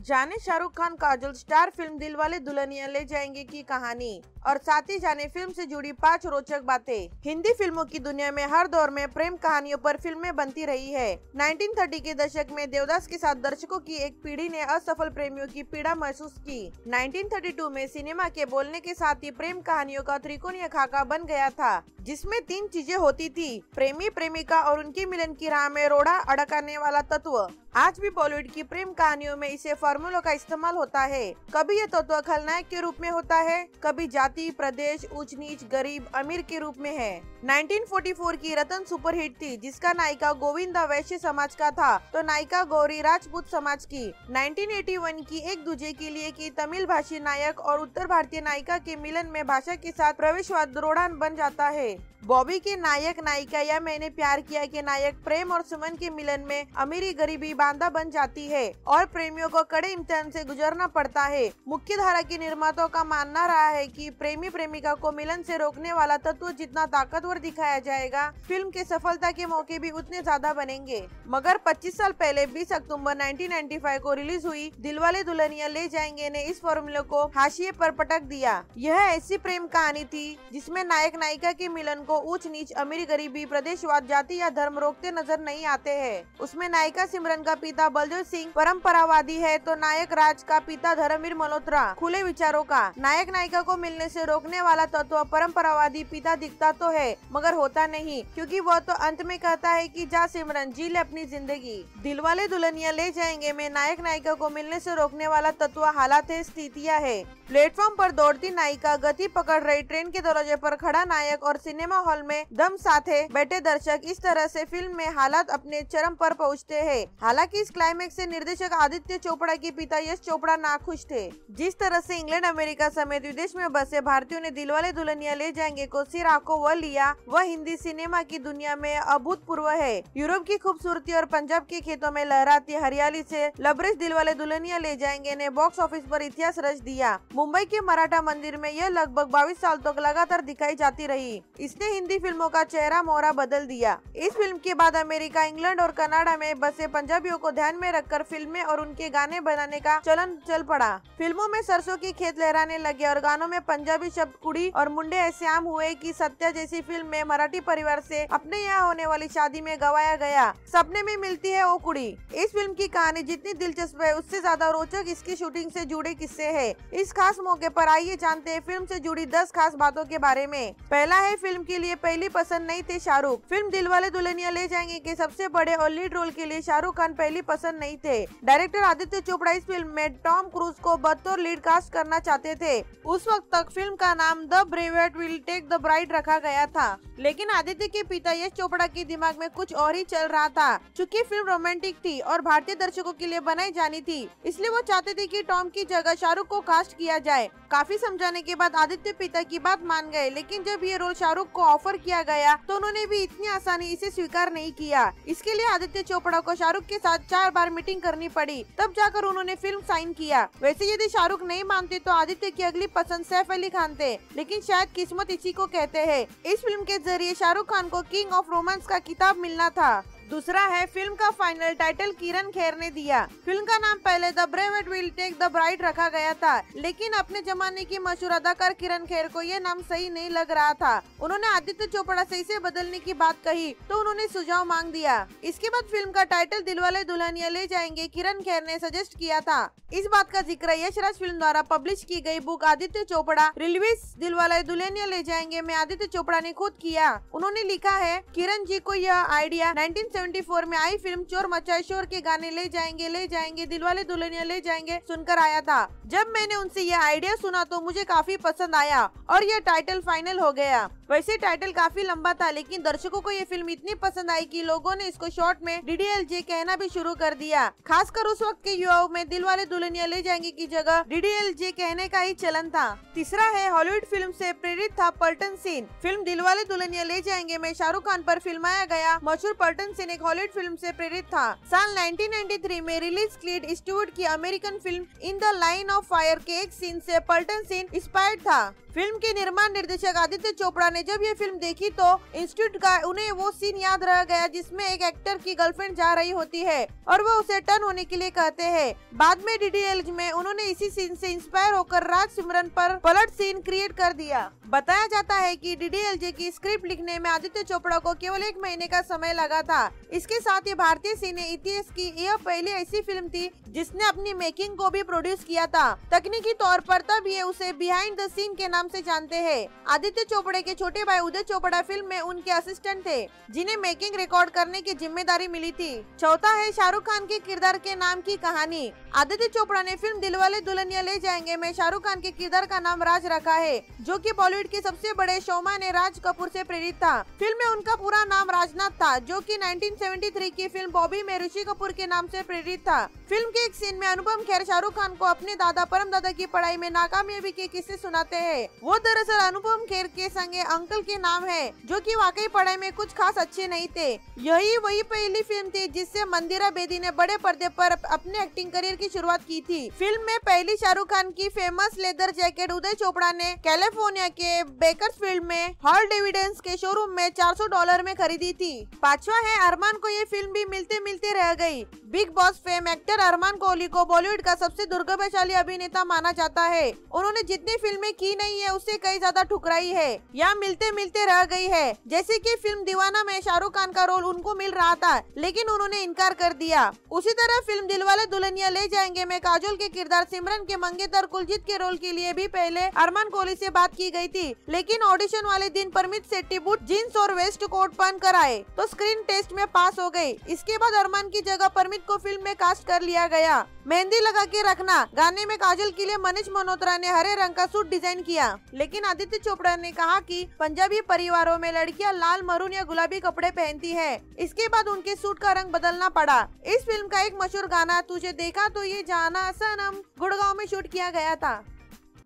जाने शाहरुख खान काजोल, स्टार फ़िल्म दिलवाले दुल्हनिया ले जाएँगे की कहानी। और साथ ही जाने फ़िल्म से जुड़ी पाँच रोचक बातें। हिंदी फ़िल्मों की दुनिया में हर दौर में प्रेम कहानियों पर फ़िल्में बनती रही है। 1930 के दशक में देवदास के साथ दर्शकों की एक पीढ़ी ने असफल प्रेमियों की पीड़ा महसूस की। 1932 में सिनेमा के बोलने के साथ ही प्रेम कहानियों का त्रिकोणीय खाका बन गया था, जिसमें तीन चीज़ें होती थी। प्रेमी, प्रेमिका और उनके मिलन की राह में रोड़ा अड़काने वाला तत्व। आज भी बॉलीवुड की प्रेम कहानियों में इसे फार्मूलों का इस्तेमाल होता है। कभी ये तत्व खलनायक के रूप में होता है, कभी जाति, प्रदेश, ऊंच नीच, गरीब, अमीर के रूप में है। 1944 की रतन सुपरहिट थी, जिसका नायिका गोविंदा वैश्य समाज का था तो नायिका गौरी राजपूत समाज की। 1981 की एक दूजे के लिए की तमिल भाषी नायक और उत्तर भारतीय नायिका के मिलन में भाषा के साथ प्रवेशवाद रोड़ान बन जाता है। बॉबी के नायक नायिका या मैंने प्यार किया के नायक प्रेम और सुमन के मिलन में अमीरी गरीबी बांधा बन जाती है और प्रेमियों को कड़े इम्तिहान से गुजरना पड़ता है। मुख्य धारा के निर्माताओं का मानना रहा है कि प्रेमी प्रेमिका को मिलन से रोकने वाला तत्व जितना ताकतवर दिखाया जाएगा, फ़िल्म के सफलता के मौके भी उतने ज़्यादा बनेंगे। मगर 25 साल पहले 20 अक्टूबर 1995 को रिलीज़ हुई दिलवाले दुल्हनिया ले जाएँगे ने इस फॉर्मूले को हाशिए पर पटक दिया। यह ऐसी प्रेम कहानी थी जिसमें नायक नायिका के मिलन को ऊंच नीच अमीर गरीबी, प्रदेशवाद, जाति या धर्म रोकते नज़र नहीं आते हैं। उसमें नायिका सिमरन का पिता बलदेव सिंह परंपरावादी है तो नायक राज का पिता धर्मवीर मल्होत्रा। खुले विचारों का। नायक नायिका को मिलने से रोकने वाला तत्व परंपरावादी पिता दिखता तो है, मगर होता नहीं, क्योंकि वह तो अंत में कहता है कि जा सिमरन, जी ले अपनी ज़िंदगी। दिलवाले दुल्हनिया ले जाएँगे, में नायक नायिका को मिलने से रोकने वाला तत्व हालात है, स्थितियाँ है। प्लेटफॉर्म पर दौड़ती नायिका गति पकड़ रही ट्रेन के दरवाजे पर खड़ा नायक और सिनेमा हॉल में दम साथे बैठे दर्शक इस तरह से फ़िल्म में हालात अपने चरम पर पहुँचते हैं। हालाँकि इस क्लाइमेक्स से निर्देशक आदित्य चोपड़ा के पिता यश चोपड़ा नाखुश थे। जिस तरह से इंग्लैंड, अमेरिका समेत विदेश में बसे भारतीयों ने दिलवाले दुल्हनिया ले जाएँगे को सिर आँखों वह लिया। वह हिंदी सिनेमा की दुनिया में अभूतपूर्व है। यूरोप की खूबसूरती और पंजाब के खेतों में लहराती हरियाली से लबरेज दिलवाले दुल्हनिया ले जाएँगे, ने बॉक्स ऑफ़िस पर इतिहास रच दिया। मुंबई के मराठा मंदिर में यह लगभग बाईस साल तक लगातार दिखाई जाती रही। इसने हिंदी फ़िल्मों का चेहरा मोहरा बदल दिया। इस फ़िल्म के बाद अमेरिका, इंग्लैंड और कनाडा में बसे पंजाबियों को ध्यान में रखकर फ़िल्में और उनके गाने बनाने का चलन चल पड़ा। फ़िल्मों में सरसों की खेत लहराने लगे और गानों में पंजाबी शब्द कुड़ी और मुंडे ऐसे आम हुए कि सत्या जैसी फ़िल्म में मराठी परिवार से अपने यहाँ होने वाली शादी में गवाया गया। सपने में मिलती है वो कुड़ी। इस फ़िल्म की कहानी जितनी दिलचस्प है, उससे ज़्यादा रोचक इसकी शूटिंग से जुड़े किस्से है। इस खास मौके पर आइए जानते हैं फ़िल्म से जुड़ी दस खास बातों के बारे में। पहला है फ़िल्म के लिए पहली पसंद नहीं थे शाहरुख। फ़िल्म दिलवाले दुल्हनिया ले जाएँगे के सबसे बड़े और लीड रोल के लिए शाहरुख खान पहली पसंद नहीं थे। डायरेक्टर आदित्य चोपड़ा इस फ़िल्म में टॉम क्रूज को बतौर लीड कास्ट करना चाहते थे। उस वक्त तक फ़िल्म का नाम the brave will take the bride रखा गया था। लेकिन आदित्य के पिता यश चोपड़ा के दिमाग में कुछ और ही चल रहा था। चूँकि फ़िल्म रोमांटिक थी और भारतीय दर्शकों के लिए बनाई जानी थी, इसलिए वो चाहते थे की टॉम की जगह शाहरुख को कास्ट किया जाए। काफ़ी समझाने के बाद आदित्य पिता की बात मान गए, लेकिन जब ये रोल शाहरुख को ऑफ़र किया गया तो उन्होंने भी इतनी आसानी इसे स्वीकार नहीं किया। इसके लिए आदित्य चोपड़ा को शाहरुख के साथ चार बार मीटिंग करनी पड़ी। तब जाकर उन्होंने फ़िल्म साइन किया। वैसे यदि शाहरुख नहीं मानते तो आदित्य की अगली पसंद सैफ अली खान थे, लेकिन शायद किस्मत इसी को कहते हैं। इस फ़िल्म के ज़रिए शाहरुख खान को किंग ऑफ़ रोमांस का किताब मिलना था। दूसरा है, फ़िल्म का फाइनल टाइटल किरण खेर ने दिया। फ़िल्म का नाम पहले the brave at will take the bride रखा गया था, लेकिन अपने जमाने की मशहूर अदाकार किरण खेर को ये नाम सही नहीं लग रहा था। उन्होंने आदित्य चोपड़ा से इसे बदलने की बात कही तो उन्होंने सुझाव मांग दिया। इसके बाद फ़िल्म का टाइटल दिलवाले दुल्हनिया ले जाएँगे, किरण खेर ने सजेस्ट किया था। इस बात का ज़िक्र यशराज फ़िल्म द्वारा पब्लिश की गई बुक आदित्य चोपड़ा, रिलीज़ दिलवाले दुल्हनिया ले जाएँगे, में आदित्य चोपड़ा ने खुद किया। उन्होंने लिखा है, किरण जी को यह आइडिया 1974 में आई फ़िल्म चोर मचाए शोर के गाने ले जाएँगे ले जाएँगे दिलवाले दुल्हनिया ले जाएँगे सुनकर आया था। जब मैंने उनसे यह आइडिया सुना तो मुझे काफ़ी पसंद आया और यह टाइटल फाइनल हो गया। वैसे टाइटल काफ़ी लंबा था, लेकिन दर्शकों को ये फ़िल्म इतनी पसंद आई कि लोगों ने इसको शॉर्ट में डीडीएलजे कहना भी शुरू कर दिया। खासकर उस वक्त के युवाओं में दिलवाले दुल्हनिया ले जाएँगे की जगह डीडीएलजे कहने का ही चलन था। तीसरा है हॉलीवुड फ़िल्म से प्रेरित था पल्टन सीन। फ़िल्म दिलवाले दुल्हनिया ले जाएँगे में शाहरुख खान पर फिल्माया गया मशहूर पलटन सीन एक हॉलीवुड फ़िल्म से प्रेरित था। साल 1993 में रिलीज़ क्लीड स्टूवर्ट की American film in the line of fire के एक सीन से पल्टन सीन इंस्पायर्ड था। फ़िल्म के निर्माण निर्देशक आदित्य चोपड़ा ने जब ये फ़िल्म देखी तो इंस्टीट्यूट का उन्हें वो सीन याद रह गया जिसमें एक एक्टर की गर्लफ्रेंड जा रही होती है और वो उसे टर्न होने के लिए कहते हैं। बाद में डीडीएल में उन्होंने इसी सीन से इंस्पायर होकर राज सिमरन पर पलट सीन क्रिएट कर दिया। बताया जाता है कि डीडीएलजे की स्क्रिप्ट लिखने में आदित्य चोपड़ा को केवल एक महीने का समय लगा था। इसके साथ ये भारतीय सिने इतिहास की यह पहली ऐसी फ़िल्म थी जिसने अपनी मेकिंग को भी प्रोड्यूस किया था। तकनीकी तौर पर तब ये उसे बिहाइंड द सीन के नाम से जानते हैं। आदित्य चोपड़े के छोटे भाई उदय चोपड़ा फ़िल्म में उनके असिस्टेंट थे, जिन्हें मेकिंग रिकॉर्ड करने की ज़िम्मेदारी मिली थी। चौथा है शाहरुख खान के किरदार के नाम की कहानी। आदित्य चोपड़ा ने फ़िल्म दिलवाले दुल्हनिया ले जाएँगे में शाहरुख खान के किरदार का नाम राज रखा है, जो कि बॉलीवुड के सबसे बड़े शोमा ने राज कपूर से प्रेरित था। फ़िल्म में उनका पूरा नाम राजनाथ था, जो कि 1973 की फ़िल्म बॉबी में ऋषि कपूर के नाम से प्रेरित था। फ़िल्म के एक सीन में अनुपम खेर शाहरुख खान को अपने दादा परम दादा की पढ़ाई में नाकामयाबी के किस्से सुनाते हैं। वो दरअसल अनुपम खेर के संगे अंकल के नाम है, जो की वाकई पढ़ाई में कुछ खास अच्छे नहीं थे। यही वही पहली फ़िल्म थी जिससे मंदिरा बेदी ने बड़े पर्दे पर अपने एक्टिंग करियर की शुरुआत की थी। फ़िल्म में पहली शाहरुख खान की famous leather jacket Uday Chopra ने कैलिफ़ोर्निया के बेकर्सफील्ड में हॉल डिविडेंस के शोरूम में 400 डॉलर में खरीदी थी। पांचवा है अरमान को ये फ़िल्म भी मिलते मिलते रह गई। Big boss fame actor Armaan Kohli को बॉलीवुड का सबसे दुर्गभाशाली अभिनेता माना जाता है। उन्होंने जितनी फ़िल्में की नहीं है, उससे कई ज़्यादा ठुकराई है। या मिलते मिलते रह गई है। जैसे कि फ़िल्म दीवाना में शाहरुख खान का रोल उनको मिल रहा था, लेकिन उन्होंने इनकार कर दिया। उसी तरह फ़िल्म दिलवाले दुल्हनिया ले जाएँगे। में काजोल के किरदार सिमरन के मंगेतर, कुलजीत के रोल के लिए भी पहले अरमान कोहली से बात की गई थी, लेकिन ऑडिशन वाले दिन परमित सेट्टी बूट जीन्स और वेस्ट कोट पहन कर आए तो स्क्रीन टेस्ट में पास हो गई इसके बाद अरमान की जगह परमित को फ़िल्म में कास्ट कर लिया गया। मेहंदी लगा के रखना, गाने में काजल के लिए मनीष मल्होत्रा ने हरे रंग का सूट डिज़ाइन किया। लेकिन आदित्य चोपड़ा ने कहा कि पंजाबी परिवारों में लड़कियाँ लाल मरून या गुलाबी कपड़े पहनती है। इसके बाद उनके सूट का रंग बदलना पड़ा। इस फ़िल्म का एक मशहूर गाना, तुझे देखा तो ये जाना सनम गुड़गांव में शूट किया गया था।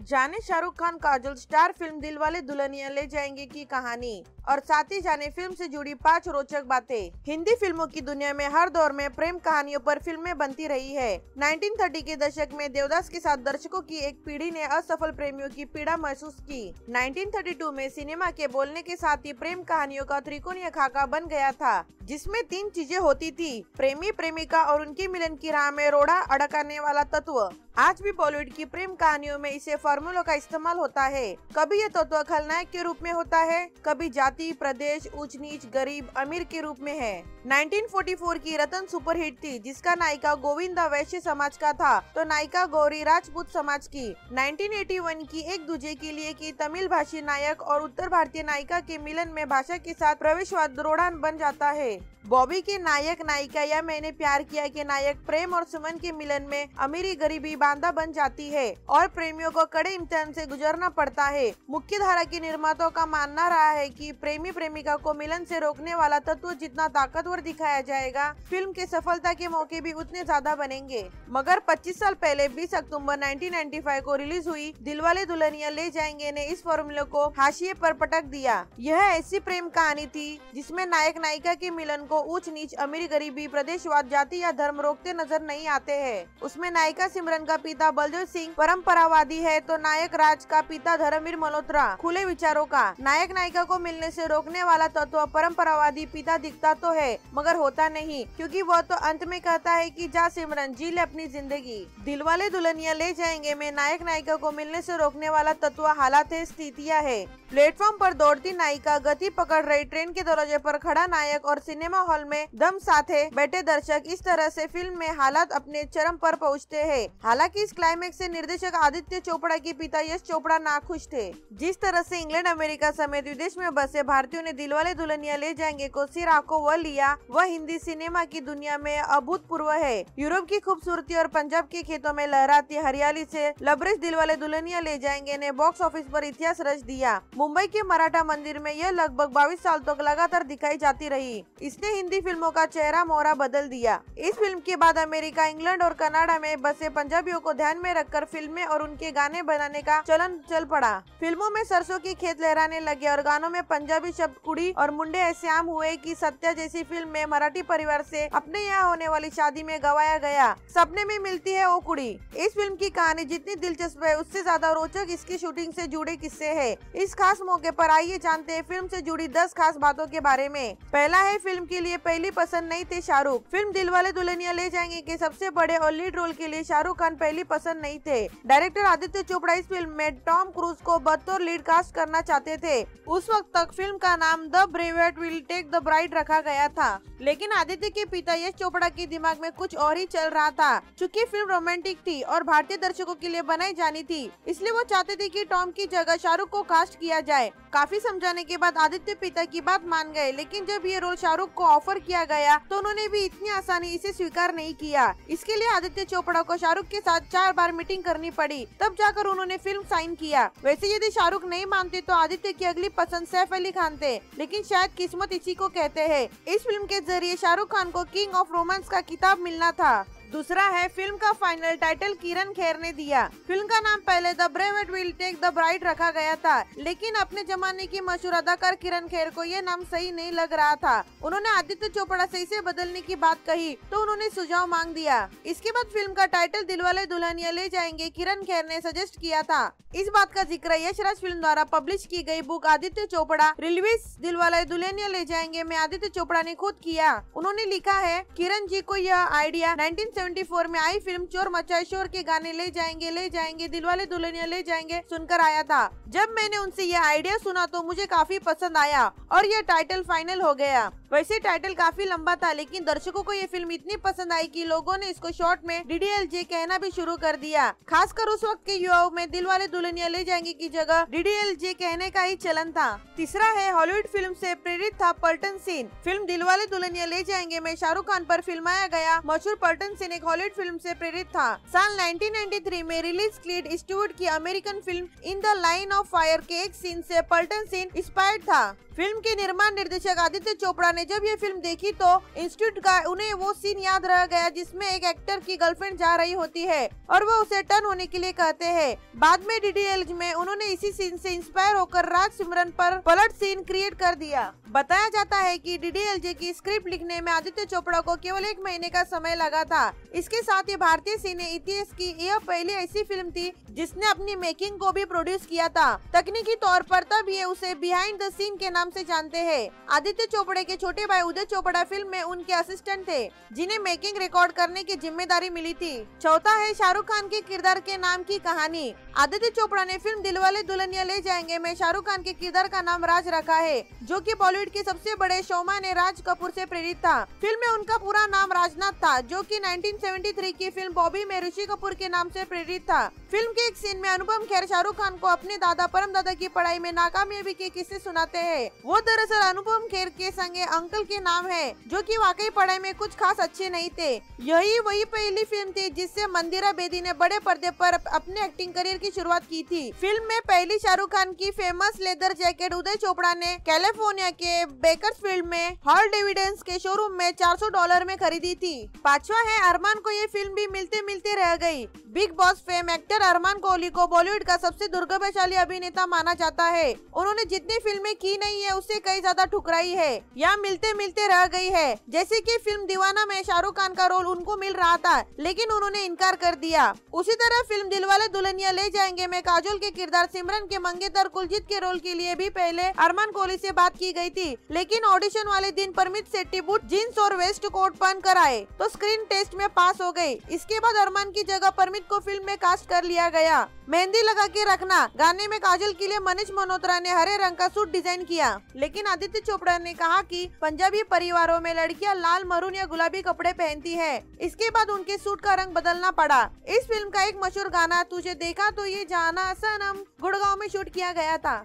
जाने शाहरुख खान काजल, स्टार फ़िल्म दिलवाले दुल्हनिया ले जाएँगे की कहानी। और साथ ही जाने फ़िल्म से जुड़ी पाँच रोचक बातें। हिंदी फ़िल्मों की दुनिया में हर दौर में प्रेम कहानियों पर फ़िल्में बनती रही है। 1930 के दशक में देवदास के साथ दर्शकों की एक पीढ़ी ने असफल प्रेमियों की पीड़ा महसूस की। 1932 में सिनेमा के बोलने के साथ ही प्रेम कहानियों का त्रिकोणीय खाका बन गया था, जिसमें तीन चीज़ें होती थी। प्रेमी प्रेमिका और उनकी मिलन की राह में रोड़ा अड़काने वाला तत्व। आज भी बॉलीवुड की प्रेम कहानियों में इसे फॉर्मूलों का इस्तेमाल होता है। कभी ये तत्व खलनायक के रूप में होता है, कभी जाति, प्रदेश ऊंच नीच गरीब, अमीर के रूप में है। 1944 की रतन सुपरहिट थी, जिसका नायिका गोविंदा वैश्य समाज का था। तो नायिका गौरी राजपूत समाज की। 1981 की एक दूजे के लिए की तमिल भाषी नायक और उत्तर भारतीय नायिका के मिलन में भाषा के साथ प्रवेशवाद रोडान बन जाता है। बॉबी के नायक नायिका या मैंने प्यार किया के नायक प्रेम और सुमन के मिलन में अमीरी गरीबी बांधा बन जाती है और प्रेमियों को कड़े इम्तिहान से गुजरना पड़ता है। मुख्य धारा के निर्माताओं का मानना रहा है कि प्रेमी प्रेमिका को मिलन से रोकने वाला तत्व जितना ताकतवर दिखाया जाएगा, फ़िल्म के सफलता के मौके भी उतने ज़्यादा बनेंगे। मगर 25 साल पहले 20 अक्टूबर 1995 को रिलीज़ हुई दिलवाले दुल्हनिया ले जाएँगे ने इस फॉर्मूले को हाशिए पर पटक दिया। यह ऐसी प्रेम कहानी थी जिसमें नायक नायिका के मिलन को ऊंच नीच अमीर गरीबी, प्रदेशवाद, जाति या धर्म रोकते नज़र नहीं आते हैं। उसमें नायिका सिमरन का पिता बलदेव सिंह परंपरावादी है तो नायक राज का पिता धर्मवीर मल्होत्रा। खुले विचारों का। नायक नायिका को मिलने से रोकने वाला तत्व परंपरावादी पिता दिखता तो है, मगर होता नहीं, क्योंकि वह तो अंत में कहता है कि जा सिमरन, जी ले अपनी ज़िंदगी। दिलवाले दुल्हनिया ले जाएँगे, में नायक नायिका को मिलने से रोकने वाला तत्व, हालात है, स्थितियाँ है। प्लेटफॉर्म पर दौड़ती नायिका गति पकड़ रही ट्रेन के दरवाजे पर खड़ा नायक और सिनेमा हॉल में दम साथे बैठे दर्शक इस तरह से फ़िल्म में हालात अपने चरम पर पहुँचते हैं। हालाँकि इस क्लाइमेक्स से निर्देशक आदित्य चोपड़ा के पिता यश चोपड़ा नाखुश थे। जिस तरह से इंग्लैंड, अमेरिका समेत विदेश में बसे भारतीयों ने दिलवाले दुल्हनिया ले जाएँगे को सिर आँखों वह लिया। वह हिंदी सिनेमा की दुनिया में अभूतपूर्व है। यूरोप की खूबसूरती और पंजाब के खेतों में लहराती हरियाली से लबरेज दिलवाले दुल्हनिया ले जाएँगे, ने बॉक्स ऑफ़िस पर इतिहास रच दिया। मुंबई के मराठा मंदिर में यह लगभग 22 साल तक लगातार दिखाई जाती रही। इसने हिंदी फ़िल्मों का चेहरा मोहरा बदल दिया। इस फ़िल्म के बाद अमेरिका, इंग्लैंड और कनाडा में बसे पंजाबियों को ध्यान में रखकर फ़िल्में और उनके गाने बनाने का चलन चल पड़ा। फ़िल्मों में सरसों की खेत लहराने लगे और गानों में पंजाबी शब्द कुड़ी और मुंडे ऐसे आम हुए की सत्या जैसी फ़िल्म में मराठी परिवार से अपने यहाँ होने वाली शादी में गवाया गया। सपने में मिलती है वो कुड़ी। इस फ़िल्म की कहानी जितनी दिलचस्प है, उससे ज़्यादा रोचक इसकी शूटिंग से जुड़े किस्से है। इस खास मौके पर आइए जानते हैं फ़िल्म से जुड़ी 10 खास बातों के बारे में। पहला है, फ़िल्म के लिए पहली पसंद नहीं थे शाहरुख। फ़िल्म दिलवाले दुल्हनिया ले जाएँगे के सबसे बड़े और लीड रोल के लिए शाहरुख खान पहली पसंद नहीं थे। डायरेक्टर आदित्य चोपड़ा इस फ़िल्म में टॉम क्रूज को बतौर लीड कास्ट करना चाहते थे। उस वक्त तक फ़िल्म का नाम the brave will take the bride रखा गया था। लेकिन आदित्य के पिता यश चोपड़ा के दिमाग में कुछ और ही चल रहा था। चूँकि फ़िल्म रोमांटिक थी और भारतीय दर्शकों के लिए बनाई जानी थी, इसलिए वो चाहते थे कि टॉम की जगह शाहरुख को कास्ट किया जाए। काफ़ी समझाने के बाद आदित्य पिता की बात मान गए, लेकिन जब ये रोल शाहरुख को ऑफ़र किया गया तो उन्होंने भी इतनी आसानी इसे स्वीकार नहीं किया। इसके लिए आदित्य चोपड़ा को शाहरुख के साथ चार बार मीटिंग करनी पड़ी, तब जाकर उन्होंने फ़िल्म साइन किया। वैसे यदि शाहरुख नहीं मानते तो आदित्य की अगली पसंद सैफ अली खान थे, लेकिन शायद किस्मत इसी को कहते हैं। इस फ़िल्म के ज़रिए शाहरुख खान को किंग ऑफ़ रोमांस का किताब मिलना था। दूसरा है, फ़िल्म का फाइनल टाइटल किरण खेर ने दिया। फ़िल्म का नाम पहले the brave will take the bride रखा गया था, लेकिन अपने जमाने की मशहूर अदाकार किरण खेर को ये नाम सही नहीं लग रहा था। उन्होंने आदित्य चोपड़ा से इसे बदलने की बात कही तो उन्होंने सुझाव मांग दिया। इसके बाद फ़िल्म का टाइटल दिलवाले दुल्हनिया ले जाएँगे, किरण खेर ने सजेस्ट किया था। इस बात का ज़िक्र यशराज फ़िल्म द्वारा पब्लिश की गई बुक आदित्य चोपड़ा रिलीज़ दिलवाले दुल्हनिया ले जाएँगे, में आदित्य चोपड़ा ने खुद किया। उन्होंने लिखा है, किरण जी को यह आइडिया 1974 में आई फ़िल्म चोर मचाए शोर के गाने ले जाएँगे ले जाएँगे, दिलवाले दुल्हनिया ले जाएँगे सुनकर आया था। जब मैंने उनसे यह आइडिया सुना तो मुझे काफ़ी पसंद आया और यह टाइटल फाइनल हो गया। वैसे टाइटल काफ़ी लंबा था, लेकिन दर्शकों को ये फ़िल्म इतनी पसंद आई कि लोगों ने इसको शॉर्ट में डीडीएलजे कहना भी शुरू कर दिया। खासकर उस वक्त के युवाओं में दिल वाले दुल्हनिया ले जाएँगे की जगह डीडीएलजे कहने का ही चलन था। तीसरा है हॉलीवुड फ़िल्म से प्रेरित था पल्टन सीन फ़िल्म दिल वाले दुल्हनिया ले जाएँगे में शाहरुख खान पर फिल्माया गया। मशहूर पल्टन सीन एक हॉलीवुड फ़िल्म से प्रेरित था। साल 1993 में रिलीज़ क्लीड स्टूवर्ट की American film in the line of fire के एक सीन से पल्टन सीन इंस्पायर्ड था। फ़िल्म के निर्माण निर्देशक आदित्य चोपड़ा ने जब ये फ़िल्म देखी तो इंस्टीट्यूट का उन्हें वो सीन याद रह गया जिसमें एक एक्टर की गर्लफ्रेंड जा रही होती है और वो उसे टर्न होने के लिए कहते हैं। बाद में डीडीएल में उन्होंने इसी सीन से इंस्पायर होकर राज सिमरन पर पलट सीन क्रिएट कर दिया। बताया जाता है कि डीडीएलजे की स्क्रिप्ट लिखने में आदित्य चोपड़ा को केवल एक महीने का समय लगा था। इसके साथ ही भारतीय सिने इतिहास की यह पहली ऐसी फ़िल्म थी जिसने अपनी मेकिंग को भी प्रोड्यूस किया था। तकनीकी तौर पर तब ये उसे बिहाइंड द सीन के नाम से जानते हैं। आदित्य चोपड़े के छोटे भाई उदय चोपड़ा फ़िल्म में उनके असिस्टेंट थे, जिन्हें मेकिंग रिकॉर्ड करने की ज़िम्मेदारी मिली थी। चौथा है शाहरुख खान के किरदार के नाम की कहानी। आदित्य चोपड़ा ने फ़िल्म दिलवाले दुल्हनिया ले जाएँगे, में शाहरुख खान के किरदार का नाम राज रखा है, जो कि बॉलीवुड के सबसे बड़े शोमा ने राज कपूर से प्रेरित था। फ़िल्म में उनका पूरा नाम राजनाथ था, जो कि 1973 की फ़िल्म बॉबी में ऋषि कपूर के नाम से प्रेरित था। फ़िल्म के एक सीन में अनुपम खेर शाहरुख खान को अपने दादा परम दादा की पढ़ाई में नाकामयाबी के किस्से सुनाते हैं। वो दरअसल अनुपम खेर के संगे अंकल के नाम है, जो कि वाकई पढ़ाई में कुछ खास अच्छे नहीं थे। यही वही पहली फ़िल्म थी जिससे मंदिरा बेदी ने बड़े पर्दे पर अपने एक्टिंग करियर की शुरुआत की थी। फ़िल्म में पहली शाहरुख खान की famous leather jacket Uday Chopra ने कैलिफ़ोर्निया के बेकर्सफील्ड में हॉल डिविडेंस के शोरूम में 400 डॉलर में खरीदी थी। पांचवा है अरमान को ये फ़िल्म भी मिलते मिलते रह गई। Bigg Boss fame actor Armaan Kohli को बॉलीवुड का सबसे दुर्गभाशाली अभिनेता माना जाता है। उन्होंने जितनी फ़िल्में की नहीं है उससे कई ज़्यादा ठुकराई है। या मिलते मिलते रह गई है। जैसे कि फ़िल्म दीवाना में शाहरुख खान का रोल उनको मिल रहा था, लेकिन उन्होंने इनकार कर दिया। उसी तरह फ़िल्म दिलवाले दुल्हनिया ले जाएँगे में काजोल के किरदार सिमरन के मंगेतर कुलजीत के रोल के लिए भी पहले अरमान कोहली से बात की गई थी, लेकिन ऑडिशन वाले दिन परमित सेट्टी बूट जीन्स और वेस्ट कोट पहन कर आए तो स्क्रीन टेस्ट में पास हो गई इसके बाद अरमान की जगह परमित को फ़िल्म में कास्ट कर लिया गया। मेहंदी लगा के रखना, गाने में काजल के लिए मनीष मल्होत्रा ने हरे रंग का सूट डिज़ाइन किया। लेकिन आदित्य चोपड़ा ने कहा कि पंजाबी परिवारों में लड़कियाँ लाल, मरून या गुलाबी कपड़े पहनती है। इसके बाद उनके सूट का रंग बदलना पड़ा। इस फ़िल्म का एक मशहूर गाना, तुझे देखा तो ये जाना सनम, गुड़गांव में शूट किया गया था।